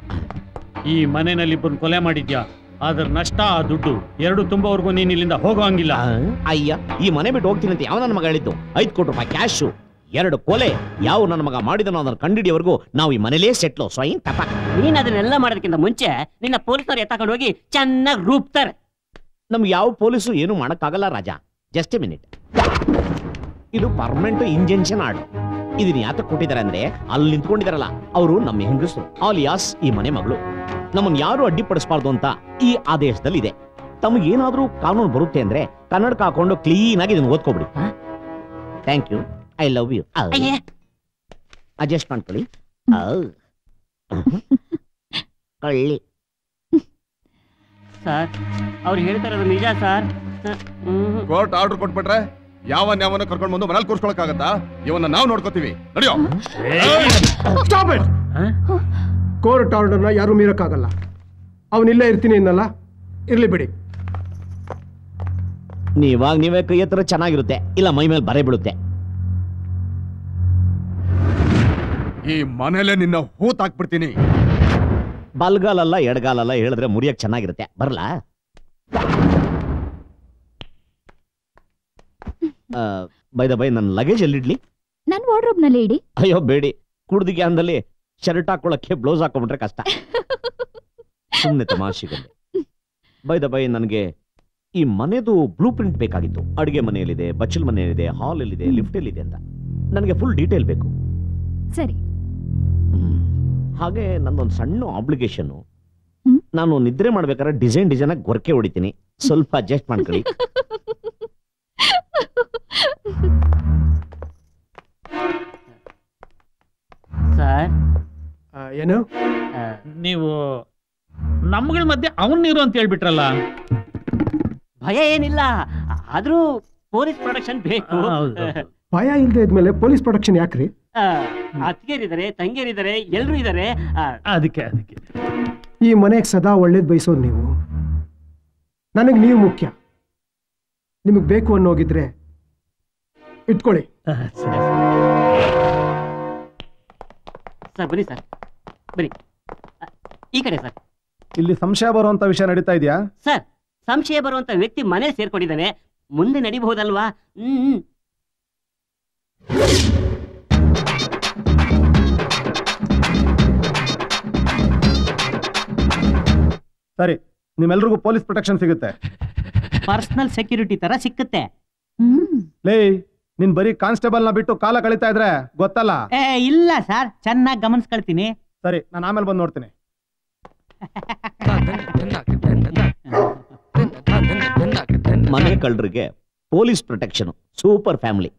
ಈ ಮನೆಯಲ್ಲಿ ಇಬ್ಬರು ಕೊಲೆ ಮಾಡಿದ್ಯಾ? ಅದ್ರ ನಷ್ಟ ಆ ದುಡ್ಡು. ಎರಡು ತುಂಬವರೆಗೂ ನೀನ್ ಇಲ್ಲಿಂದ ಹೋಗೋ ಹಂಗಿಲ್ಲ ಅಯ್ಯ ಈ ಮನೆ ಬಿಟ್ಟು ಹೋಗ್ತೀನಿ ಅಂತ ಯಾವ ನನ್ನ ಮಗ ಹೇಳಿದ್ದು? ಐದು ಕೋಟಿ ರೂಪಾಯಿ ಕ್ಯಾಶು ಎರಡು ಕೊಲೆ. ಯಾವ ನನ್ನ ಮಗ ಮಾಡಿದನೋ ಅದನ್ನ ಕಂಡಿಡಿಯವರೆಗೂ ನಾವು ಈ ಮನೇಲೇ ಸೆಟ್ಲು ಸ್ವಯಂ ತಪ ನೀನ್ ಅದನ್ನೆಲ್ಲ ಮಾಡೋದಕ್ಕಿಂತ ಮುಂಚೆ ನಿನ್ನ ಪೊಲೀಸರು ಎತ್ತಕೊಂಡು ಹೋಗಿ ಚೆನ್ನಾಗಿ ರೂಪ್ತಾರೆ. ನಮ್ಗೆ ಯಾವ ಪೊಲೀಸು ಏನು ಮಾಡಕ್ಕಾಗಲ್ಲ ರಾಜ. ಜಸ್ಟ್ ಎ ಮಿನಿಟ್ ಇದು ಪರ್ಮನೆಂಟ್ ಇಂಜೆನ್ಷನ್ ಆರ್ಡರ್ ಇದನ್ನ ಯಾತಕ್ಕೆ ಕೊಟ್ಟಿದ್ದಾರೆ ಅಂದ್ರೆ ಅಲ್ಲಿ ನಿಂತ್ಕೊಂಡಿದಾರಲ್ಲ ಅವರು ನಮ್ಮ ಹೆಂಗಸರು ಆಲಿಯಾಸ್ ಈ ಮನೆ ಮಗಳು. ನಮ್ಮನ್ನ ಯಾರು ಅಡ್ಡಿಪಡಿಸಬಾರ್ದು ಅಂತ ಈ ಆದೇಶದಲ್ಲಿ ಇದೆ ಏನಾದರೂ ಕಾನೂನು ಬರುತ್ತೆ ಅಂದ್ರೆ ಕನ್ನಡಕ ಹಾಕೊಂಡು ಕ್ಲೀನ್ ಆಗಿ ಇದನ್ನು ಓದ್ಕೊಬಿಡಿ. Thank you I love you adjust ಮಾಡ್ಕೊಳ್ಳಿ. ಕಳ್ಳಿ. ಸರ್ ಅವ್ರು ಹೇಳ್ತಾರೆ ನಿಜ ಸರ್. ಕೋರ್ಟ್ ಆರ್ಡರ್ ಕೊಟ್ಬಿಟ್ರೆ ಯಾವನ್ ಯಾವನ್ನ ಕರ್ಕೊಂಡು ಬಂದು ಮನೇಲಿ ಕೂರ್ಸ್ಕೊಳಕ್ಕಾಗತ್ತಾ? ಇವನ್ನ ನಾವು ನೋಡ್ಕೋತೀವಿ. ನಡಿಯೋ. ಸ್ಟಾಪ್ ಇಟ್ ಕೋರ್ಟ್ ಆರ್ಡರ್ನ ಯಾರು ಮೀರೋಕ್ಕಾಗಲ್ಲ. ಅವನಿಲ್ಲೇ ಇರ್ತೀನಿ ಇನ್ನಲ್ಲ ಇರ್ಲಿ ಬಿಡಿ. ನೀವಾಗ ನೀವೇ ಕೈ ಹತ್ರ ಚೆನ್ನಾಗಿರುತ್ತೆ. ಇಲ್ಲ ಮೈ ಮೇಲೆ ಬರೆ ಬಿಡುತ್ತೆ ಈ ಮನೇಲೆ ನಿನ್ನ ಹೂತ್ ಹಾಕ್ಬಿಡ್ತೀನಿ. ಬಲ್ಗಾಲಲ್ಲ ಎಡಗಾಲಲ್ಲ ಹೇಳಿದ್ರೆ ಮುರಿಯಕ್ ಚೆನ್ನಾಗಿರುತ್ತೆ. ಬರಲಾ? ಬೈ ದ ಬೈ ನನ್ನ ಲಗೇಜ್ ಎಲ್ಲಿಡ್ಲಿ? ನನ್ನ ವಾರ್ಡ್ರೋಬ್ನಲ್ಲಿ ಇಡಿ. ಅಯ್ಯೋ ಬೇಡಿ. ಕುಡ್ದು ಗ್ಯಾನ್ದಲ್ಲಿ ಶರ್ಟ್ ಹಾಕೊಳ್ಳಕ್ಕೆ ಬ್ಲೌಸ್ ಹಾಕೊಂಡ್ರೆ ಕಷ್ಟ. ಸುಮ್ಮನೆ ತಮಾಷೆಗಳು ಬೈ ದ ಬೈ ನನಗೆ ಈ ಮನೆದು ಬ್ಲೂ ಪ್ರಿಂಟ್ ಬೇಕಾಗಿತ್ತು. ಅಡುಗೆ ಮನೆಯಲ್ಲಿದೆ ಬಚ್ಚಲ್ ಮನೆಯಲ್ಲಿದೆ ಹಾಲ್ ಎಲ್ಲಿದೆ ಲಿಫ್ಟ್ ಎಲ್ಲಿದೆ ಅಂತ. ನನಗೆ ಫುಲ್ ಡೀಟೇಲ್ ಬೇಕು. ಸರಿ. ಹಾಗೆ ನಂದೊಂದು ಸಣ್ಣ ಆಬ್ಲಿಗೇಷನ್ ನಾನು ನಿದ್ರೆ ಮಾಡ್ಬೇಕಾದ್ರೆ ಡಿಸೈನ್ ಡಿಸೈನ್ ಆಗಿ ಗೊರಕೆ ಹೊಡಿತೀನಿ. ಸ್ವಲ್ಪ ಅಡ್ಜಸ್ಟ್ ಮಾಡ್ಕೊಳ್ಳಿ. ಸರ್ ಏನು? ನೀವು ನಮ್ಗಳ ಮಧ್ಯೆ ಇರು ಅಂತ ಹೇಳ್ಬಿಟ್ರಲ್ಲ? ಭಯ ಏನಿಲ್ಲ. ಆದ್ರೂ ಪೊಲೀಸ್ ಪ್ರೊಡಕ್ಷನ್ ಬೇಕು. ಭಯ ಇಲ್ಲದೆ ಇದ್ಮೇಲೆ ಪೊಲೀಸ್ ಪ್ರೊಡಕ್ಷನ್ ಯಾಕ್ರಿ? ಅತ್ತಿಗೆರಿದ್ದಾರೆ ತಂಗಿಯರಿದ್ದಾರೆ ಎಲ್ರು ಇದ್ದಾರೆ. ಅದಕ್ಕೆ ಅದಕ್ಕೆ. ಈ ಮನೆಗೆ ಸದಾ ಒಳ್ಳೇದು ಬಯಸೋದು ನೀವು. ನನಗೆ ನೀವು ಮುಖ್ಯ. ನಿಮಗೆ ಬೇಕು ಅನ್ನೋಗಿದ್ರೆ ಇಟ್ಕೊಳ್ಳಿ. ಸರ್ ಬನ್ನಿ ಸರ್. ಬನ್ನಿ. ಅ, ಈ ಕಡೆ ಸರ್. ಇಲ್ಲಿ ಸಂಶಯ ಬರುವಂತ ವಿಷಯ ನಡೀತಾ ಇದೆಯಾ? ಸರ್ ಸಂಶಯ ಬರುವಂತ ವ್ಯಕ್ತಿ ಮನೆ ಸೇರ್ಕೊಂಡಿದ್ದಾನೆ. ಮುಂದೆ ನಡಿಬಹುದಲ್ವಾ? ಹ್ಮ್ ಹ್ಮ್. ಸರಿ ನಿಮ್ಮೆಲ್ರಿಗೂ ಪೊಲೀಸ್ ಪ್ರೊಟೆಕ್ಷನ್ ಸಿಗುತ್ತೆ. ಪರ್ಸನಲ್ ಸೆಕ್ಯೂರಿಟಿ ತರ ಸಿಕ್ಕುತ್ತೆ. ಲೇ ನೀನ್ ಬರೀ ಕಾನ್ಸ್ಟೇಬಲ್ನ ಬಿಟ್ಟು ಕಾಲ ಕಳಿತಾ ಇದ್ರೆ ಗೊತ್ತಲ್ಲ? ಏ ಇಲ್ಲ ಸರ್. ಚೆನ್ನಾಗಿ ಗಮನಿಸ್ಕೊಳ್ತೀನಿ. ಸರಿ ನಾನು ಆಮೇಲೆ ಬಂದು ನೋಡ್ತೀನಿ. ಮನೆ ಕಳ್ಳರಿಗೆ ಪೊಲೀಸ್ ಪ್ರೊಟೆಕ್ಷನ್ ಸೂಪರ್ ಫ್ಯಾಮಿಲಿ.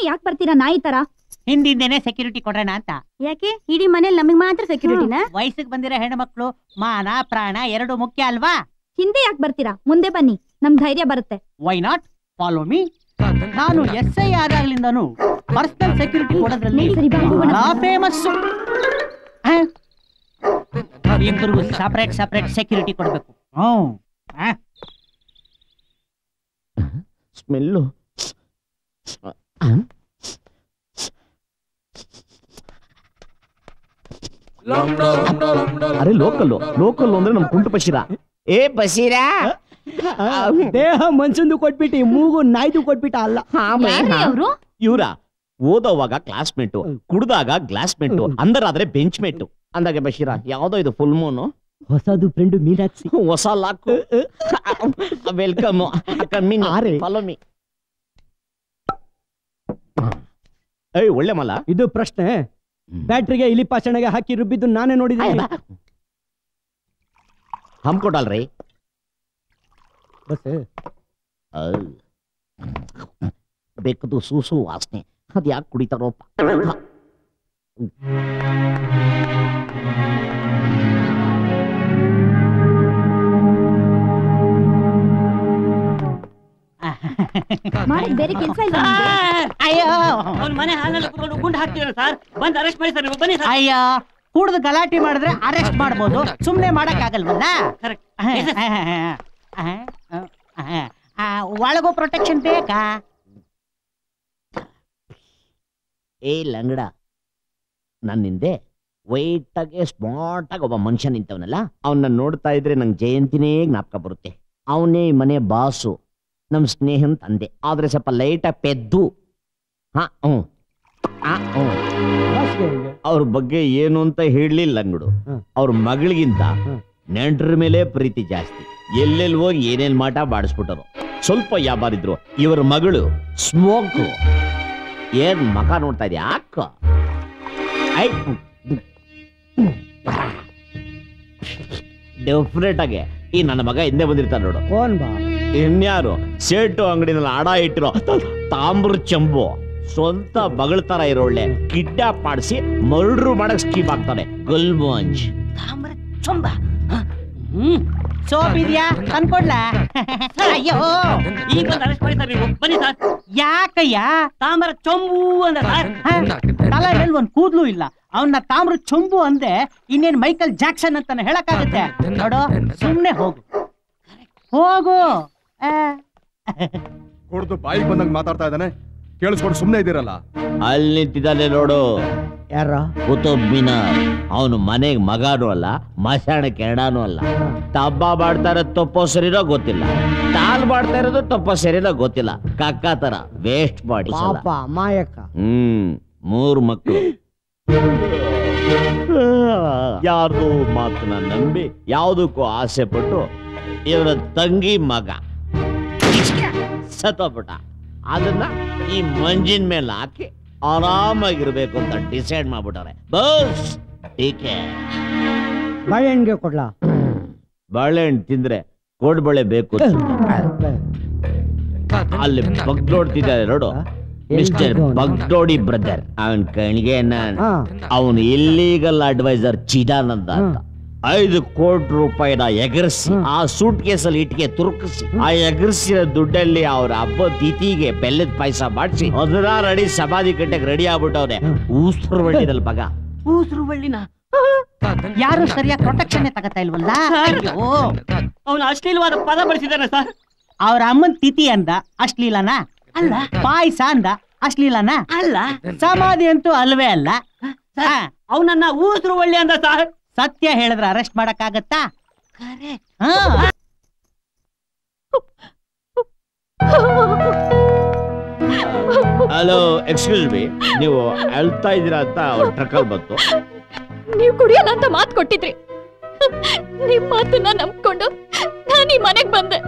ಹಿಂದಿಂದೇನೆ ಯಾಕೆ ಬರ್ತೀರಾ ನಾಯಿ ತರ? ಹಿಂದಿಂದೇನೆ ಸೆಕ್ಯೂರಿಟಿ ಕೊಡೋಣ ಅಂತ. ಯಾಕೆ? ಇಡೀ ಮನೇಲಿ ನಮಗ್ ಮಾತ್ರ ಸೆಕ್ಯೂರಿಟಿನ ವಯಸ್ಸಿಗೆ ಬಂದಿರೋ ಹೆಣ್ಮಕ್ಳು ಮಾನ ಪ್ರಾಣ ಎರಡು ಮುಖ್ಯ ಅಲ್ವಾ? ಹಿಂದೆ ಯಾಕೆ ಬರ್ತೀರಾ? ಮುಂದೆ ಬನ್ನಿ. ನಮ್ ಧೈರ್ಯ ಬರುತ್ತೆ. ವೈ ನಾಟ್ ಫಾಲೋ ಮೀ ನಾನು ಎಸ್ ಐ ಆದಾಗ್ಲಿಂದ ಪರ್ಸನಲ್ ಸೆಕ್ಯೂರಿಟಿ ಕೊಡೋದ್ರಲ್ಲಿ ಫೇಮಸ್ ಇಬ್ಬರಿಗೂ ಸಪರೇಟ್ ಸಪರೇಟ್ ಸೆಕ್ಯೂರಿಟಿ ಕೊಡ್ಬೇಕು. ಹ್ಮ್ ಆ. ಸ್ಮೆಲ್ಲು. ಅರೆ ಲೋಕಲ್ ಲೋಕಲ್ ಅಂದ್ರೆ ನಮ್ ಕುಂಟು ಬಶೀರ ಏ ಬಶೀರಾ ದೇಹ ಮನ್ಸಂದು ಕೊಟ್ಬಿಟ್ಟು ಮೂಗು ನಾಯ್ದು ಕೊಟ್ಬಿಟ್ಟ ಅಲ್ಲ ಇವ್ರ ಓದೋವಾಗ ಕ್ಲಾಸ್ಮೇಟು ಕುಡ್ದಾಗ ಗ್ಲಾಸ್ಮೇಟು ಅಂದರಾದ್ರೆ ಬೆಂಚ್ ಮೇಟು ಅಂದಾಗ ಬಶೀರ ಯಾವ್ದೋ ಇದು ಫುಲ್ ಮೂನು ಹೊಸದು ಫ್ರೆಂಡ್ ಮೀನಾಕ್ಷಿ ಹೊಸ ಲಾಕು ವೆಲ್ಕಮ್ ಕಮ್ಮಿ ಫಾಲೋ ಮೀ ಏಯ್ ಒಳ್ಳೆ ಮಲ್ಲ. ಇದು ಪ್ರಶ್ನೆ. ಬ್ಯಾಟ್ರಿಗೆ ಇಲಿ ಪಾಷಣೆಗೆ ಹಾಕಿ ರುಬ್ಬಿದ್ದು ನಾನೇ ನೋಡಿದ್ದೀನಿ. ಹಮ್ಕೊಟಲ್ರಿ ಬಸ್ ಬೆಕ್ಕದು ಸೂಸು ವಾಸನೆ. ಅದ್ ಯಾಕೆ ಕುಡಿತಾರೋಪ್ಪ ಮಾಡಕ್ ಬೇರೆ ಕೆಲಸ ಇಲ್ಲ? ಅಯ್ಯೋ. ಅವ್ನ ಮನೆ ಹಾಲಲ್ಲಿ ಕುತ್ಕೊಂಡು ಗುಂಡು ಹಾಕ್ತೀರ ಸರ್. ಬಂದು ಅರೆಸ್ಟ್ ಮಾಡಿ ಸರ್ ನೀವು ಬನ್ನಿ ಸರ್. ಅಯ್ಯೋ. ಕುಡ್ದು ಗಲಾಟೆ ಮಾಡಿದ್ರೆ ಅರೆಸ್ಟ್ ಮಾಡ್ಬೋದು. ಸುಮ್ನೆ ಮಾಡಕ್ ಆಗಲ್ವಲ್ಲ ಒಳಗೂ ಪ್ರೊಟೆಕ್ಷನ್ ಬೇಕಾ? ಏ ಲಂಗಡ. ನನ್ನ ಹಿಂದೆ ವೈಟ್ ಆಗಿ ಸ್ಮಾರ್ಟ್ ಆಗಿ ಒಬ್ಬ ಮನುಷ್ಯ ನಿಂತವನಲ್ಲ? ಅವನ್ನ ನೋಡ್ತಾ ಇದ್ರೆ ನಂಗೆ ಜಯಂತಿನೇ ಜ್ಞಾಪಕ ಬರುತ್ತೆ. ಅವನೇ ಈ ಮನೆ ಬಾಸು ನಮ್ ಸ್ನೇಹನ್ ತಂದೆ. ಆದ್ರೆ ಸ್ವಲ್ಪ ಲೈಟ್ ಆಗಿ ಪೆದ್ದು. ಹಾ ಹ್ಞೂ ಆ, ಹ್ಞೂ ಅವ್ರ ಬಗ್ಗೆ ಏನು ಅಂತ ಹೇಳಲಿಲ್ಲ ನೋಡು. ಅವ್ರ ಮಗಳಿಗಿಂತ ನೆಂಟರ ಮೇಲೆ ಪ್ರೀತಿ ಜಾಸ್ತಿ. ಎಲ್ಲೆಲ್ಲಿ ಹೋಗಿ ಏನೇನ್ ಮಾಟ ಬಾಡಿಸ್ಬಿಟ್ಟರು. ಸ್ವಲ್ಪ ಯಾಬಾರಿದ್ರು ಇವರ ಮಗಳು ಸ್ಮೋಕ್ ಏನ್ ಮಕ ನೋಡ್ತಾ ಇದೆಯಾ? ಅಕ್ಕ. ಐ ಡೆಫಿನೆಟ್ ಆಗಿ ಈ ನನ್ನ ಮಗ ಹಿಂದೆ ಬಂದಿರ್ತಾನೆ ನೋಡು. ಫೋನ್ ಬಾ. ಇನ್ಯಾರು? ಸೇಟು ಅಂಗಡಿನಲ್ಲಿ ಅಡ ಇಟ್ಟಿರೋ ತಾಮ್ರ ಚಂಬು. ಸ್ವಂತ ಮಗಳ ತರ ಇರೋಳ್ಳೆ. ಕಿಡ್ನಾಪ್ ಮಾಡಿಸಿ ಮರ್ಡ್ರು ಮಾಡಕ್ ಸ್ಕೀಮ್ ಆಗ್ತಾನೆ ಗುಲ್ಮಂಜ್ ಚಂಬ. ಹ್ಮ್. ಸೋಪ್ ಇದೆಯಾ? ಅನ್ಕೊಡ್ಲ ಅಯ್ಯೋ. ಈಗ ಬಂದು ಅರೆಸ್ಟ್ ನೀವು? ಬನ್ನಿ ಸರ್. ಯಾಕಯ್ಯ? ತಾಮ್ರ ಚೊಂಬು ಅಂದ ತಲೆ ಮೇಲೆ ಒಂದ್ ಕೂದ್ಲು ಇಲ್ಲ. ಅವನ್ನ ತಾಮ್ರ ಚೊಂಬು ಅಂದೆ ಇನ್ನೇನ್ ಮೈಕಲ್ ಜಾಕ್ಸನ್ ಅಂತಾನೆ ಹೇಳಕ್ಕಾಗತ್ತೆ. ನೋಡು ಸುಮ್ನೆ ಹೋಗು. ಹೋಗು. ಕುಡ್ದು ಬಾಯಿಗೆ ಬಂದಂಗ್ ಮಾತಾಡ್ತಾ ಇದ್ದಾನೆ. ಕೇಳಿಸ್ಕೊಂಡು ಸುಮ್ನೆ ಇದ್ದೀರಲ್ಲ? ಅಲ್ಲಿ ನಿಂತಿದ್ದಾನೆ ನೋಡು. ಯಾರ? ಕುತುಬ್ಬಿನ ಅವನು ಮನೆಗ್ ಮಗಾನು ಅಲ್ಲ ಮಶಾಣಕ್ಕೆ ಕೆರಡಾನು ಅಲ್ಲ. ತಬ್ಬ ಮಾಡ್ತಾ ಇರೋದು ತಪ್ಪೋ ಸರಿನೋ ಗೊತ್ತಿಲ್ಲ. ತಾಲ್ ಬಾಡ್ತಾ ಇರೋದು ತಪ್ಪೋ ಸರಿನೋ ಗೊತ್ತಿಲ್ಲ. ಕಕ್ಕ ತರ ವೇಸ್ಟ್ ಮಾಡಿ ಪಾಪ ಮಾಯಕ್ಕ ಹ್ಮ್ ಮೂರು ಮಕ್ಕಳು ಯಾರ್ದು ಮಾತನ್ನ ನಂಬಿ ಯಾವುದಕ್ಕೂ ಆಸೆ ಪಟ್ಟು ಇವರ ತಂಗಿ ಮಗ. ಸತ್ತೋಗ್ಬಿಟ್ಟ ಅದನ್ನ ಈ ಮಂಜಿನ ಮೇಲೆ ಹಾಕಿ ಆರಾಮಾಗಿರ್ಬೇಕು ಅಂತ ಡಿಸೈಡ್ ಮಾಡ್ಬಿಟ್ಟಾರೆ ಬಸ್ ಟೀಕೆ ಬಾಳೆಹಣ್ಣಿಗೆ ಕೊಡ್ಲಾ? ಬಾಳೆಹಣ್ಣು ತಿಂದ್ರೆ ಕೋಡ್ಬಳೆ ಬೇಕು. ಅಲ್ಲಿ ಬಗ್ದೋಡ್ತಿದ್ದಾರೆ ನೋಡು. ಮಿಸ್ಟರ್ ಬಗ್ಡೋಡಿ ಬ್ರದರ್. ಅವನ್ ಕಣಿಗೆ ನಾನ್. ಅವನು ಇಲ್ಲೀಗಲ್ ಅಡ್ವೈಸರ್ ಚಿದಾನಂದ ಅಂತ. ಐದು ಕೋಟಿ ರೂಪಾಯಿನ ಎಗರಿಸಿ ಆ ಸೂಟ್ ಕೇಸಲ್ಲಿ ಇಟ್ಟಿಗೆ ತುರುಕಿಸಿ ಆ ಎಗರಿಸಿದ ದುಡ್ಡಲ್ಲಿ ಅವ್ರ ಹಬ್ಬ ತಿಥಿಗೆ ಬೆಲ್ಲದ ಪಾಯಸ ಮಾಡಿಸಿ ಹದಿನಾರು ಅಡಿ ಸಮಾಧಿ ಕಟ್ಟೆಗೆ ರೆಡಿ ಆಗ್ಬಿಟ್ಟವ್ರೆ ಊಸ್ರು ಬಳ್ಳಿದಲ್ ಮಗ ಊಸರು ಬಳ್ಳಿನ? ಯಾರು ಸರಿಯಾಗಿ ಪ್ರೊಟೆಕ್ಷನ್ ತಗತಾ ಇಲ್ವಲ್ಲ? ಅಯ್ಯೋ. ಅವನು ಅಶ್ಲೀಲವಾದ ಪದ ಬಳಸಿದಾನೆ ಸರ್. ಅವ್ರ ಅಮ್ಮನ್ ತಿಥಿ ಅಂದ ಅಶ್ಲೀಲನ? ಅಲ್ಲ. ಪಾಯಸ ಅಂದ ಅಶ್ಲೀಲನ? ಅಲ್ಲ. ಸಮಾಧಿ ಅಂತೂ ಅಲ್ವೇ ಅಲ್ಲ. ಅವನನ್ನ ಊಸರು ಒಳ್ಳೆ ಅಂದ ಸರ್. ಸತ್ಯ ಹೇಳಿದ್ರೆ ಅರೆಸ್ಟ್ ಮಾಡಕ್ಕಾಗತ್ತಾ? ಹಾ ಹಲೋ ಎಕ್ಸ್ಕ್ಯೂಸ್ ಮೀ ನೀವು ಅಳ್ತಾ ಇದ್ದೀರಾ ಅಂತ ಅವ್ರ ಟ್ರಕ್ಕಲ್ಲಿ ಬಂತು. ನೀವು ಕುಡಿಯಲ್ಲ ಅಂತ ಮಾತು ಕೊಟ್ಟಿದ್ರಿ. ನಿಮ್ ಮಾತನ್ನ ನಂಬ್ಕೊಂಡು ನಾನು ಈ ಮನೆಗ್ ಬಂದೆ.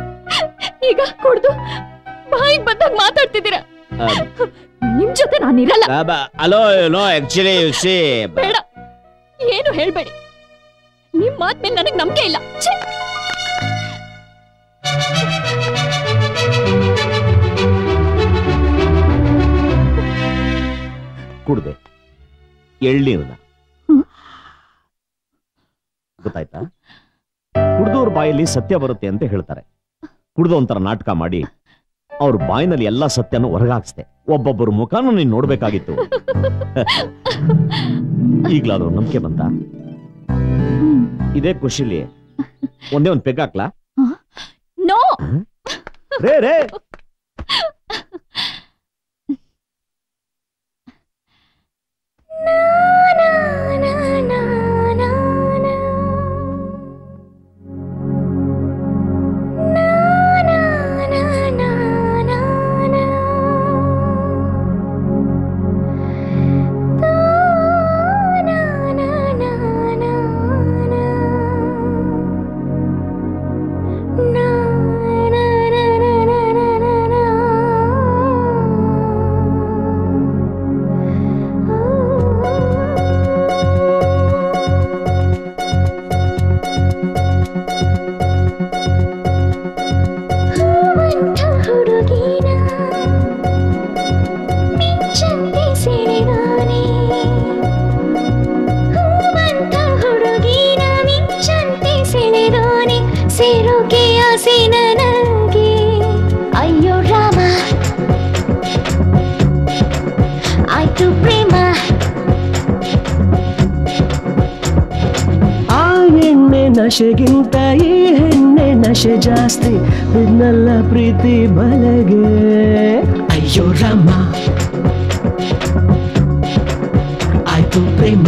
ಈಗ ಕುಡ್ದು ಬಾಯಿಗೆ ಬಂದಾಗ ಮಾತಾಡ್ತಿದ್ದೀರಾ? ನಿಮ್ ಜೊತೆ ನಾನಿರಲ್ಲ hello no actually you see ಬೇಡ. ಏನು ಹೇಳ್ಬೇಡಿ. ನಿಮ್ ಮಾತ್ ಮೇಲೆ ನನಗ್ ನಂಬಿಕೆ ಇಲ್ಲ! ಕುಡ್ದೆ. ಎಳ್ನೀರನ್ನ. ಗೊತ್ತಾಯ್ತಾ? ಕುಡ್ದವ್ರ ಬಾಯಲ್ಲಿ ಸತ್ಯ ಬರುತ್ತೆ ಅಂತ ಹೇಳ್ತಾರೆ. ಕುಡ್ದು ಒಂಥರ ನಾಟಕ ಮಾಡಿ ಅವ್ರ ಬಾಯಿನಲ್ಲಿ ಎಲ್ಲಾ ಸತ್ಯನೂ ಹೊರಗಾಕ್ಸ್ದೆ. ಒಬ್ಬೊಬ್ಬರ ಮುಖಾನು ನೀನ್ ನೋಡ್ಬೇಕಾಗಿತ್ತು. ಈಗ್ಲಾದ್ರೂ ನಂಬಿಕೆ ಬಂತ? ಇದೇ ಖುಷಿಲಿ. ಒಂದೇ ಒಂದ್ ಪೆಗ್ ಹಾಕ್ಲಾ? ನೋ! ರೇ ನಶೆಗಿಂತ ಈ ಹೆಣ್ಣೆ ನಶೆ ಜಾಸ್ತಿ ಇದನ್ನೆಲ್ಲ ಪ್ರೀತಿ ಬಲಗೆ. ಅಯ್ಯೋ ರಾಮ ಆಯ್ತು ಪ್ರೇಮ.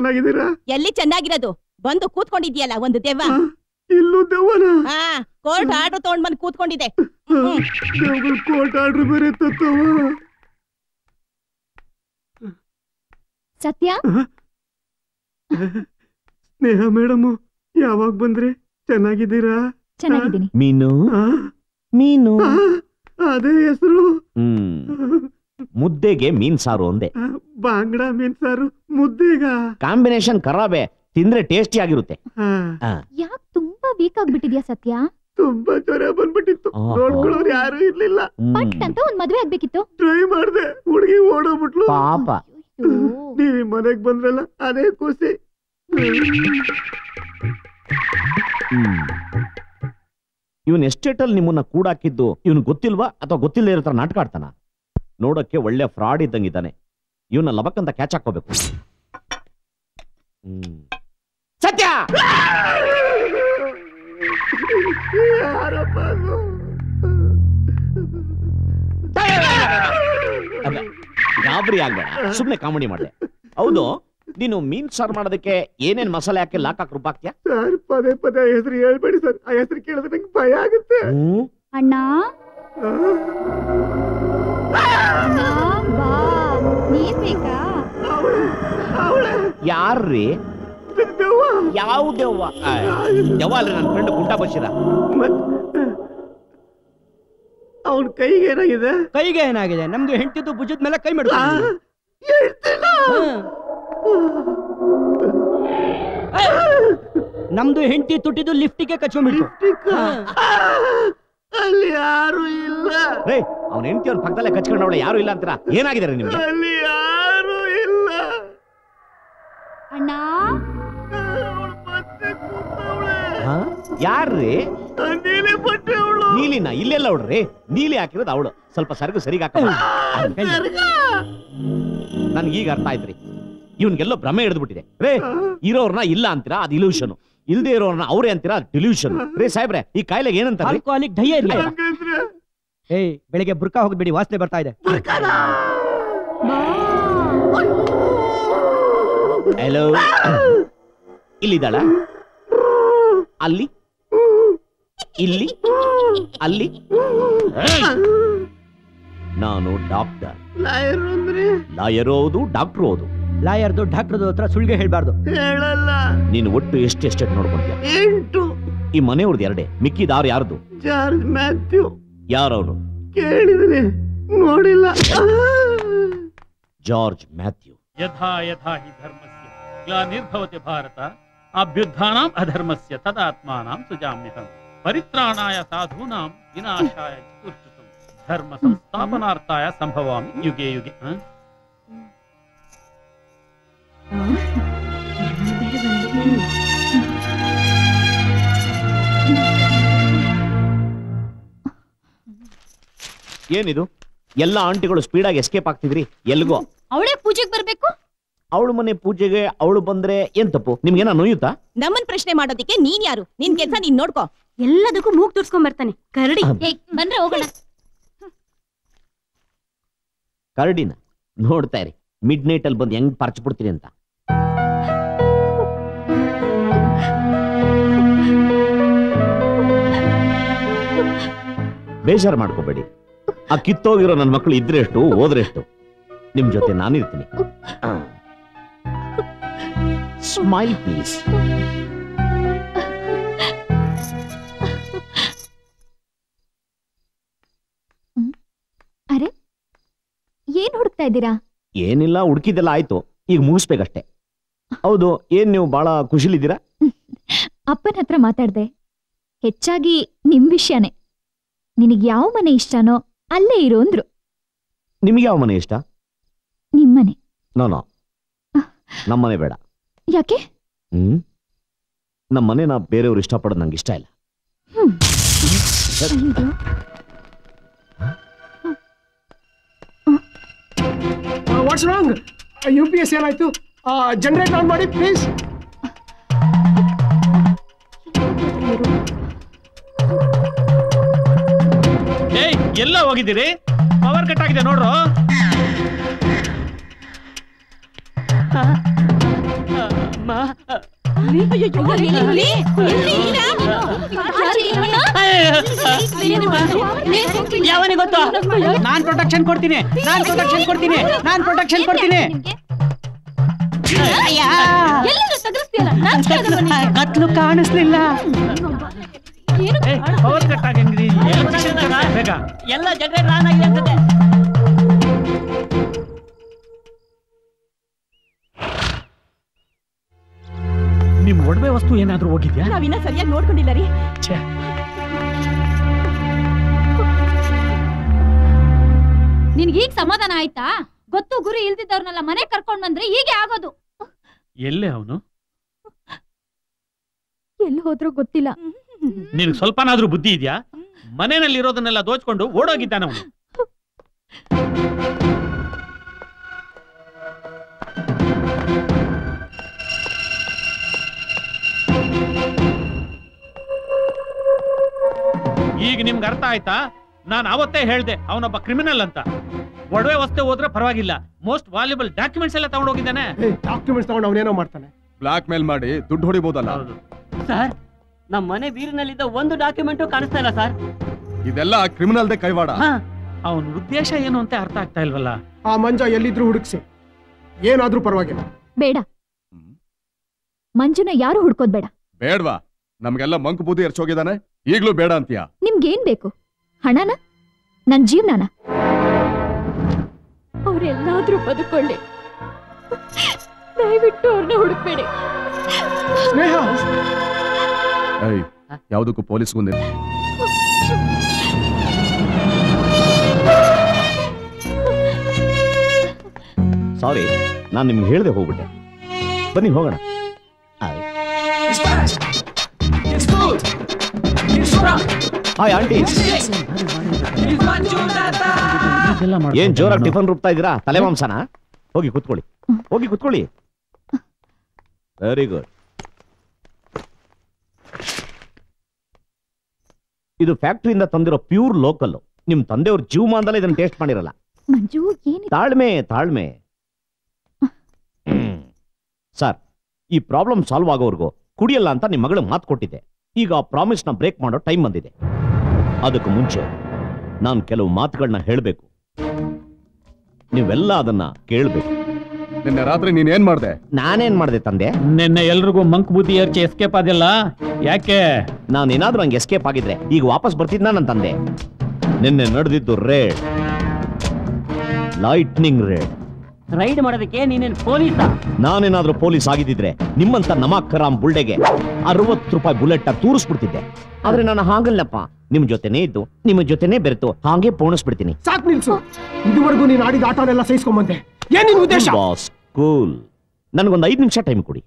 ಚೆನ್ನಾಗಿದ್ದೀರಾ? ಎಲ್ಲಿ ಚೆನ್ನಾಗಿರೋದು? ಬಂದು ಕೂತ್ಕೊಂಡಿದ್ಯಲ್ಲ ಒಂದು ದೆವ್ವ? ಇಲ್ಲೂ ದೆವ್ವನ? ಹಾ ಕೋರ್ಟ್ ಆರ್ಡರ್ ತಗೊಂಡ್ ಬಂದು ಕೂತ್ಕೊಂಡಿದೆ ಕೋರ್ಟ್ ಆರ್ಡರ್ ಬೇರೆ ತತ್ತವ ಸತ್ಯ? ಸ್ನೇಹ ಮೇಡಮ್ ಯಾವಾಗ ಬಂದ್ರಿ? ಚೆನ್ನಾಗಿದ್ದೀರಾ? ಚೆನ್ನಾಗಿದ್ದೀನಿ. ಮೀನು? ಮೀನು ಅದೇ ಹೆಸರು. ಹ್ಮ್. ಮುದ್ದೆಗೆ ಮೀನ್ ಸಾರು ಒಂದೇ. ಬಾಂಗ್ಡಾ ಮೀನ್ ಸಾರು ಮುದ್ದೆಗ? ಕಾಂಬಿನೇಷನ್ ಖರಾಬೆ ತಿಂದ್ರೆ ಟೇಸ್ಟಿ ಆಗಿರುತ್ತೆ. ಯಾಕ್ ತುಂಬಾ ವೀಕ್ ಆಗ್ಬಿಟ್ಟಿದ್ಯಾ ಸತ್ಯ? ತುಂಬಾ ಜ್ವರ ಬಂದ್ಬಿಟ್ಟಿತ್ತು. ನೋಡ್ಕೊಳ್ಳೋರು ಯಾರು ಇರ್ಲಿಲ್ಲ. ಪಟ್ ಅಂತ ಒಂದ್ ಮದ್ವೆ ಆಗ್ಬೇಕಿತ್ತು. ಟ್ರೈ ಮಾಡ್ದೆ. ಹುಡುಗಿ ಓಡೋಗ್ಬಿಟ್ಲು. ಪಾಪ. ನೀವ್ ಈ ಮನೆಗ್ ಬಂದ್ರಲ್ಲ ಅದೇ ಖುಷಿ ಇವನ್ ಎಸ್ಟೇಟ್ ಅಲ್ಲಿ ನಿಮ್ಮನ್ನ ಕೂಡಾಕಿದ್ದು ಇವನ್ ಗೊತ್ತಿಲ್ವಾ? ಅಥವಾ ಗೊತ್ತಿಲ್ಲದೆ ಇರೋ ತರ ನಾಟಕ ಆಡ್ತಾನ? ನೋಡಕ್ಕೆ ಒಳ್ಳೆ ಫ್ರಾಡ್ ಇದ್ದಂಗಿದ್ದಾನೆ ಇವನ್ನ ಲಬಕ್ಕಂತ ಕ್ಯಾಚ್ ಹಾಕೋಬೇಕು ಹ್ಮ್. ಸತ್ಯ! ಗಾಬರಿ ಆಗ್ಬೇಡ. ಸುಮ್ನೆ ಕಾಮಿಡಿ ಮಾಡ್ದೆ. ಹೌದು ನೀನು ಮೀನ್ ಸಾರು ಮಾಡೋದಕ್ಕೆ ಏನೇನ್ ಮಸಾಲೆ ಹಾಕಿ ಲಾಕ್ ಹಾಕಿ ರುಬ್ಬಾಕ್ತ್ಯಾ ಸರ್ ಪದೇ ಪದೇ ಹೆಸರು ಹೇಳ್ಬೇಡಿ ಸರ್. ಆ ಹೆಸರು ಕೇಳಿದ್ರೆ ನಂಗೆ ಭಯ ಆಗುತ್ತೆ. ಅಣ್ಣ? ಯಾರ್ರೀ? ಯಾವ ದೆವ್ವ ದೆವ್ವ ಅಲ್ರಿ ನನ್ನ ಫ್ರೆಂಡ್ ಗುಂಟಾ ಬಸಿದ ಅವನ್ ಕೈಗೆ ಏನಾಗಿದೆ? ಕೈಗೆ ಏನಾಗಿದೆ? ನಮ್ದು ಹೆಂಡತಿದ್ದು ಭುಜದ ಮೇಲೆ ಕೈ ಮಾಡ್ಕೊ ನಮ್ದು ಹೆಂಡತಿ ತುಟ್ಟಿದ್ದು ಲಿಫ್ಟಿಗೆ ಕಚ್ಕೊಂಡ್ಬಿಟ್ಟು ಅಲ್ಲಿ ಯಾರು ಇಲ್ಲ. ರೇ ಅವ್ನ ಹೆಂಡತಿ ಅವ್ನ ಪಕ್ಕದಲ್ಲೇ ಕಚ್ಕೊಂಡವಳೆ ಯಾರು ಇಲ್ಲ ಅಂತೀರಾ? ಏನಾಗಿದೆ ನಿಮ್ಗೆ? ಅಲ್ಲಿ ಯಾರು ಇಲ್ಲ. ಅಣ್ಣ? ಹಾ? ಯಾರ್ರೀ? ನೀಲಿ ಬಟ್ಟೆ ಅವಳು. ನೀಲಿನ? ಇಲ್ಲೆಲ್ಲ ಹುಡ್ರಿ ನೀಲಿ ಹಾಕಿರೋದು ಅವಳು. ಸ್ವಲ್ಪ ಸರಕು ಸರಿಗೆ ಹಾಕ ನನ್ಗೆ ಈಗ ಅರ್ಥ ಆಯ್ತ್ರಿ. ಇವ್ನ್ಗೆಲ್ಲೋ ಭ್ರಮೆ ಹಿಡಿದ್ಬಿಟ್ಟಿದೆ. ರೇ ಇರೋರ್ನ ಇಲ್ಲ ಅಂತೀರಾ? ಅದು ಇಲ್ಯೂಷನ್ ಇಲ್ದೇ ಇರೋರ್ನ ಅವ್ರೇ ಅಂತೀರಾ? ಡಿಲ್ಯೂಷನ್ ರೇ ಸಾಹೇಬ್ರೆ ಈ ಕಾಯಿಲೆಗೆ ಏನಂತಾರೆ? ಆಲ್ಕೋಹಾಲಿಕ್ ಡಯೇರಿಯಾ ಏಯ್ ಬೆಳಿಗ್ಗೆ ಬುರ್ಕಾ ಹೋಗ್ಬಿಡಿ ವಾಸನೆ ಬರ್ತಾ ಇದೆ. ಹಲೋ ಇಲ್ಲಿದ್ದಾಳ? ಅಲ್ಲಿ? ಇಲ್ಲಿ? ಅಲ್ಲಿ? ನಾನು ಡಾಕ್ಟರ್. ಲಾಯರ್ ಅಂದ್ರೆ? ಲಾಯರ್ ಹೌದು ಡಾಕ್ಟರ್ ಹೌದು. ಲಾಯರ್ದು ಡಾಕ್ಟರ್ದು ಹತ್ರ ಸುಳ್ಗೆ ಹೇಳ್ಬಾರ್ದು. ಹೇಳಲ್ಲ. ನೀನು ಒಟ್ಟು ಎಷ್ಟು ಎಸ್ಟೇಟ್ ನೋಡ್ಕೊಂತೀಯ ಎಂಟು. ಈ ಮನೆಯವ್ರದ್ದು ಎರಡೇ ಮಿಕ್ಕಿದಾರು ಯಾರ್ದು? George Matthew. ಯಾರವನು ಕೇಳಿದ್ರೆ ನೋಡಿಲ್ಲ. George Matthew. ಯಥಾ ಯಥಾ ಹಿ ಧರ್ಮಸ್ಯ. ಗ್ಲಾನಿರ್ಭವತಿ ಭಾರತ. ಅಭ್ಯುತ್ಥಾನಾಂ ಅಧರ್ಮಸ್ಯ ತದಾತ್ಮಾನಾಂ ಸುಜಾಮ್ಯಹಂ. ಪರಿತ್ರಾಣಾಯ ಸಾಧೂನಾಂ ವಿನಾಶಾಯ ಚತುರ್ಷುತಂ ಧರ್ಮ ಸಂಸ್ಥಾಪನಾರ್ಥಾಯ ಸಂಭವಾಮಿ ಯುಗೇ ಯುಗೇ? ಏನಿದು? ಎಲ್ಲ ಆಂಟಿಗಳು ಸ್ಪೀಡಾಗಿ ಎಸ್ಕೇಪ್ ಆಗ್ತಿದ್ರಿ ಎಲ್ಗೋ? ಅವಳೇ ಪೂಜೆಗೆ ಬರ್ಬೇಕು? ಅವಳು ಮನೆ ಪೂಜೆಗೆ ಅವಳು ಬಂದ್ರೆ ಏನ್ ತಪ್ಪು? ನಿಮ್ಗೇನ ನೋಯುತ್ತಾ? ನಮ್ಮನ್ ಪ್ರಶ್ನೆ ಮಾಡೋದಕ್ಕೆ ನೀನ್ ಯಾರು? ನಿನ್ ಕೆಲ್ಸ ನೀನ್ ನೋಡ್ಕೋ. ಎಲ್ಲದಕ್ಕೂ ಮೂಗ್ ತೋರ್ಸ್ಕೊಂಡ್ ಬರ್ತಾನೆ. ಕರಡಿ. ಬಂದ್ರೆ ಹೋಗೋಣ. ಕರಡಿನ ನೋಡ್ತಾ ಇರಿ ಮಿಡ್ ನೈಟ್ ಅಲ್ಲಿ ಬಂದು ಹೆಂಗ್ ಪರ್ಚ್ ಬಿಡ್ತೀನಿ ಅಂತ. ಬೇಜಾರು ಮಾಡ್ಕೋಬೇಡಿ. ಆ ಕಿತ್ತೋಗಿರೋ ನನ್ನ ಮಕ್ಕಳು ಇದ್ರೆಷ್ಟು ಹೋದ್ರೆಷ್ಟು ನಿಮ್ ಜೊತೆ ನಾನಿರ್ತೀನಿ ಸ್ಮೈಲ್ ಪ್ಲೀಸ್ ಅರೆ ಏನ್ ಹುಡುಕ್ತಾ ಇದ್ದೀರಾ? ಏನಿಲ್ಲ ಹುಡುಕಿದೆಲ್ಲ ಆಯ್ತು. ಈಗ ಮುಗಿಸ್ಬೇಕಷ್ಟೇ. ಹೌದು ಏನ್ ನೀವು ಬಹಳ ಖುಷಿಲಿದ್ದೀರಾ ಅಪ್ಪನ ಹತ್ರ ಮಾತಾಡ್ದೆ. ಹೆಚ್ಚಾಗಿ ನಿಮ್ ವಿಷಯನೇ. ನಿನಗ್ ಯಾವ ಮನೆ ಇಷ್ಟನೋ ಅಲ್ಲೇ ಇರು ಅಂದ್ರು. ನಿಮಗೆ ಯಾವ ಮನೆ ಇಷ್ಟ? ನಿಮ್ಮನೆ. No no. ನಮ್ಮನೆ ಬೇಡ. ಯಾಕೆ? ಹ್ಮ್? ನಮ್ಮ ನಾ ಬೇರೆಯವ್ರು ಇಷ್ಟಪಡೋದು ನಂಗೆ ಇಷ್ಟ ಇಲ್ಲ. ಹ್ಮ್. What's wrong U P S ಏನಾಯ್ತು? ಜನರೇಟ್ ಆನ್ ಮಾಡಿ ಪ್ಲೀಸ್ ಎಲ್ಲ ಹೋಗಿದ್ದೀರಿ? ಪವರ್ ಕಟ್ ಆಗಿದೆ ನೋಡ್ರು. ಯಾವನಿಗೆ ಗೊತ್ತು? ನಾನ್ ಪ್ರೊಟೆಕ್ಷನ್ ಕೊಡ್ತೀನಿ. ನಾನ್ ಪ್ರೊಟೆಕ್ಷನ್ ಕೊಡ್ತೀನಿ. ನಾನ್ ಪ್ರೊಟೆಕ್ಷನ್ ಕೊಡ್ತೀನಿ. ಕತ್ಲು ಕಾಣಿಸ್ಲಿಲ್ಲ. ಪವರ್ ಕಟ್ ಆಗಂಗ್ರಿ ಬೇಗ. ಎಲ್ಲ ಜನರೇಟ್ ರಾನ್ ಆಗಿದೆ ಅನ್ಸುತ್ತೆ. ನಿಮ್ ಒಡವೆ ವಸ್ತು ಏನಾದ್ರೂ ಹೋಗಿದ್ಯಾ? ನಾವಿನ್ನ ಸರಿಯಾಗಿ ನೋಡ್ಕೊಂಡಿಲ್ಲ ರೀ. ನಿನ್ಗೀಗ ಸಮಾಧಾನ ಆಯ್ತಾ? ಗೊತ್ತು ಗುರಿ ಇಲ್ದಿದ್ದವ್ರನ್ನೆಲ್ಲ ಮನೆ ಕರ್ಕೊಂಡ್ ಬಂದ್ರೆ ಹೀಗೆ ಆಗೋದು. ಎಲ್ಲೇ ಅವನು? ಎಲ್ಲಿ ಹೋದ್ರೂ ಗೊತ್ತಿಲ್ಲ. ನಿನ್ಗೆ ಸ್ವಲ್ಪನಾದ್ರೂ ಬುದ್ಧಿ ಇದೆಯಾ? ಮನೆಯಲ್ಲಿರೋದನ್ನೆಲ್ಲ ದೋಚ್ಕೊಂಡು ಓಡೋಗಿದ್ದಾನೆ ಅವನು. ಈಗ ನಿಮ್ಗೆ ಅರ್ಥ ಆಯ್ತಾ? ನಾನು ಅವತ್ತೇ ಹೇಳ್ದೆ ಅವನೊಬ್ಬ ಕ್ರಿಮಿನಲ್ ಅಂತ. ಒಡವೆ ವಸ್ತು ಹೋದ್ರೆ ಪರವಾಗಿಲ್ಲ. ಮೋಸ್ಟ್ ವಾಲ್ಯುಬಲ್ ಡಾಕ್ಯುಮೆಂಟ್ಸ್ ಎಲ್ಲ ತಗೊಂಡೋಗಿದ್ದಾನೆ. ಡಾಕ್ಯುಮೆಂಟ್ಸ್ ತಗೊಂಡು ಅವನೇನೋ ಮಾಡ್ತಾನೆ. ಬ್ಲಾಕ್ ಮೇಲ್ ಮಾಡಿ ದುಡ್ಡು ಹೊಡಿಬೋದಲ್ಲ? ಸರ್ ನಮ್ಮ ಮನೆ ಬೀರಿನಲ್ಲಿದ್ದ ಒಂದು ಡಾಕ್ಯುಮೆಂಟು ಕಾಣಿಸ್ತಾ ಇಲ್ಲ ಸರ್. ಇದೆಲ್ಲ ಕ್ರಿಮಿನಲ್ದೇ ಕೈವಾಡ. ಅವನ ಉದ್ದೇಶ ಏನು ಅಂತ ಅರ್ಥ ಆಗ್ತಾ ಇಲ್ವಲ್ಲ? ಆ ಮಂಜ ಎಲ್ಲಿದ್ರು ಹುಡುಕ್ಸಿ. ಏನಾದ್ರೂ ಪರವಾಗಿಲ್ಲ. ಬೇಡ. ಮಂಜುನ ಯಾರು ಹುಡ್ಕೋದ್ ಬೇಡ. ಬೇಡ್ವಾ. ನಮ್ಗೆಲ್ಲ ಮಂಕು ಬೂದಿ ಎರ್ಚೋಗಿದಾನೆ ಈಗ್ಲೂ ಬೇಡ ಅಂತೀಯ? ನಿಮ್ಗೇನ್ ಬೇಕು? ಹಣನ? ನನ್ ಜೀವನನ? ಅವ್ರೆಲ್ಲಾದ್ರೂ ಬದುಕೊಳ್ಳಿ. ದಯವಿಟ್ಟು ಅವ್ರನ್ನ ಹುಡುಕ್ಬೇಡಿ. ಏಯ್, ಯಾವುದಕ್ಕೂ ಪೊಲೀಸ್ ಮುಂದೆ ಸಾರಿ ನಾನು ನಿಮ್ಗೆ ಹೇಳ್ದೆ ಹೋಗ್ಬಿಟ್ಟೆ. ಬನ್ನಿ, ಹೋಗೋಣ. Hi aunty. ಏನ್ ಜೋರಾಗಿ ಟಿಫನ್ ರುಬ್ತಾ ಇದ್ದೀರಾ? ತಲೆ ಮಾಂಸನ? ಹೋಗಿ ಕುತ್ಕೊಳ್ಳಿ. ಹೋಗಿ ಕುತ್ಕೊಳ್ಳಿ. ವೆರಿ ಗುಡ್ ಇದು ಫ್ಯಾಕ್ಟ್ರಿಯಿಂದ ತಂದಿರೋ ಪ್ಯೂರ್ ಲೋಕಲ್ ನಿಮ್ ತಂದೆಯವ್ರ ಜೀವಮಾನದಲ್ಲೇ ಇದನ್ನ ಟೇಸ್ಟ್ ಮಾಡಿರಲ್ಲ. ಮಂಜು ತಾಳ್ಮೆ ತಾಳ್ಮೆ. ಸರ್ ಈ ಪ್ರಾಬ್ಲಮ್ ಸಾಲ್ವ್ ಆಗೋವರೆಗೂ ಕುಡಿಯಲ್ಲ ಅಂತ ನಿಮ್ಮ ಮಗಳು ಮಾತು ಕೊಟ್ಟಿದ್ದೆ. ಈಗ ಆ ಪ್ರಾಮಿಸ್ನ ಬ್ರೇಕ್ ಮಾಡೋ ಟೈಮ್ ಬಂದಿದೆ. ಅದಕ್ಕೂ ಮುಂಚೆ ನಾನು ಕೆಲವು ಮಾತುಗಳನ್ನ ಹೇಳಬೇಕು. ನೀವೆಲ್ಲ ಅದನ್ನ ಕೇಳಬೇಕು. ನಿನ್ನೆ ರಾತ್ರಿ ನೀನ್ ಏನ್ ಮಾಡ್ದೆ? ನಾನೇನ್ ಮಾಡ್ದೆ ತಂದೆ? ನಿನ್ನೆ ಎಲ್ರಿಗೂ ಮಂಕ್ ಬುದ್ಧಿ ಏರ್ಚಿ ಎಸ್ಕೇಪ್ ಆದಿಲ್ಲ. ಯಾಕೆ? ನಾನೇನಾದ್ರೂ ಹಂಗೆ ಎಸ್ಕೇಪ್ ಆಗಿದ್ರೆ ಈಗ ವಾಪಸ್ ಬರ್ತಿದ್ನ ನನ್ನ ತಂದೆ. ನಿನ್ನೆ ನಡೆದಿದ್ದು ರೇಡ್ ಲೈಟ್ನಿಂಗ್ ರೇಡ್ ರೈಡ್ ಮಾಡೋದಕ್ಕೆ ನೀನೇನ್ ಪೊಲೀಸ? ನಾನೇನಾದ್ರೂ ಪೊಲೀಸ್ ಆಗಿದ್ದಿದ್ರೆ ನಿಮ್ಮಂತ ನಮಾಕರಾಮ್ ಬುಲ್ಡೆಗೆ ಅರವತ್ತು ರೂಪಾಯಿ ಬುಲೆಟ್ ತೂರಿಸ್ಬಿಡ್ತಿದ್ದೆ. ಆದ್ರೆ ನಾನು ಹಾಗಲ್ಲಪ್ಪ. ನಿಮ್ ಜೊತೆನೇ ಇದ್ದು ನಿಮ್ಮ ಜೊತೆನೇ ಬೆರೆತು ಹಾಗೆ ಪೋಣಿಸ್ಬಿಡ್ತೀನಿ. ಸಾಕ್ ನಿಲ್ಸು. ಇದುವರೆಗೂ ನೀನು ಆಡಿದ ಆಟನೆಲ್ಲ ಸಹಿಸ್ಕೊಂಬಂದೆ. ಏನ್ ನಿನ್ ಉದ್ದೇಶ? ಬಾಸ್ ಕೂಲ್ ನನಗೊಂದು ಐದು ನಿಮಿಷ ಟೈಮ್ ಕೊಡಿ.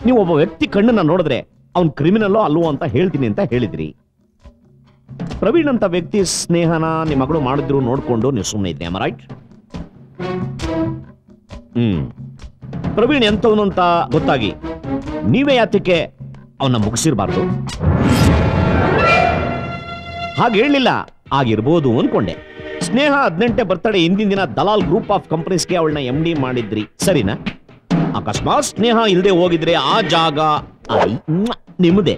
ನೀವು ಒಬ್ಬ ವ್ಯಕ್ತಿ ಕಣ್ಣನ್ನ ನೋಡಿದ್ರೆ ಅವ್ನ್ ಕ್ರಿಮಿನಲ್ಲೋ ಅಲ್ವೋ ಅಂತ ಹೇಳ್ತೀನಿ ಅಂತ ಹೇಳಿದ್ರಿ. ಪ್ರವೀಣ್ ಅಂತ ವ್ಯಕ್ತಿ ಸ್ನೇಹನ ನಿಮ್ಮ ಮಗಳು ಮಾಡಿದ್ರು ನೋಡ್ಕೊಂಡು ನೀವು ಸುಮ್ಮನೆ ಇದ್ದೆ ರೈಟ್ ಹ್ಮ್. ಪ್ರವೀಣ್ ಎಂತವನು ಅಂತ ಗೊತ್ತಾಗಿ ನೀವೇ ಯಾತಕ್ಕೆ ಅವನ್ನ ಮುಗಿಸಿರ್ಬಾರ್ದು? ಹಾಗೆ ಹೇಳಲಿಲ್ಲ ಆಗಿರ್ಬೋದು ಅನ್ಕೊಂಡೆ. ಸ್ನೇಹ ಹದಿನೆಂಟೆ ಬರ್ತಡೆ ಹಿಂದಿನ ದಿನ ದಲಾಲ್ ಗ್ರೂಪ್ ಆಫ್ ಕಂಪನೀಸ್ಗೆ ಅವಳನ್ನ ಎಂ ಡಿ ಮಾಡಿದ್ರಿ. ಸರಿನಾ? ಅಕಸ್ಮಾತ್ ಸ್ನೇಹ ಇಲ್ಲದೆ ಹೋಗಿದ್ರೆ ಆ ಜಾಗ ನಿಮ್ಮದೇ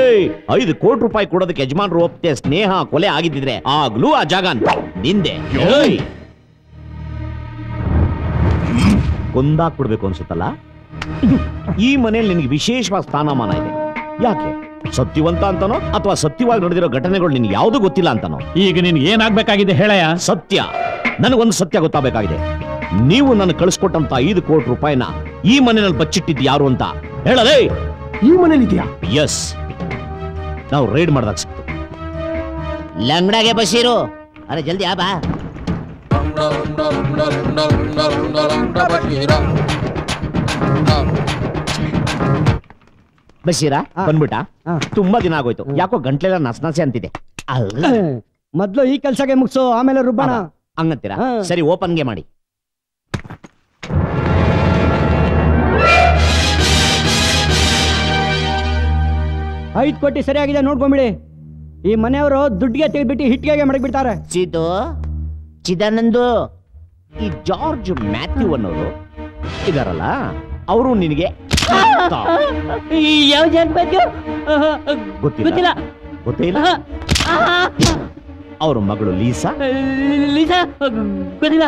ಏಯ್ ಐದು ಕೋಟಿ ರೂಪಾಯಿ ಕೊಡೋದಕ್ಕೆ ಯಜಮಾನ್ರು ಒಪ್ತೆ ಸ್ನೇಹ ಕೊಲೆ ಆಗಿದ್ದಿದ್ರೆ ಆಗ್ಲೂ ಆ ಜಾಗ ಅಂತ. ನಿಂದೆ. ಕೊಂದಾಕ್ ಕೊಡ್ಬೇಕು ಅನ್ಸುತ್ತಲ್ಲ? ಈ ಮನೇಲಿ ನಿನಗೆ ವಿಶೇಷವಾದ ಸ್ಥಾನಮಾನ ಇದೆ. ಯಾಕೆ? ಸತ್ಯವಂತ ಅಂತನೋ ಅಥವಾ ಸತ್ಯವಾಗಿ ನಡೆದಿರೋ ಘಟನೆಗಳು ನಿನ್ಗೆ ಯಾವುದು ಗೊತ್ತಿಲ್ಲ ಅಂತನೋ? ಈಗ ನಿನ್ ಏನಾಗ್ಬೇಕಾಗಿದೆ ಹೇಳಯ್ಯ? ಸತ್ಯ. ನನಗೊಂದು ಸತ್ಯ ಗೊತ್ತಾಗಬೇಕಾಗಿದೆ. ನೀವು ನನ್ನ ಕಳಿಸ್ಕೊಟ್ಟಂತ ಐದು ಕೋಟಿ ರೂಪಾಯಿನ ಈ ಮನೆಯಲ್ಲಿ ಬಚ್ಚಿಟ್ಟಿದ್ದು ಯಾರು ಅಂತ ಹೇಳಲೇ ಈ ಮನೇಲಿ ಇದೆಯಾ? ಎಸ್ ನಾವು ರೈಡ್ ಮಾಡ್ದಾಗ ಸಿಕ್ತು. ಲಂಗಡಾಗೆ ಬಸ್ಸಿರು ಅರೆ ಜಲ್ದಿ ಆ ಬಾ. ಬಶೀರಾ ಬಂದ್ಬಿಟ್ಟ ತುಂಬಾ ದಿನ ಆಗೋಯ್ತು. ಯಾಕೋ ಗಂಟ್ಲೆಲ್ಲ ನಸನಸೆ ಅಂತಿದೆ. ಮೊದ್ಲು ಈ ಕೆಲ್ಸಕ್ಕೆ ಮುಗಿಸು ಆಮೇಲೆ ರುಬ್ಬಣ. ಹಂಗಂತೀರಾ? ಸರಿ ಓಪನ್ಗೆ ಮಾಡಿ. ಐದು ಕೋಟಿ ಸರಿಯಾಗಿದೆ ನೋಡ್ಕೊಂಬಿಡಿ. ಈ ಮನೆಯವರು ದುಡ್ಡಿಗೆ ತೆಗೆದ್ಬಿಟ್ಟು ಹಿಟ್ಟಿಗೆ ಮಡಗ್ಬಿಡ್ತಾರೆ. ಚಿದು ಚಿದಾನಂದು ಈ ಜಾರ್ಜ್ ಮ್ಯಾಥ್ಯೂ ಅನ್ನೋರು ಇದಾರಲ್ಲ? ಅವರು ನಿನಗೆ ಯಾವ ಜಾರ್ಜ್ ಗೊತ್ತಿಲ್ಲ. ಗೊತ್ತಿಲ್ಲ. ಅವ್ರ ಮಗಳು ಲೀಸಾ. ಲೀಸಾ ಗೊತ್ತಿಲ್ಲ.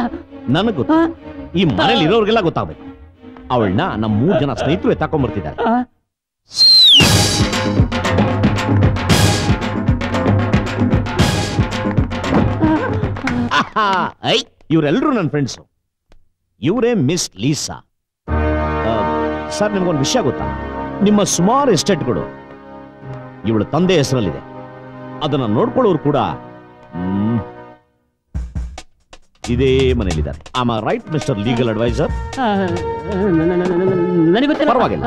ನನಗೆ ಗೊತ್ತ. ಈ ಮನೇಲಿ ಇರೋರ್ಗೆಲ್ಲ ಗೊತ್ತಾಗ್ಬೇಕು. ಅವಳನ್ನ ನಮ್ಮ ಮೂರು ಜನ ಸ್ನೇಹಿತರು ಎತ್ತಾಕೊಂಡ್ಬರ್ತಿದ್ದಾರೆ ಐ ಇವರೆಲ್ಲರೂ ನನ್ನ ಫ್ರೆಂಡ್ಸು ಇವರೇ ಮಿಸ್ ಲೀಸಾ. ಸರ್ ನಿಮ್ಗೊಂದು ವಿಷಯ ಗೊತ್ತಾ? ನಿಮ್ಮ ಸುಮಾರು ಎಸ್ಟೇಟ್ಗಳು ಇವಳ ತಂದೆ ಹೆಸರಲ್ಲಿದೆ. ಅದನ್ನ ನೋಡ್ಕೊಳ್ಳೋರು ಕೂಡ ಇದೇ ಮನೇಲಿದ್ದಾರೆ am I right mister legal adviser ಪರವಾಗಿಲ್ಲ.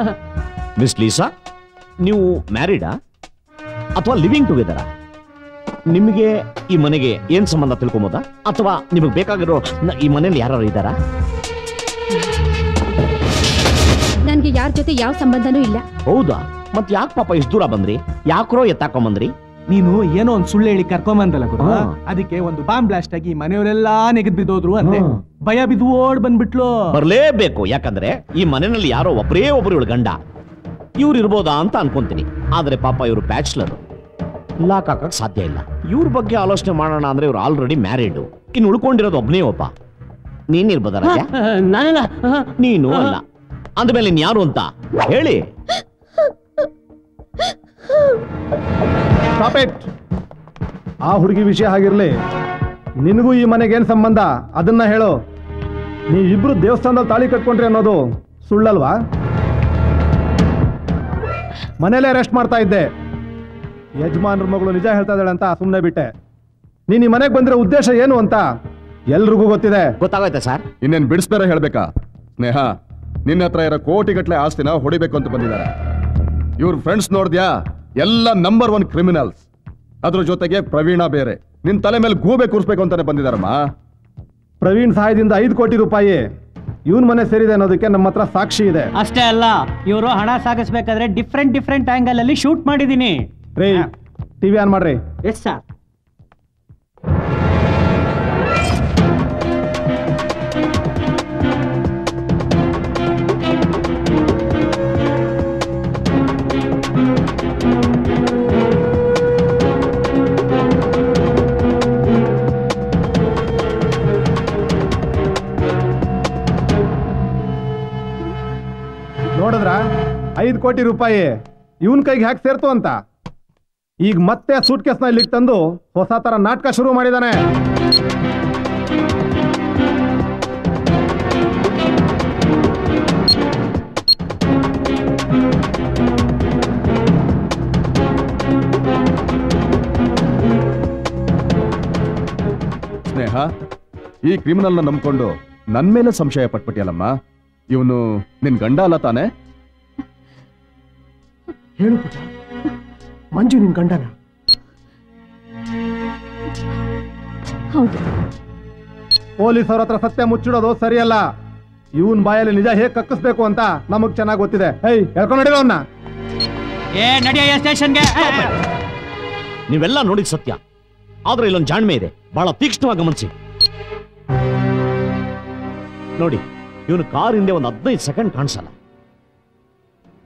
ಮಿಸ್ ಲೀಸಾ ನೀವು ಮ್ಯಾರಿಡಾ ಅಥವಾ ಲಿವಿಂಗ್ ಟುಗೆದರಾ ನಿಮಗೆ ಈ ಮನೆಗೆ ಏನ್ ಸಂಬಂಧ ತಿಳ್ಕೊಬೋದಾ? ಅಥವಾ ನಿಮಗೆ ಬೇಕಾಗಿರೋ ಈ ಮನೇಲಿ ಯಾರು ಇದ್ದಾರಾ? ಯಾರ ಜೊತೆ ಯಾವ ಸಂಬಂಧನೂ ಇಲ್ಲ. ಹೌದಾ? ಮತ್ ಯಾಕೆ ಪಾಪ ಇಷ್ಟು ದೂರ ಬಂದ್ರಿ? ಯಾಕ್ರೋ ಎತ್ತಾಕೊಂಬಂದ್ರಿ? ನೀನು ಏನೋ ಒಂದ್ ಸುಳ್ಳು ಹೇಳಿ ಕರ್ಕೊಂಬಂದಲ್ಲ ಗುರು ಹಾ. ಅದಕ್ಕೆ ಒಂದು ಬಾಂಬ್ ಬ್ಲಾಸ್ಟ್ ಆಗಿ ಮನೆಯವರೆಲ್ಲಾ ನೆಗೆದ್ ಬಿದ್ದೋದ್ರು ಅಂತೆ. ಭಯ ಬಿದ್ದು ಓಡ್ ಬಂದ್ಬಿಟ್ಲು. ಬರ್ಲೇಬೇಕು ಯಾಕಂದ್ರೆ ಈ ಮನೆಯಲ್ಲಿ ಯಾರೋ ಒಬ್ಬರೇ ಒಬ್ರು ಇವಳು ಗಂಡ. ಇವ್ರು ಇರ್ಬೋದಾ ಅಂತ ಅನ್ಕೊಂತೀನಿ. ಆದ್ರೆ ಪಾಪ ಇವರು ಬ್ಯಾಚ್ಲರ್. ಲಾಕ್ ಹಾಕಕ್ ಸಾಧ್ಯ ಇಲ್ಲ. ಇವ್ರ ಬಗ್ಗೆ ಆಲೋಚನೆ ಮಾಡೋಣ ಅಂದ್ರೆ ಇವ್ರು ಆಲ್ರೆಡಿ ಮ್ಯಾರಿಡ್. ಇನ್ನು ಉಳ್ಕೊಂಡಿರೋದು ಒಬ್ನೇ ಒಬ್ಬ. ನೀನ್ ಇರ್ಬೋದ ರಾಜ? ನಾನಲ್ಲ ನೀನು ಅಲ್ಲ. ಅಂದ್ಮೇಲೆ ಇನ್ ಯಾರು ಅಂತ ಹೇಳಿ. ಆ ಹುಡುಗಿ ವಿಷಯ ಆಗಿರ್ಲಿ ನಿನಗೂ ಈ ಮನೆಗೇನ್ ಸಂಬಂಧ? ಅದನ್ನ ಹೇಳು. ನೀವಿಬ್ರು ದೇವಸ್ಥಾನದಲ್ಲಿ ತಾಳಿ ಕಟ್ಕೊಂಡ್ರಿ ಅನ್ನೋದು ಸುಳ್ಳಲ್ವಾ? ಮನೇಲೆ ರೆಸ್ಟ್ ಮಾಡ್ತಾ ಇದ್ದೆ. ಯಜಮಾನ್ರ ಮಗಳು ನಿಜ ಹೇಳ್ತಾ ಇದ್ದಾಳೆ ಅಂತ ಸುಮ್ಮನೆ ಬಿಟ್ಟೆ. ನೀನ್ ಈ ಮನೆಗೆ ಬಂದ್ರೆ ಉದ್ದೇಶ ಏನು ಅಂತ ಎಲ್ರಿಗೂ ಗೊತ್ತಿದೆ. ಗೊತ್ತಾಗೋಯ್ತಾ ಸರ್? ಇನ್ನೇನ್ ಬಿಡಿಸ್ಬೇರೆ ಹೇಳ್ಬೇಕಾ? ಸ್ನೇಹ ನಿನ್ನ ಹತ್ರ ಇರೋ ಕೋಟಿಗಟ್ಲೆ ಆಸ್ತಿನ ಹೊಡಿಬೇಕು ಅಂತ ಬಂದಿದ್ದಾರೆ. ಇವ್ರ ಫ್ರೆಂಡ್ಸ್ ನೋಡಿದ್ಯಾ? ಎಲ್ಲ ನಂಬರ್ ಒನ್ ಕ್ರಿಮಿನಲ್ಸ್ ಅದ್ರ ಜೊತೆಗೆ ಪ್ರವೀಣ ಬೇರೆ. ನಿನ್ ತಲೆ ಮೇಲೆ ಗೂಬೆ ಕೂರಿಸ್ಬೇಕು ಅಂತಾನೆ ಬಂದಿದಾರಮ್ಮ ಪ್ರವೀಣ್ ಸಹಾಯದಿಂದ ಐದು ಕೋಟಿ ರೂಪಾಯಿ ಇವನ್ ಮನೆ ಸೇರಿದೆ ಅನ್ನೋದಕ್ಕೆ ನಮ್ಮ ಹತ್ರ ಸಾಕ್ಷಿ ಇದೆ. ಅಷ್ಟೇ ಅಲ್ಲ ಇವರು ಹಣ ಸಾಗಿಸ್ಬೇಕಾದ್ರೆ ಡಿಫ್ರೆಂಟ್ ಡಿಫ್ರೆಂಟ್ ಆಂಗಲ್ ಅಲ್ಲಿ ಶೂಟ್ ಮಾಡಿದೀನಿ. ರೇ ಟಿವಿ ಆನ್ ಮಾಡ್ರಿ. ಎಸ್ ಸರ್ ನೋಡಿದ್ರ? ಐದು ಕೋಟಿ ರೂಪಾಯಿ ಇವನ್ ಕೈಗೆ ಹ್ಯಾಕ್ ಸೇರ್ತು ಅಂತ. ಈಗ ಮತ್ತೆ ಸೂಟ್ನ ಇಲ್ಲಿಗೆ ತಂದು ಹೊಸ ತರ ನಾಟಕ ಶುರು ಮಾಡಿದಾನೆ. ಸ್ನೇಹ, ಈ ಕ್ರಿಮಿನಲ್ನ ನಂಬ್ಕೊಂಡು ನನ್ ಮೇಲೆ ಸಂಶಯ ಪಟ್ಬಿಟ್ಟಿಯಲ್ಲಮ್ಮ ಇವನು ನಿನ್ ಗಂಡ ಅಲ್ಲ ತಾನೆ? ಹೇಳು ಪುಟ ಮಂಜು ನಿನ್ ಗಂಡನ. ಹೌದು. ಪೊಲೀಸರ ಹತ್ರ ಸತ್ಯ ಮುಚ್ಚಿಡೋದು ಸರಿಯಲ್ಲ. ಇವನ್ ಬಾಯಲ್ಲಿ ನಿಜ ಹೇಗ್ ಕಕ್ಕಿಸ್ಬೇಕು ಅಂತ ನಮಗ್ ಚೆನ್ನಾಗ್ ಗೊತ್ತಿದೆ. ಏಯ್ ಹೇಳ್ಕೊಂಡು ನಡೀರೋ ಅವನ್ನ ಏ ನಡಿಯ ಸ್ಟೇಷನ್ಗೆ. ನೀವೆಲ್ಲ ನೋಡಿದ ಸತ್ಯ. ಆದ್ರೆ ಇಲ್ಲೊಂದು ಜಾಣ್ಮೆ ಇದೆ. ಬಹಳ ತೀಕ್ಷ್ಣವಾಗಿ ಗಮನಿಸಿ. ನೋಡಿ ಇವನು ಕಾರ್ ಹಿಂದೆ ಒಂದು ಹದಿನೈದು ಸೆಕೆಂಡ್ ಕಾಣಿಸಲ್ಲ.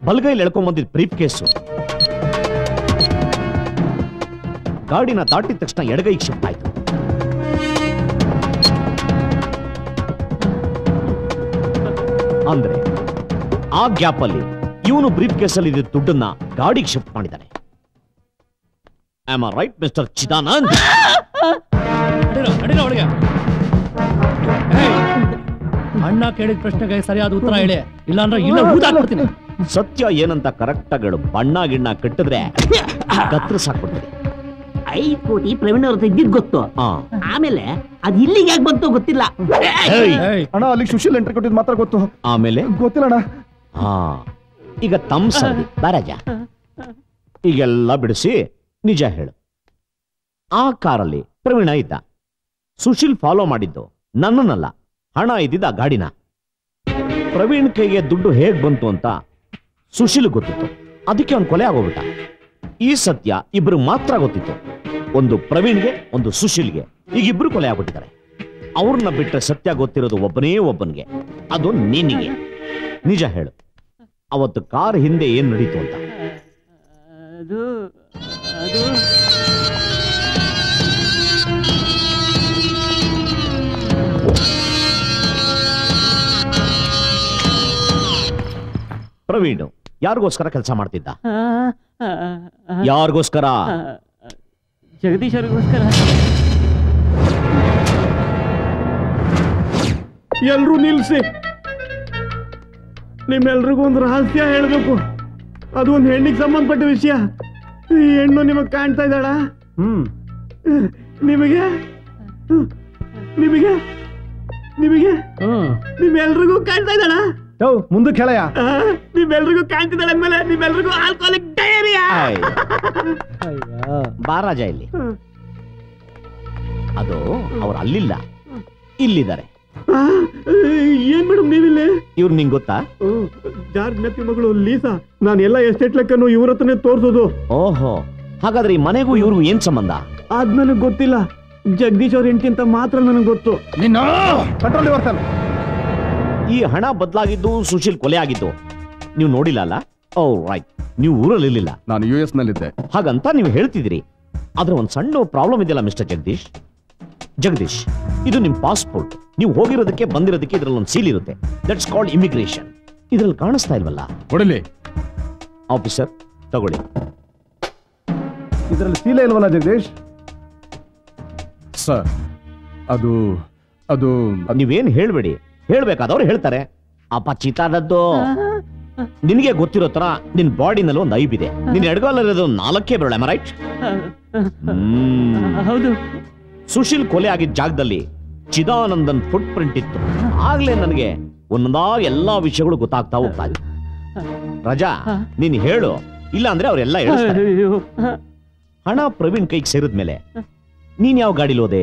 ಬಲ್ಗೈಲಿ ಎಳ್ಕೊಂಡ್ ಬಂದಿದ್ ಬ್ರೀಫ್ ಕೇಸು ಗಾಡಿನ ದಾಟಿದ ತಕ್ಷಣ ಎಡಗೈ ಶಿಫ್ಟ್ ಆಯ್ತು. ಅಂದ್ರೆ, ಆ ಗ್ಯಾಪ್ ಅಲ್ಲಿ ಇವನು ಬ್ರೀಫ್ ಕೇಸಲ್ಲಿ ಇದ್ದ ದುಡ್ಡನ್ನ ಗಾಡಿಗೆ ಶಿಫ್ಟ್ ಮಾಡಿದ್ದಾನೆ ಆಮ್ ರೈಟ್ ಮಿಸ್ಟರ್ ಚಿದಾನಂದ್ ಅಣ್ಣ ಕೇಳಿದ ಪ್ರಶ್ನೆಗೆ ಸರಿಯಾದ ಉತ್ತರ ಹೇಳಿ. ಇಲ್ಲಾಂದ್ರೆ ಇಲ್ಲ ಊದಾಕ್ಬಿಡ್ತೀನಿ ಸತ್ಯ ಏನಂತ ಕರೆಕ್ಟ್ ಆಗಿ ಹೇಳು ಬಣ್ಣ ಗಿಣ್ಣ ಕಟ್ಟಿದ್ರೆ ಕತ್ತರಿಸಾಕ್ಬಿಡ್ತೀನಿ ಐದ್ ಕೋಟಿ ಪ್ರವೀಣ್ ಅವ್ರ ಇದ್ದಿದ್ ಗೊತ್ತು. ಆಮೇಲೆ ಅದ್ ಇಲ್ಲಿಗೆ ಯಾಕೆ ಬಂತು ಗೊತ್ತಿಲ್ಲ. ಅಣ್ಣ ಅಲ್ಲಿ ಸುಶೀಲ್ ಎಂಟ್ರಿ ಕೊಟ್ಟಿದ್ ಮಾತ್ರ ಗೊತ್ತು. ಆಮೇಲೆ? ಗೊತ್ತಿಲ್ಲ ಅಣ್ಣ. ಹಾ. ಈಗ ತಮ್ಮ ಸರಿ ಬಾರಾಜ ಈಗೆಲ್ಲ ಬಿಡಿಸಿ ನಿಜ ಹೇಳು. ಆ ಕಾರಲ್ಲಿ ಪ್ರವೀಣ ಇದ್ದ. ಸುಶೀಲ್ ಫಾಲೋ ಮಾಡಿದ್ದು ನನ್ನನ್ನಲ್ಲ ಹಣ ಇದ್ದಿದ್ದ ಗಾಡಿನ. ಪ್ರವೀಣ್ ಕೈಗೆ ದುಡ್ಡು ಹೇಗ್ ಬಂತು ಅಂತ ಸುಶೀಲ್ ಗೊತ್ತಿತ್ತು. ಅದಕ್ಕೆ ಅವ್ನು ಕೊಲೆ ಆಗೋಗ್ಬಿಟ್ಟ. ಈ ಸತ್ಯ ಇಬ್ರು ಮಾತ್ರ ಗೊತ್ತಿತ್ತು. ಒಂದು ಪ್ರವೀಣ್ಗೆ, ಒಂದು ಸುಶೀಲ್ಗೆ. ಈಗ ಇಬ್ರು ಕೊಲೆ ಆಗ್ಬಿಟ್ಟಿದ್ದಾರೆ. ಅವ್ರನ್ನ ಬಿಟ್ಟರೆ ಸತ್ಯ ಗೊತ್ತಿರೋದು ಒಬ್ಬನೇ ಒಬ್ಬನಿಗೆ. ಅದು ನಿನಗೆ ನಿಜ ಹೇಳು. ಅವತ್ತು ಕಾರ್ ಹಿಂದೆ ಏನ್ ನಡೀತು ಅಂತ? ಅದು ಅದು ಪ್ರವೀಣ್ ಯಾರಿಗೋಸ್ಕರ ಕೆಲಸ ಮಾಡ್ತಿದ್ದ? ಯಾರಿಗೋಸ್ಕರ? ಜಗದೀಶ್ ಅವ್ರಿಗೋಸ್ಕರ ಎಲ್ರೂ ನಿಲ್ಸಿ. ನಿಮ್ಮೆಲ್ರಿಗೂ ಒಂದು ರಹಸ್ಯ ಹೇಳಬೇಕು. ಅದು ಒಂದು ಹೆಣ್ಣಿಗೆ ಸಂಬಂಧಪಟ್ಟ ವಿಷಯ. ಈ ಹೆಣ್ಣು ನಿಮಗ್ ಕಾಣ್ತಾ ಇದ್ದಾಳ? ಹ್ಮ್. ನಿಮಗೆ? ನಿಮಗೆ? ನಿಮಗೆ? ನಿಮ್ಮೆಲ್ರಿಗೂ ಕಾಣ್ತಾ ಇದ್ದಾಳ? ಮುಂದಕ್ಕೆ ಹೇಳಯ್ಯ ನಿಮ್ಮೆಲ್ರಿಗೂ ಕಾಣ್ತಿದ್ದಾಳೆ ಮೇಲೆ ನಿಮ್ಮೆಲ್ರಿಗೂ ಆಲ್ಕೋಹಾಲಿಕ್ ಡಯರಿಯಾ ಆಯ್. ಬಾ ರಾಜ ಇಲ್ಲಿ. ಅದು ಅವ್ರು ಅಲ್ಲಿಲ್ಲ. ಇಲ್ಲಿದ್ದಾರೆ. ಏನ್ ಮೇಡಮ್ ನೀವಿಲ್ಲ? ಇವ್ರು ನಿಂಗ್ ಗೊತ್ತಾ? ಜಾರ್ಜ್ ಮೆತ್ತಿ ಮಗಳು ಲೀಸಾ. ನಾನು ಎಲ್ಲ ಎಸ್ಟೇಟ್ ಲೆಕ್ಕನು ಇವ್ರ ಹತ್ರನೇ ತೋರ್ಸೋದು. ಓಹೋ ಹಾಗಾದ್ರೆ ಈ ಮನೆಗೂ ಇವ್ರಿಗೂ ಏನ್ ಸಂಬಂಧ? ಅದ್ ನನಗ್ ಗೊತ್ತಿಲ್ಲ. ಜಗದೀಶ್ ಅವ್ರ ಹೆಂಡತಿ ಅಂತ ಮಾತ್ರ ನನಗೆ ಗೊತ್ತು. ನಿನ್ನ! ಕಂಟ್ರೋಲ್ ಬರ್ತಾನೆ. ಈ ಹಣ ಬದಲಾಗಿದ್ದು ಸುಶೀಲ್ ಕೊಲೆ ಆಗಿದ್ದು. ನೀವು ನೋಡಿಲ್ಲ ಅಲ್ಲ? ಓ ರೈಟ್ ನೀವು ಊರಲ್ಲಿ ಇರಲಿಲ್ಲ ನಾನು ಯು ಎಸ್ ನಲ್ಲಿದ್ದೆ. ಹಾಗಂತ ನೀವು ಹೇಳ್ತಿದ್ದೀರಿ. ಆದ್ರೆ ಒಂದು ಸಣ್ಣ ಪ್ರಾಬ್ಲಮ್ ಇದೆಯಲ್ಲ ಮಿಸ್ಟರ್ ಜಗದೀಶ್? ಜಗದೀಶ್ ಇದು ನಿಮ್ ಪಾಸ್ಪೋರ್ಟ್ ನೀವು ಹೋಗಿರೋದಕ್ಕೆ ಬಂದಿರೋದಕ್ಕೆ ಇದ್ರಲ್ಲಿ ಒಂದು ಸೀಲ್ ಇರುತ್ತೆ. ದಟ್ಸ್ ಕಾಲ್ಡ್ ಇಮಿಗ್ರೇಷನ್ ಇದ್ರಲ್ಲಿ ಕಾಣಿಸ್ತಾ ಇಲ್ವಲ್ಲ? ಕೊಡಲಿ. ಆಫೀಸರ್ ತಗೊಳ್ಳಿ. ಇದರಲ್ಲಿ ಸೀಲ್ ಇಲ್ವಲ್ಲ ಜಗದೀಶ್? ಸರ್ ಅದು ಅದು ನೀವೇನು ಹೇಳ್ಬೇಡಿ. ಹೇಳ್ಬೇಕಾದವ್ರು ಹೇಳ್ತಾರೆ. ಅಪ್ಪ ಚಿತಾದದ್ದು ನಿನಗೆ ಗೊತ್ತಿರೋ ತರ ನಿನ್ ಬಾಡಿನಲ್ಲಿ ಒಂದು ಐಬ್ ಇದೆ. ನಿನ್ ಎಡಗಾಲಲ್ಲಿರೋದು ನಾಲ್ಕೇ ಬೆರಳು ರೈಟ್ ಹೌದು. ಸುಶೀಲ್ ಕೊಲೆ ಆಗಿದ್ದ ಜಾಗದಲ್ಲಿ ಚಿದಾನಂದನ್ ಫುಟ್ ಪ್ರಿಂಟ್ ಇತ್ತು. ಆಗ್ಲೇ ನನಗೆ ಒಂದೊಂದಾ ಎಲ್ಲಾ ವಿಷಯಗಳು ಗೊತ್ತಾಗ್ತಾ ಹೋಗ್ತಾ ರಜಾ ನೀನ್ ಹೇಳು. ಇಲ್ಲ ಅಂದ್ರೆ ಅವರೆಲ್ಲ ಹೇಳ್ತಾರೆ ಹಣ ಪ್ರವೀಣ್ ಕೈಗೆ ಸೇರಿದ್ಮೇಲೆ ನೀನ್ ಯಾವ ಗಾಡಿಲಿ ಹೋದೆ?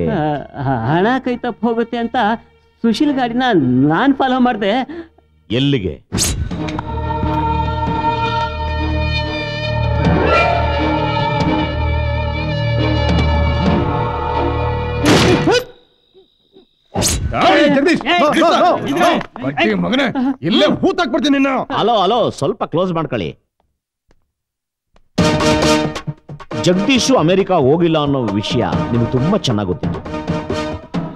ಹಣ ಕೈ ತಪ್ಪ ಹೋಗುತ್ತೆ ಅಂತ ಸುಶೀಲ್ ಗಾಡಿನ ನಾನ್ ಫಾಲೋ ಮಾಡಿದೆ. ಎಲ್ಲಿಗೆ? ಮಗನೇ ಇಲ್ಲೇ ಹೂತಾಕ್ಬಿಡ್ತೀನಿ ನಿನ್ನ. ಹಲೋ ಹಲೋ ಸ್ವಲ್ಪ ಕ್ಲೋಸ್ ಮಾಡ್ಕೊಳ್ಳಿ. ಜಗದೀಶು ಅಮೆರಿಕ ಹೋಗಿಲ್ಲ ಅನ್ನೋ ವಿಷಯ ನಿಮ್ಗೆ ತುಂಬಾ ಚೆನ್ನಾಗಿ ಗೊತ್ತಿತ್ತು.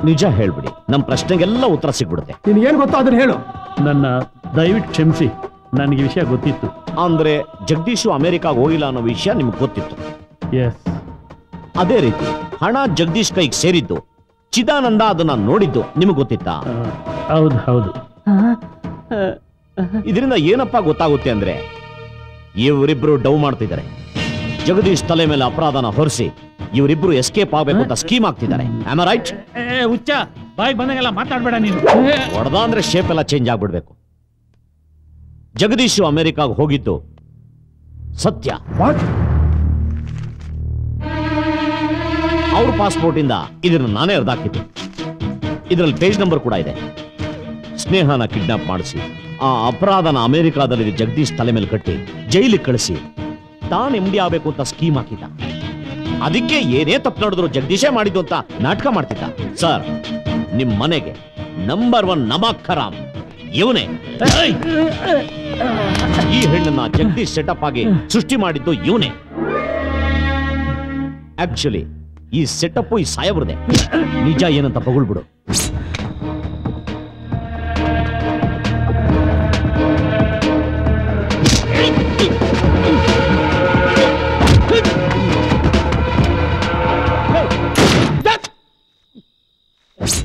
ನಿಜ ಹೇಳ್ಬಿಡಿ ನಮ್ಮ ಪ್ರಶ್ನೆಗೆಲ್ಲ ಉತ್ತರ ಸಿಗ್ಬಿಡುತ್ತೆ. ನಿನಗೇನ್ ಗೊತ್ತೋ ಅದನ್ನ ಹೇಳು. ನನ್ನ ದಯವಿಟ್ಟು ಕ್ಷಮಿಸಿ ನನಗೆ ವಿಷಯ ಗೊತ್ತಿತ್ತು. ಅಂದ್ರೆ ಜಗದೀಶು ಅಮೆರಿಕಾಗ ಹೋಗಿಲ್ಲ ಅನ್ನೋ ವಿಷಯ ನಿಮ್ಗೆ ಗೊತ್ತಿತ್ತು. ಎಸ್ ಅದೇ ರೀತಿ ಹಣ ಜಗದೀಶ್ ಕೈಗೆ ಸೇರಿದ್ದು ಚಿದಾನಂದ ಅದನ್ನ ನೋಡಿದ್ದು ನಿಮಗೆ ಗೊತ್ತಿತ್ತಾ? ಹೌದು ಹೌದು. ಇದರಿಂದ ಏನಪ್ಪ ಗೊತ್ತಾಗುತ್ತೆ ಅಂದ್ರೆ ಇವರಿಬ್ರು ಡೌ ಮಾಡ್ತಿದ್ದಾರೆ. ಜಗದೀಶ್ ತಲೆ ಮೇಲೆ ಅಪರಾಧನ ಹೊರಿಸಿ ಇವರಿಬ್ರು ಎಸ್ಕೇಪ್ ಆಗ್ಬೇಕು ಅಂತ ಸ್ಕೀಮ್ ಆಗ್ತಿದ್ದಾರೆ. ಆಮ್ ರೈಟ್ ಏ ಹುಚ್ಚ ಬಾಯ್ ಬಂದಂಗೆಲ್ಲ ಮಾತಾಡ್ಬೇಡ ನೀನು. ಹೊಡೆದ ಅಂದ್ರೆ ಶೇಪ್ ಎಲ್ಲ ಚೇಂಜ್ ಆಗ್ಬಿಡ್ಬೇಕು. ಜಗದೀಶು ಅಮೆರಿಕಾಗ ಹೋಗಿದ್ದು ಸತ್ಯ. ಅವ್ರ ಪಾಸ್ಪೋರ್ಟ್ ಇಂದ ಇದನ್ನ ನಾನೇ ಅರ್ಧಾಕಿದ್ದೆ ಇದರಲ್ಲಿ ಪೇಜ್ ನಂಬರ್ ಕೂಡ ಇದೆ. ಸ್ನೇಹನ ಕಿಡ್ನಾಪ್ ಮಾಡಿಸಿ ಆ ಅಪರಾಧನ ಅಮೆರಿಕಾದಲ್ಲಿ ಜಗದೀಶ್ ತಲೆ ಮೇಲೆ ಕಟ್ಟಿ ಜೈಲಿಗೆ ಕಳಿಸಿ. ತಾನು ಎಮ್ಡಿ ಆಗ್ಬೇಕು ಅಂತ ಸ್ಕೀಮ್ ಹಾಕಿದ್ದ. ಅದಕ್ಕೆ ಏನೇ ತಪ್ಪು ನೋಡಿದ್ರು ಜಗದೀಶೇ ಮಾಡಿದ್ದು ಅಂತ ನಾಟಕ ಮಾಡ್ತಿದ್ದ. ಸರ್ ನಿಮ್ ಮನೆಗೆ ನಂಬರ್ ಒನ್ ನಮಾಖರಾಮ್ ಇವನೇ. ಈ ಹೆಣ್ಣನ್ನ ಜಗದೀಶ್ ಸೆಟಪ್ ಆಗಿ ಸೃಷ್ಟಿ ಮಾಡಿದ್ದು ಇವನೇ. ಆಕ್ಚುಲಿ ಈ ಸೆಟಪ್ ಈ ಸಾಯಬ್ರದೆ. ನಿಜ ಏನಂತ ಬಗಳ್ಬಿಡು.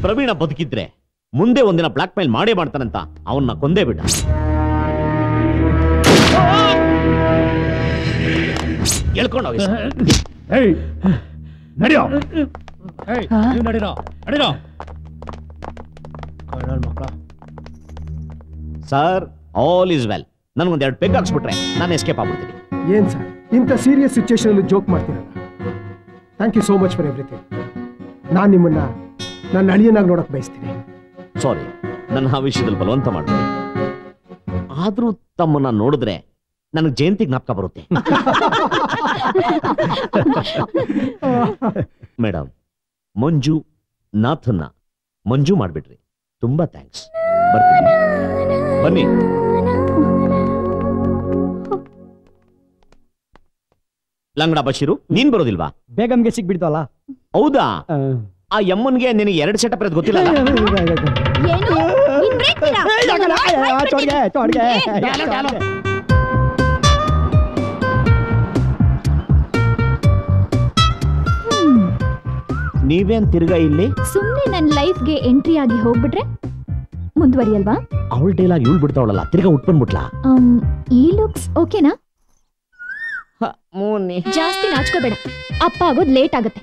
ಪ್ರವೀಣ ಬದುಕಿದ್ರೆ ಮುಂದೆ ಒಂದಿನ ಬ್ಲಾಕ್ ಮೇಲ್ ಮಾಡೇ ಮಾಡ್ತಾನಂತ ಅವನ್ನ ಕೊಂದೇ ಬಿಡ ಹೇಳ್ಕೊಂಡು ಹೋಗಿ ಸರ್. ನಡಿಯೋ. ನೀವು ನಡೀರೋ ನಡೀರೋ ಸರ್ ಆಲ್ ಇಸ್ ವೆಲ್ ನನ್ಗೊಂದ್ ಎರಡು ಪೆಗ್ ಹಾಕ್ಸ್ಬಿಟ್ರೆ ನಾನು ಎಸ್ಕೇಪ್ ಆಗ್ಬಿಡ್ತೀನಿ. ಏನ್ ಸರ್? ಇಂಥ ಸೀರಿಯಸ್ ಸಿಚುವೇಶನ್ ಅಲ್ಲಿ ಜೋಕ್ ಮಾಡ್ತೀರಲ್ಲ. Thank you so much for everything ನಾನು ನಿಮ್ಮನ್ನ ನನ್ನ ಅಳಿಯನಾಗಿ ನೋಡಕ್ ಬಯಸ್ತೀನಿ. ಸಾರಿ ನನ್ನ ಆ ವಿಷಯದಲ್ಲಿ ಬಲವಂತ ಮಾಡಿದೆ. ಆದ್ರೂ ತಮ್ಮನ್ನ ನೋಡಿದ್ರೆ ನನಗೆ ಜಯಂತಿ ಜ್ಞಾಪಕ ಬರುತ್ತೆ. ಮೇಡಮ್ ಮಂಜು ನಾಥನ್ನ ಮಂಜು ಮಾಡ್ಬಿಟ್ರಿ. ತುಂಬಾ ಥ್ಯಾಂಕ್ಸ್ ಬರ್ತೀನಿ. ಬನ್ನಿ. ಲಂಗಡ ಬಶೀರು ನೀನ್ ಬರೋದಿಲ್ವಾ? ಬೇಗಮ್ಗೆ ಸಿಕ್ಬಿಡ್ತಲ್ಲ. ಹೌದಾ? ಆ ಯಮ್ಮನ್ಗೆ ನಿನಗೆ ಎರಡು ಸೆಟಪ್ ಇರೋದು ಗೊತ್ತಿಲ್ಲ ನೀವೇನ್ ತಿರ್ಗಾ ಇಲ್ಲಿ? ಸುಮ್ನೆ ನನ್ನ ಲೈಫ್ಗೆ ಎಂಟ್ರಿ ಆಗಿ ಹೋಗ್ಬಿಟ್ರೆ ಮುಂದುವರಿಯಲ್ವಾ? ಅವಳ ಡೈಲಾಗ್ ಇವಳು ಬಿಡ್ತಾವಳಲ್ಲ ತಿರ್ಗಾ ಉಟ್ಬಂದ್ಬಿಟ್ಲಾ ಈ ಲುಕ್ಸ್ ಓಕೆನಾ? ಜಾಸ್ತಿ ನಾಚ್ಕೋಬೇಡ. ಅಪ್ಪ ಆಗೋದ್ ಲೇಟ್ ಆಗುತ್ತೆ.